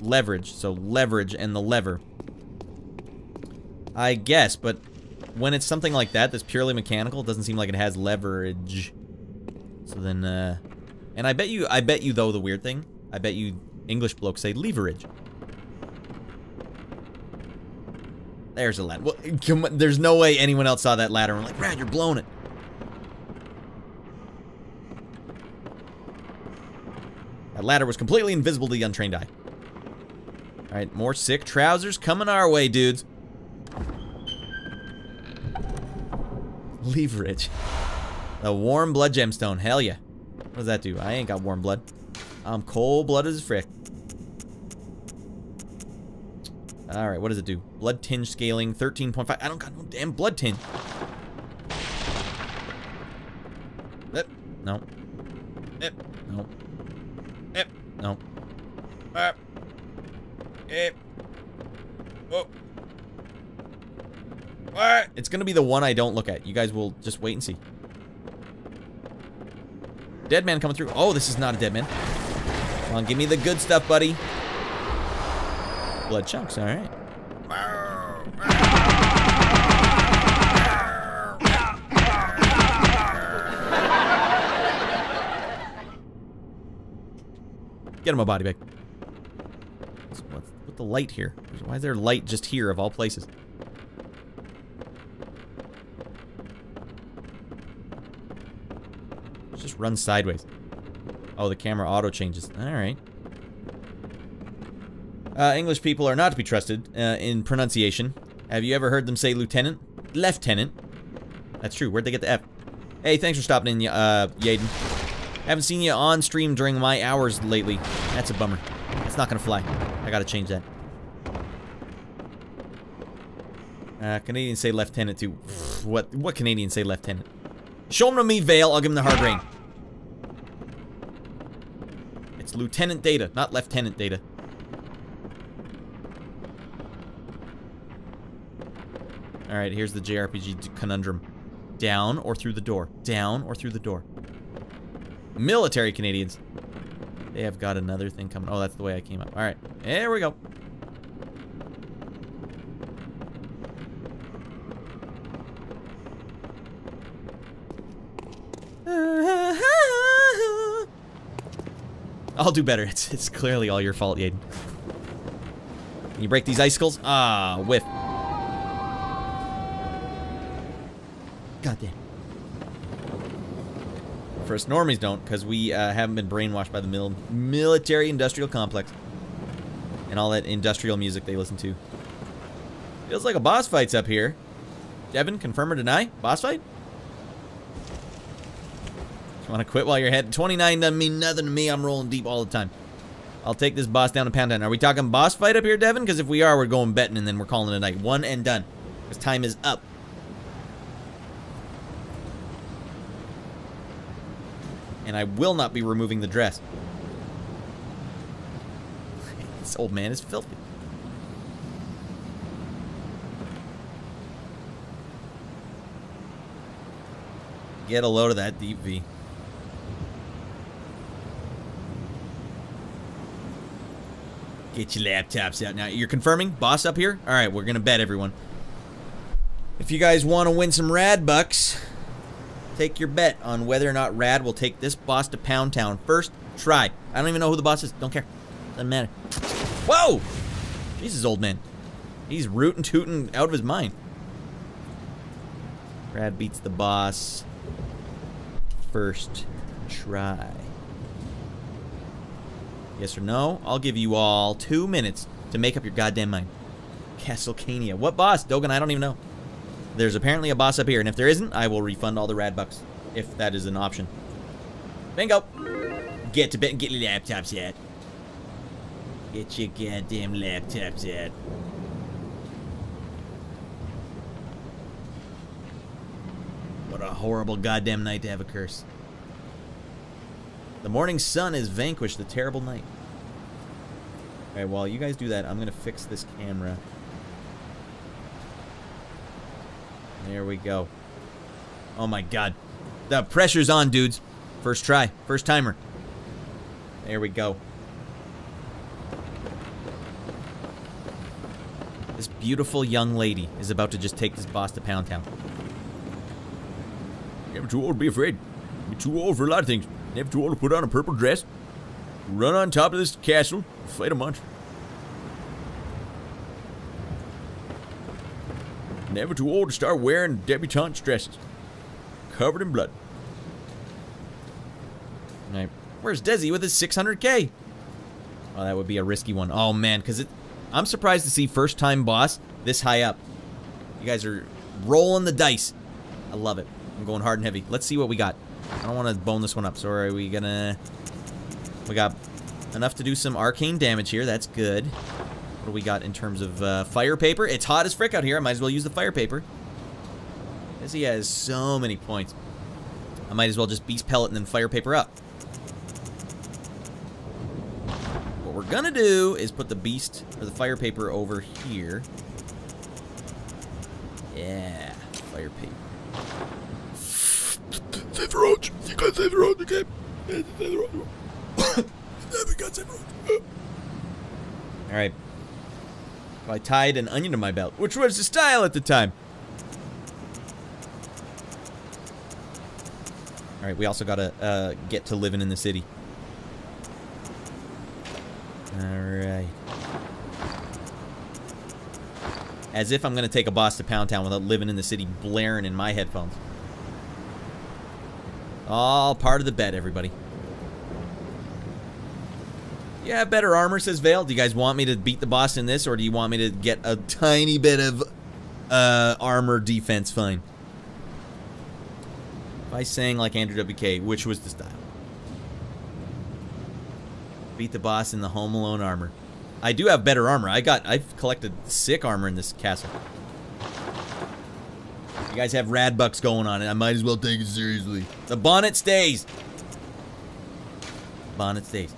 leverage. So leverage and the lever. I guess, but when it's something like that that's purely mechanical, it doesn't seem like it has leverage. So then, uh... And I bet you, I bet you though, the weird thing, I bet you English blokes say leverage. There's a ladder. Well, on, there's no way anyone else saw that ladder. I'm like, Brad, you're blowing it. That ladder was completely invisible to the untrained eye. Alright, more sick trousers coming our way, dudes. Leverage. The warm blood gemstone. Hell yeah. What does that do? I ain't got warm blood. I'm cold-blooded as frick. Alright, what does it do? Blood tinge scaling, 13.5. I don't got no damn blood tinge. Yep. No. Yep. No. Yep. No. Yep. Yep. Whoa. What? It's gonna be the one I don't look at. You guys will just wait and see. Dead man coming through. Oh, this is not a dead man. Come on, give me the good stuff, buddy. Blood chunks, alright. Get him a body bag. What's, what's with the light here? Why is there light just here of all places? Let's just run sideways. Oh, the camera auto changes. Alright. Uh, English people are not to be trusted uh, in pronunciation. Have you ever heard them say lieutenant? Lieutenant. That's true. Where'd they get the F? Hey, thanks for stopping in, uh, Yaden. Haven't seen you on stream during my hours lately. That's a bummer. That's not gonna fly. I gotta change that. Uh, Canadians say lieutenant too. What? What Canadians say lieutenant? Show him to me, Vale. I'll give him the hard rain. It's Lieutenant Data, not Lieutenant Data. Alright, here's the JRPG conundrum. Down or through the door? Down or through the door? Military Canadians. They have got another thing coming. Oh, that's the way I came up. Alright, there we go. I'll do better. It's it's clearly all your fault, Yaden. Can you break these icicles? Ah, whiff. God damn. First, normies don't, because we uh, haven't been brainwashed by the mil military industrial complex. And all that industrial music they listen to. Feels like a boss fight's up here. Devin, confirm or deny? Boss fight? You Want to quit while you're ahead? 29 doesn't mean nothing to me. I'm rolling deep all the time. I'll take this boss down to Pound Town. Are we talking boss fight up here, Devin? Because if we are, we're going betting and then we're calling it a night. One and done. Because time is up. And I will not be removing the dress. this old man is filthy. Get a load of that deep V. Get your laptops out now. You're confirming? Boss up here? Alright, we're gonna bet everyone. If you guys want to win some rad bucks, take your bet on whether or not Rad will take this boss to Pound Town. First try. I don't even know who the boss is. Don't care. Doesn't matter. Whoa! Jesus, old man. He's rootin' tootin' out of his mind. Rad beats the boss. First try. Yes or no? I'll give you all two minutes to make up your goddamn mind. Castlevania. What boss? Dogan, I don't even know. There's apparently a boss up here, and if there isn't, I will refund all the rad bucks. If that is an option. Bingo! Get to bed and get your laptops yet. Get your goddamn laptops yet. What a horrible goddamn night to have a curse. The morning sun has vanquished the terrible night. Alright, while you guys do that, I'm to fix this camera. There we go. Oh my god. The pressure's on, dudes. First try. First timer. There we go. This beautiful young lady is about to just take this boss to Pound Town. Never too old to be afraid. You're too old for a lot of things. Never too old to put on a purple dress. Run on top of this castle. Fight a monster. Never too old to start wearing debutante dresses. Covered in blood. Where's Desi with his 600k? Oh, that would be a risky one. Oh, man, because it... I'm surprised to see first-time boss this high up. You guys are rolling the dice. I love it. I'm going hard and heavy. Let's see what we got. I don't want to bone this one up, so are we gonna... We got enough to do some arcane damage here. That's good. What do we got in terms of uh, fire paper? It's hot as frick out here. I might as well use the fire paper. As he has so many points. I might as well just beast pellet and then fire paper up. What we're gonna do is put the beast or the fire paper over here. Yeah, fire paper. Save the roads. You gotta save the roads, okay? Save the roads. Never got save the roads. All right. I tied an onion to my belt, which was the style at the time. All right, we also gotta uh, get to living in the city. All right. As if I'm gonna take a boss to Pound Town without living in the city, blaring in my headphones. All part of the bet, everybody. Yeah, better armor, says Vale. Do you guys want me to beat the boss in this, or do you want me to get a tiny bit of uh, armor defense? Fine. By saying like Andrew WK, which was the style. Beat the boss in the Home Alone armor. I do have better armor. I got, I've collected sick armor in this castle. You guys have rad bucks going on, and I might as well take it seriously. The bonnet stays. Bonnet stays.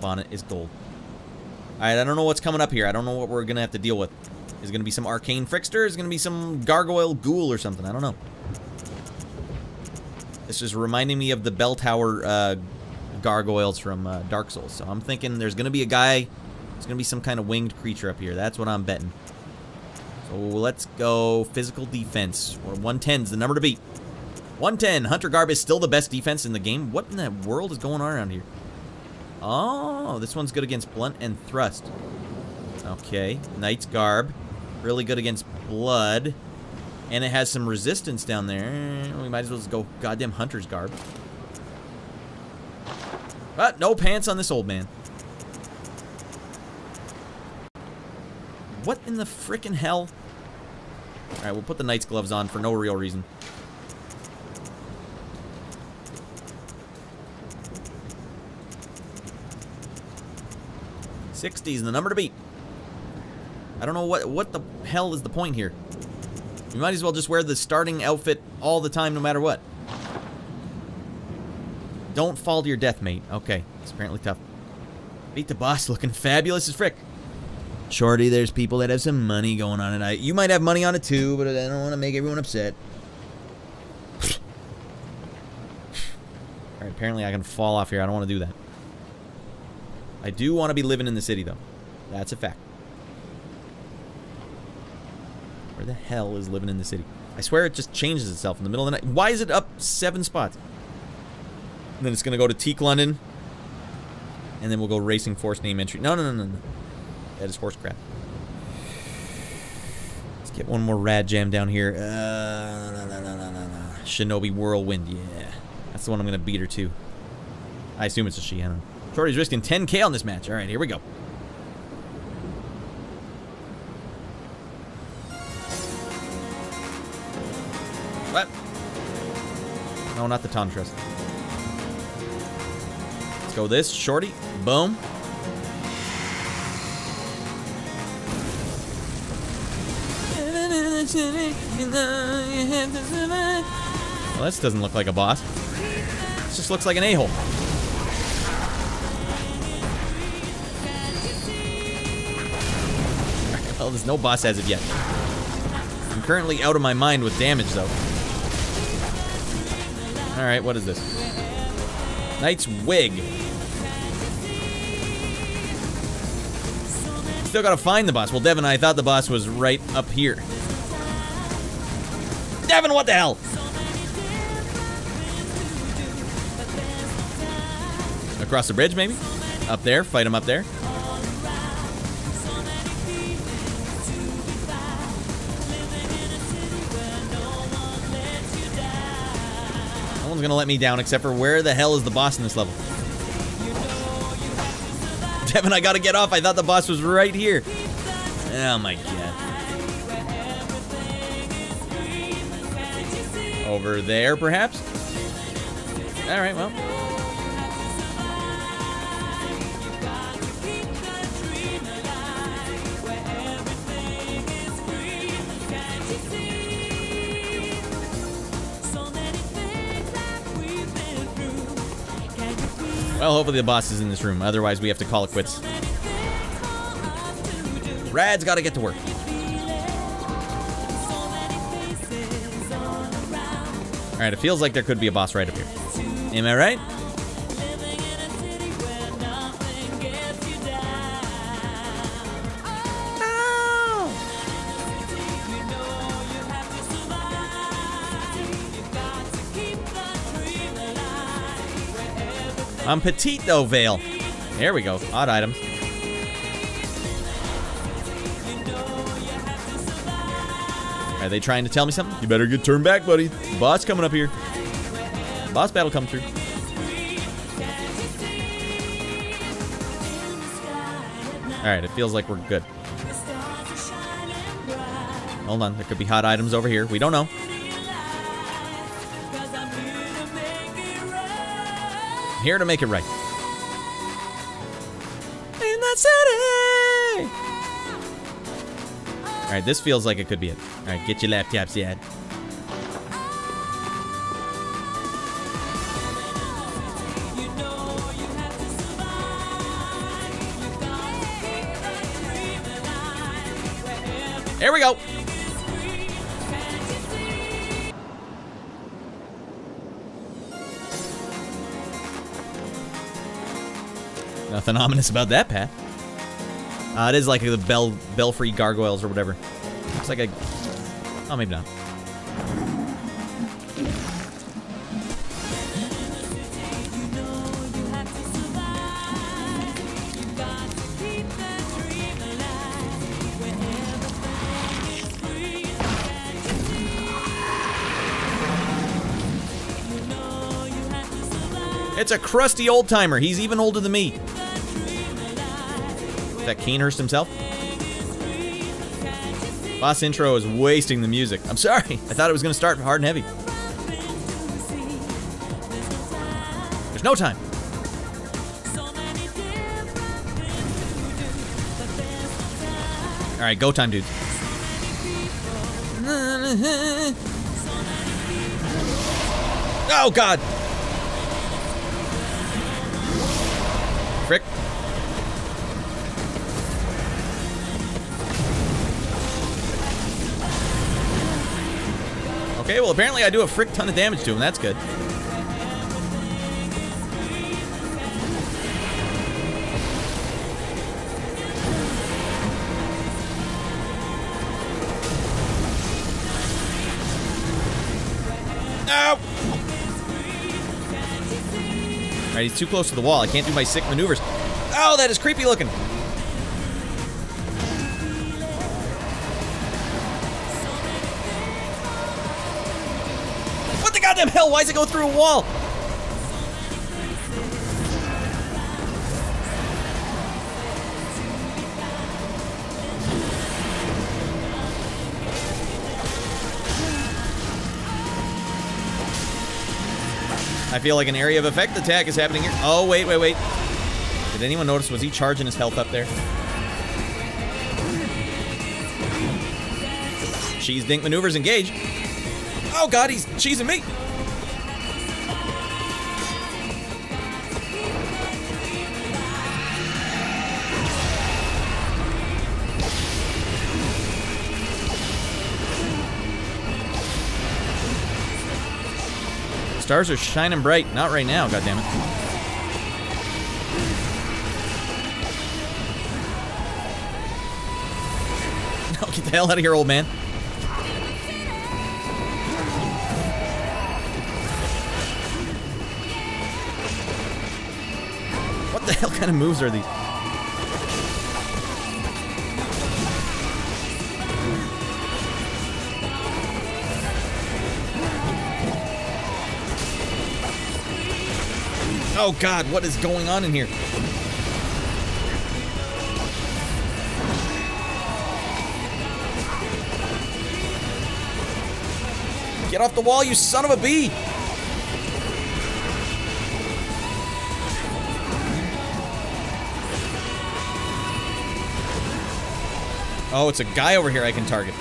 Bonnet is gold. Alright, I don't know what's coming up here. I don't know what we're going to have to deal with. Is going to be some arcane frickster? Is going to be some gargoyle ghoul or something? I don't know. This is reminding me of the bell tower uh, gargoyles from uh, Dark Souls. So I'm thinking there's going to be a guy. There's going to be some kind of winged creature up here. That's what I'm betting. So let's go physical defense. Or 110 is the number to beat. 110. Hunter Garb is still the best defense in the game. What in the world is going on around here? Oh, this one's good against blunt and thrust. Okay. Knight's Garb. Really good against blood. And it has some resistance down there. We might as well just go goddamn Hunter's Garb. But no pants on this old man. What in the frickin' hell? Alright, we'll put the Knight's gloves on for no real reason. Sixty is the number to beat. I don't know what what the hell is the point here. You might as well just wear the starting outfit all the time, no matter what. Don't fall to your death, mate. Okay, it's apparently tough. Beat the boss, looking fabulous as frick. Shorty, there's people that have some money going on tonight. You might have money on it too, but I don't want to make everyone upset. Alright, apparently I can fall off here. I don't want to do that. I do want to be living in the city, though. That's a fact. Where the hell is living in the city? I swear it just changes itself in the middle of the night. Why is it up seven spots? And then it's going to go to Teak London. And then we'll go Racing Force name entry. No, no, no, no, no. That is horse crap. Let's get one more rad jam down here. Uh, no, no, no, no, no, no. Shinobi Whirlwind, yeah. That's the one I'm going to beat her to. I assume it's a know. Shorty's risking 10k on this match. All right, here we go. What? No, not the Tantras. Let's go this. Shorty. Boom. Well, this doesn't look like a boss. This just looks like an a-hole. Well, there's no boss as of yet. I'm currently out of my mind with damage, though. Alright, what is this? Knight's Wig. Still gotta find the boss. Well, Devin, I thought the boss was right up here. Devin, what the hell? Across the bridge, maybe? Up there, fight him up there. Gonna let me down except for where the hell is the boss in this level? Devin, I gotta get off. I thought the boss was right here. Oh my god. Over there, perhaps? Alright, well. Well, hopefully the boss is in this room. Otherwise, we have to call it quits. Rad's got to get to work. All right, it feels like there could be a boss right up here. Am I right? I'm petite though, Vale. There we go. Odd items. Are they trying to tell me something? You better get turned back, buddy. Boss coming up here. Boss battle come through. Alright, it feels like we're good. Hold on, there could be hot items over here. We don't know. Here to make it right. In that city! Alright, this feels like it could be it. Alright, get your laptops, Yad. Nothing ominous about that, Pat. Uh, it is like the bell belfry gargoyles or whatever. Looks like a. Oh, maybe not. It's a crusty old timer. He's even older than me. That Cainhurst himself. Boss intro is wasting the music. I'm sorry. I thought it was going to start hard and heavy. There's no time. All right, go time, dudes. Oh, God. Okay, well, apparently I do a frick ton of damage to him. That's good. Alright, he's too close to the wall. I can't do my sick maneuvers. Oh, that is creepy looking. Goddamn hell? Why is it going through a wall? I feel like an area of effect attack is happening here. Oh, wait, wait, wait. Did anyone notice? Was he charging his health up there? Cheese dink maneuvers engaged. Oh god, he's cheesing me. Stars are shining bright. Not right now, goddammit. No, get the hell out of here, old man. What the hell kind of moves are these? Oh god, what is going on in here? Get off the wall, you son of a bee! Oh, it's a guy over here I can target.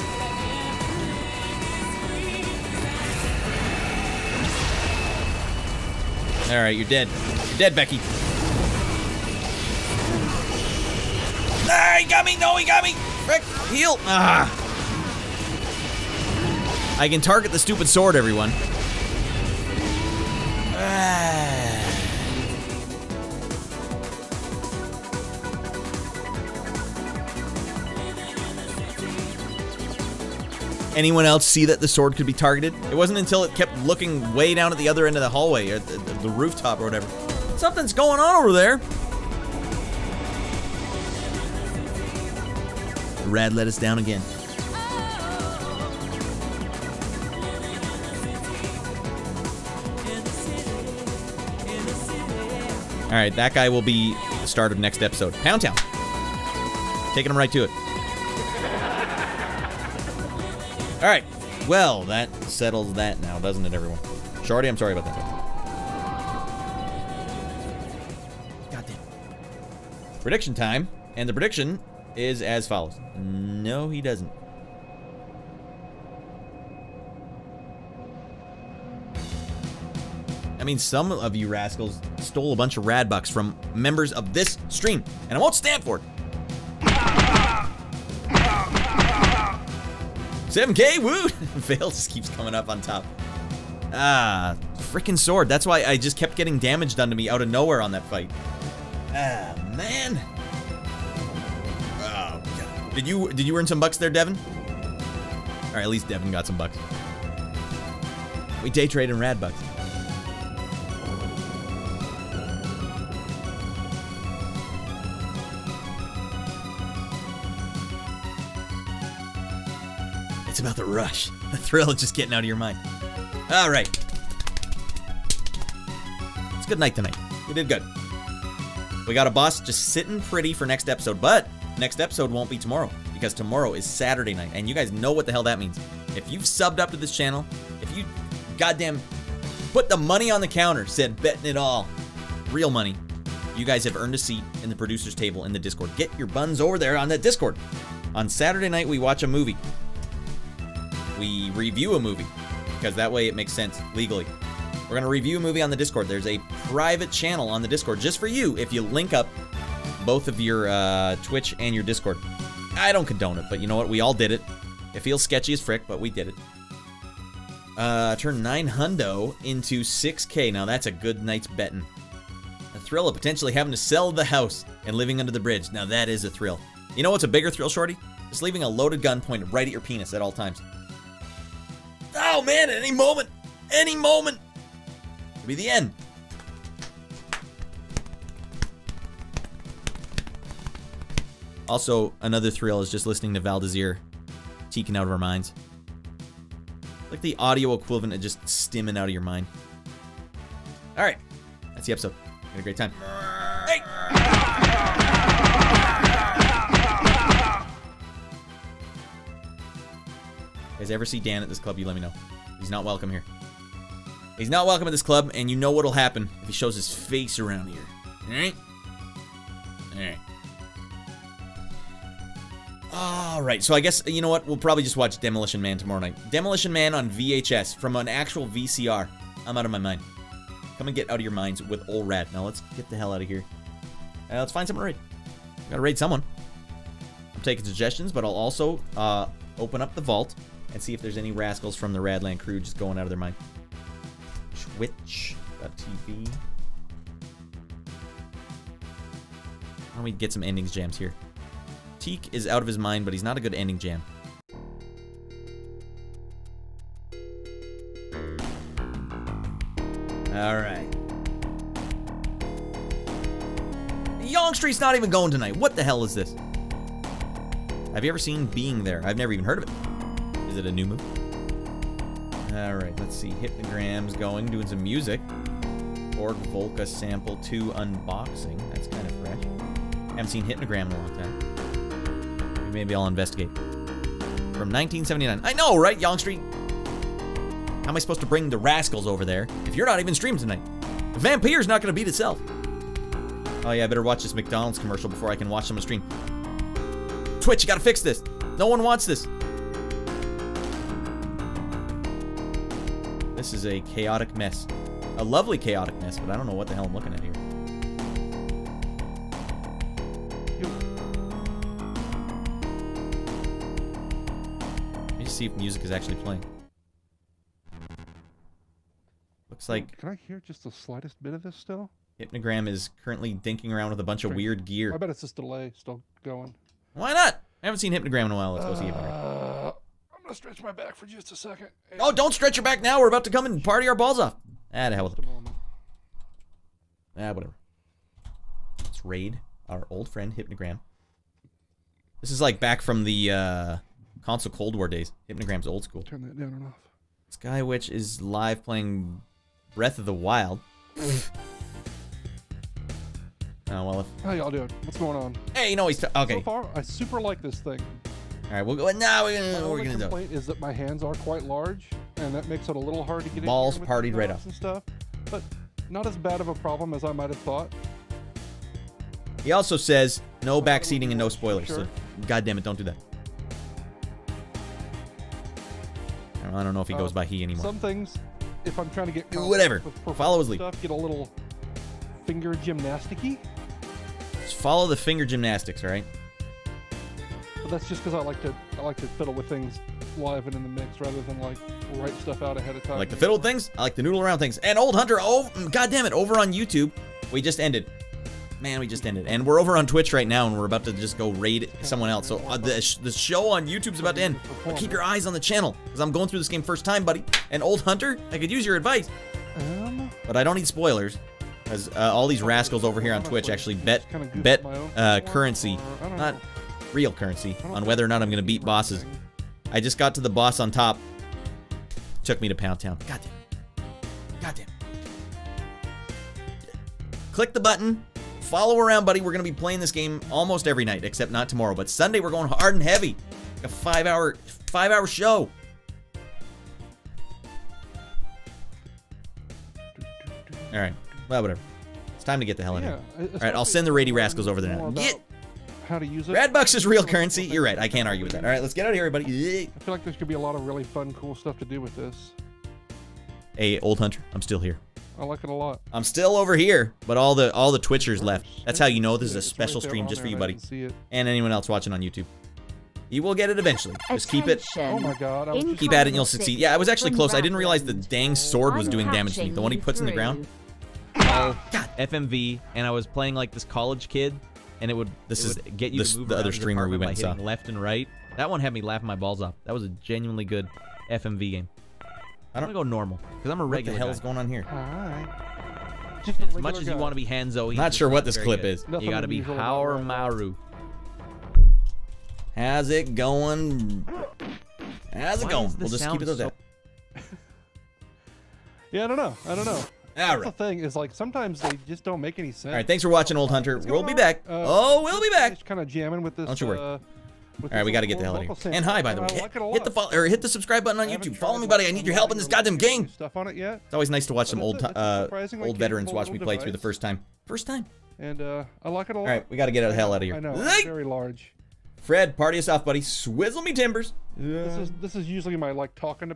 Alright, you're dead. You're dead, Becky. Ah, he got me! No, he got me! Frick! Heal! Ah! I can target the stupid sword, everyone. Anyone else see that the sword could be targeted? It wasn't until it kept looking way down at the other end of the hallway, or the, the rooftop, or whatever. Something's going on over there. Rad let us down again. All right, that guy will be the start of next episode. Pound Town. Taking him right to it. All right. Well, that settles that now, doesn't it, everyone? Shorty, I'm sorry about that. Goddamn. Prediction time. And the prediction is as follows. No, he doesn't. I mean, some of you rascals stole a bunch of rad bucks from members of this stream, and I won't stand for it. 7K, woo! Vale just keeps coming up on top. Ah, freaking sword. That's why I just kept getting damage done to me out of nowhere on that fight. Ah, man. Oh, God. Did you did you earn some bucks there, Devin? All right, at least Devin got some bucks. We day trade in rad bucks. About the rush, the thrill of just getting out of your mind. All right. It's a good night tonight. We did good. We got a boss just sitting pretty for next episode, but next episode won't be tomorrow because tomorrow is Saturday night, and you guys know what the hell that means. If you've subbed up to this channel, if you goddamn put the money on the counter, said betting it all, real money, you guys have earned a seat in the producer's table in the Discord. Get your buns over there on that Discord. On Saturday night, we watch a movie we review a movie because that way it makes sense legally. We're going to review a movie on the Discord. There's a private channel on the Discord just for you if you link up both of your uh, Twitch and your Discord. I don't condone it, but you know what? We all did it. It feels sketchy as frick, but we did it. Uh, turn 9 hundo into 6k. Now that's a good night's betting. A thrill of potentially having to sell the house and living under the bridge. Now that is a thrill. You know what's a bigger thrill, Shorty? Just leaving a loaded gun pointed right at your penis at all times. Oh man, at any moment, any moment, could be the end. Also, another thrill is just listening to Valdezir teeking out of our minds. Like the audio equivalent of just stimming out of your mind. Alright, that's the episode. Had a great time. Hey! Guys ever see Dan at this club, you let me know. He's not welcome here. He's not welcome at this club, and you know what'll happen if he shows his face around here. Alright? Alright. Alright, so I guess, you know what? We'll probably just watch Demolition Man tomorrow night. Demolition Man on VHS from an actual VCR. I'm out of my mind. Come and get out of your minds with old rat. Now let's get the hell out of here. Uh, let's find someone to raid. Gotta raid someone. I'm taking suggestions, but I'll also uh, open up the vault and see if there's any rascals from the Raddland crew just going out of their mind. Twitch.tv. Why don't we get some endings jams here? Teak is out of his mind, but he's not a good ending jam. Alright. Young Street's not even going tonight. What the hell is this? Have you ever seen Being There? I've never even heard of it. It a new move? Alright, let's see. Hypnogram's going, doing some music. Korg Volca Sample 2 unboxing. That's kind of fresh. Haven't seen Hypnogram in a long time. Maybe I'll investigate. From 1979. I know, right, Young Street? How am I supposed to bring the rascals over there if you're not even streaming tonight? The vampire's not going to beat itself. Oh yeah, I better watch this McDonald's commercial before I can watch them on stream. Twitch, you gotta fix this. No one wants this. This is a chaotic mess. A lovely chaotic mess, but I don't know what the hell I'm looking at here. Let me just see if music is actually playing. Looks like Can I hear just the slightest bit of this still? Hypnogram is currently dinking around with a bunch of weird gear. I bet it's this delay still going. Why not? I haven't seen Hypnogram in a while. Let's go see Hypnogram. Uh, Gonna stretch my back for just a second. Oh, don't stretch your back now. We're about to come and party our balls off. Ah, the hell with it. Ah, whatever. Let's raid our old friend Hypnogram. This is like back from the uh, console Cold War days. Hypnogram's old school. Turn that down and off. Sky Witch is live playing Breath of the Wild. oh well. If, How y'all doing? What's going on? hey, you know he's t- okay. So far, I super like this thing. All right, we'll go. Now we're gonna we're only gonna do. complaint is that my hands are quite large, and that makes it a little hard to get Balls in here with the partied right up and stuff. But not as bad of a problem as I might have thought. He also says no backseating and no spoilers. So, God damn it, don't do that. I don't- know if he goes Uh, by he anymore. Some things, if I'm trying to get Do whatever. Follow his lead. Stuff get a little finger gymnasticy, Just follow the finger gymnastics, all right? But that's just because I like to I like to fiddle with things live and in the mix rather than like write stuff out ahead of time. I like the fiddle things. I like the noodle around things. And Old Hunter, oh, god damn it, over on YouTube. We just ended. Man, we just ended. And we're over on Twitch right now, and we're about to just go raid someone else. So uh, the, sh- the show on YouTube's about to end. But keep your eyes on the channel, because I'm going through this game first time, buddy. And Old Hunter, I could use your advice. Um, But I don't need spoilers. Because uh, all these rascals over here on Twitch actually bet bet uh, currency, not real currency, on whether or not I'm going to beat bosses. I just got to the boss on top. Took me to Pound Town. God damn. God damn. Click the button. Follow around, buddy. We're going to be playing this game almost every night, except not tomorrow. But Sunday, we're going hard and heavy. A five-hour, five-hour show. All right. Well, whatever. It's time to get the hell out of Yeah. here. All right, I'll send the Rady Rascals over there now. About How to use it. Radbucks is real currency. You're right. I can't argue with that. All right, let's get out of here, everybody. I feel like there's gonna be a lot of really fun, cool stuff to do with this. Hey, old hunter, I'm still here. I like it a lot. I'm still over here, but all the all the Twitchers left. That's how you know this is a It's right special stream just for you, buddy, See it. and anyone else watching on YouTube. You will get it eventually. Just keep it. Oh my god, I was Keep at it and you'll succeed. Yeah, I was actually close. I didn't realize the dang sword was doing damage to me. The one he puts in the ground. Oh god. FMV, and I was playing like this college kid, and it would This it is would get you this- to move the other streamer we went by and saw. hitting left and right. That one had me laughing my balls off. That was a genuinely good FMV game. I I'm don't gonna go normal because I'm a regular. What the regular. hell's guy. going on here? Alright. Just As much as you want to be Hanzo, Not sure what this clip is. Nothing You gotta be unusual about Haohmaru. How's it going? How's it Why going? We'll just keep it at so- that. Yeah, I don't know. I don't know. All That's the thing is like sometimes they just don't make any sense. All right. Thanks for watching, Old Hunter. We'll be back. Uh, oh, we'll be back. Just kind of jamming with this. Don't you worry. Uh, All right, we got to get the hell out of here. And hi, by the And way, like hit the follow or hit the subscribe button on YouTube. Follow me, buddy. I need your help in this goddamn game. Stuff on it yet, It's always nice to watch some old a- ti- it's a uh, old veterans watch me play through the first time. First time. and uh, I like it a lot. All right, we got to get the hell out of here. I know. very large. Fred, party us off, buddy. Swizzle me timbers. This is this is usually my like talking to people.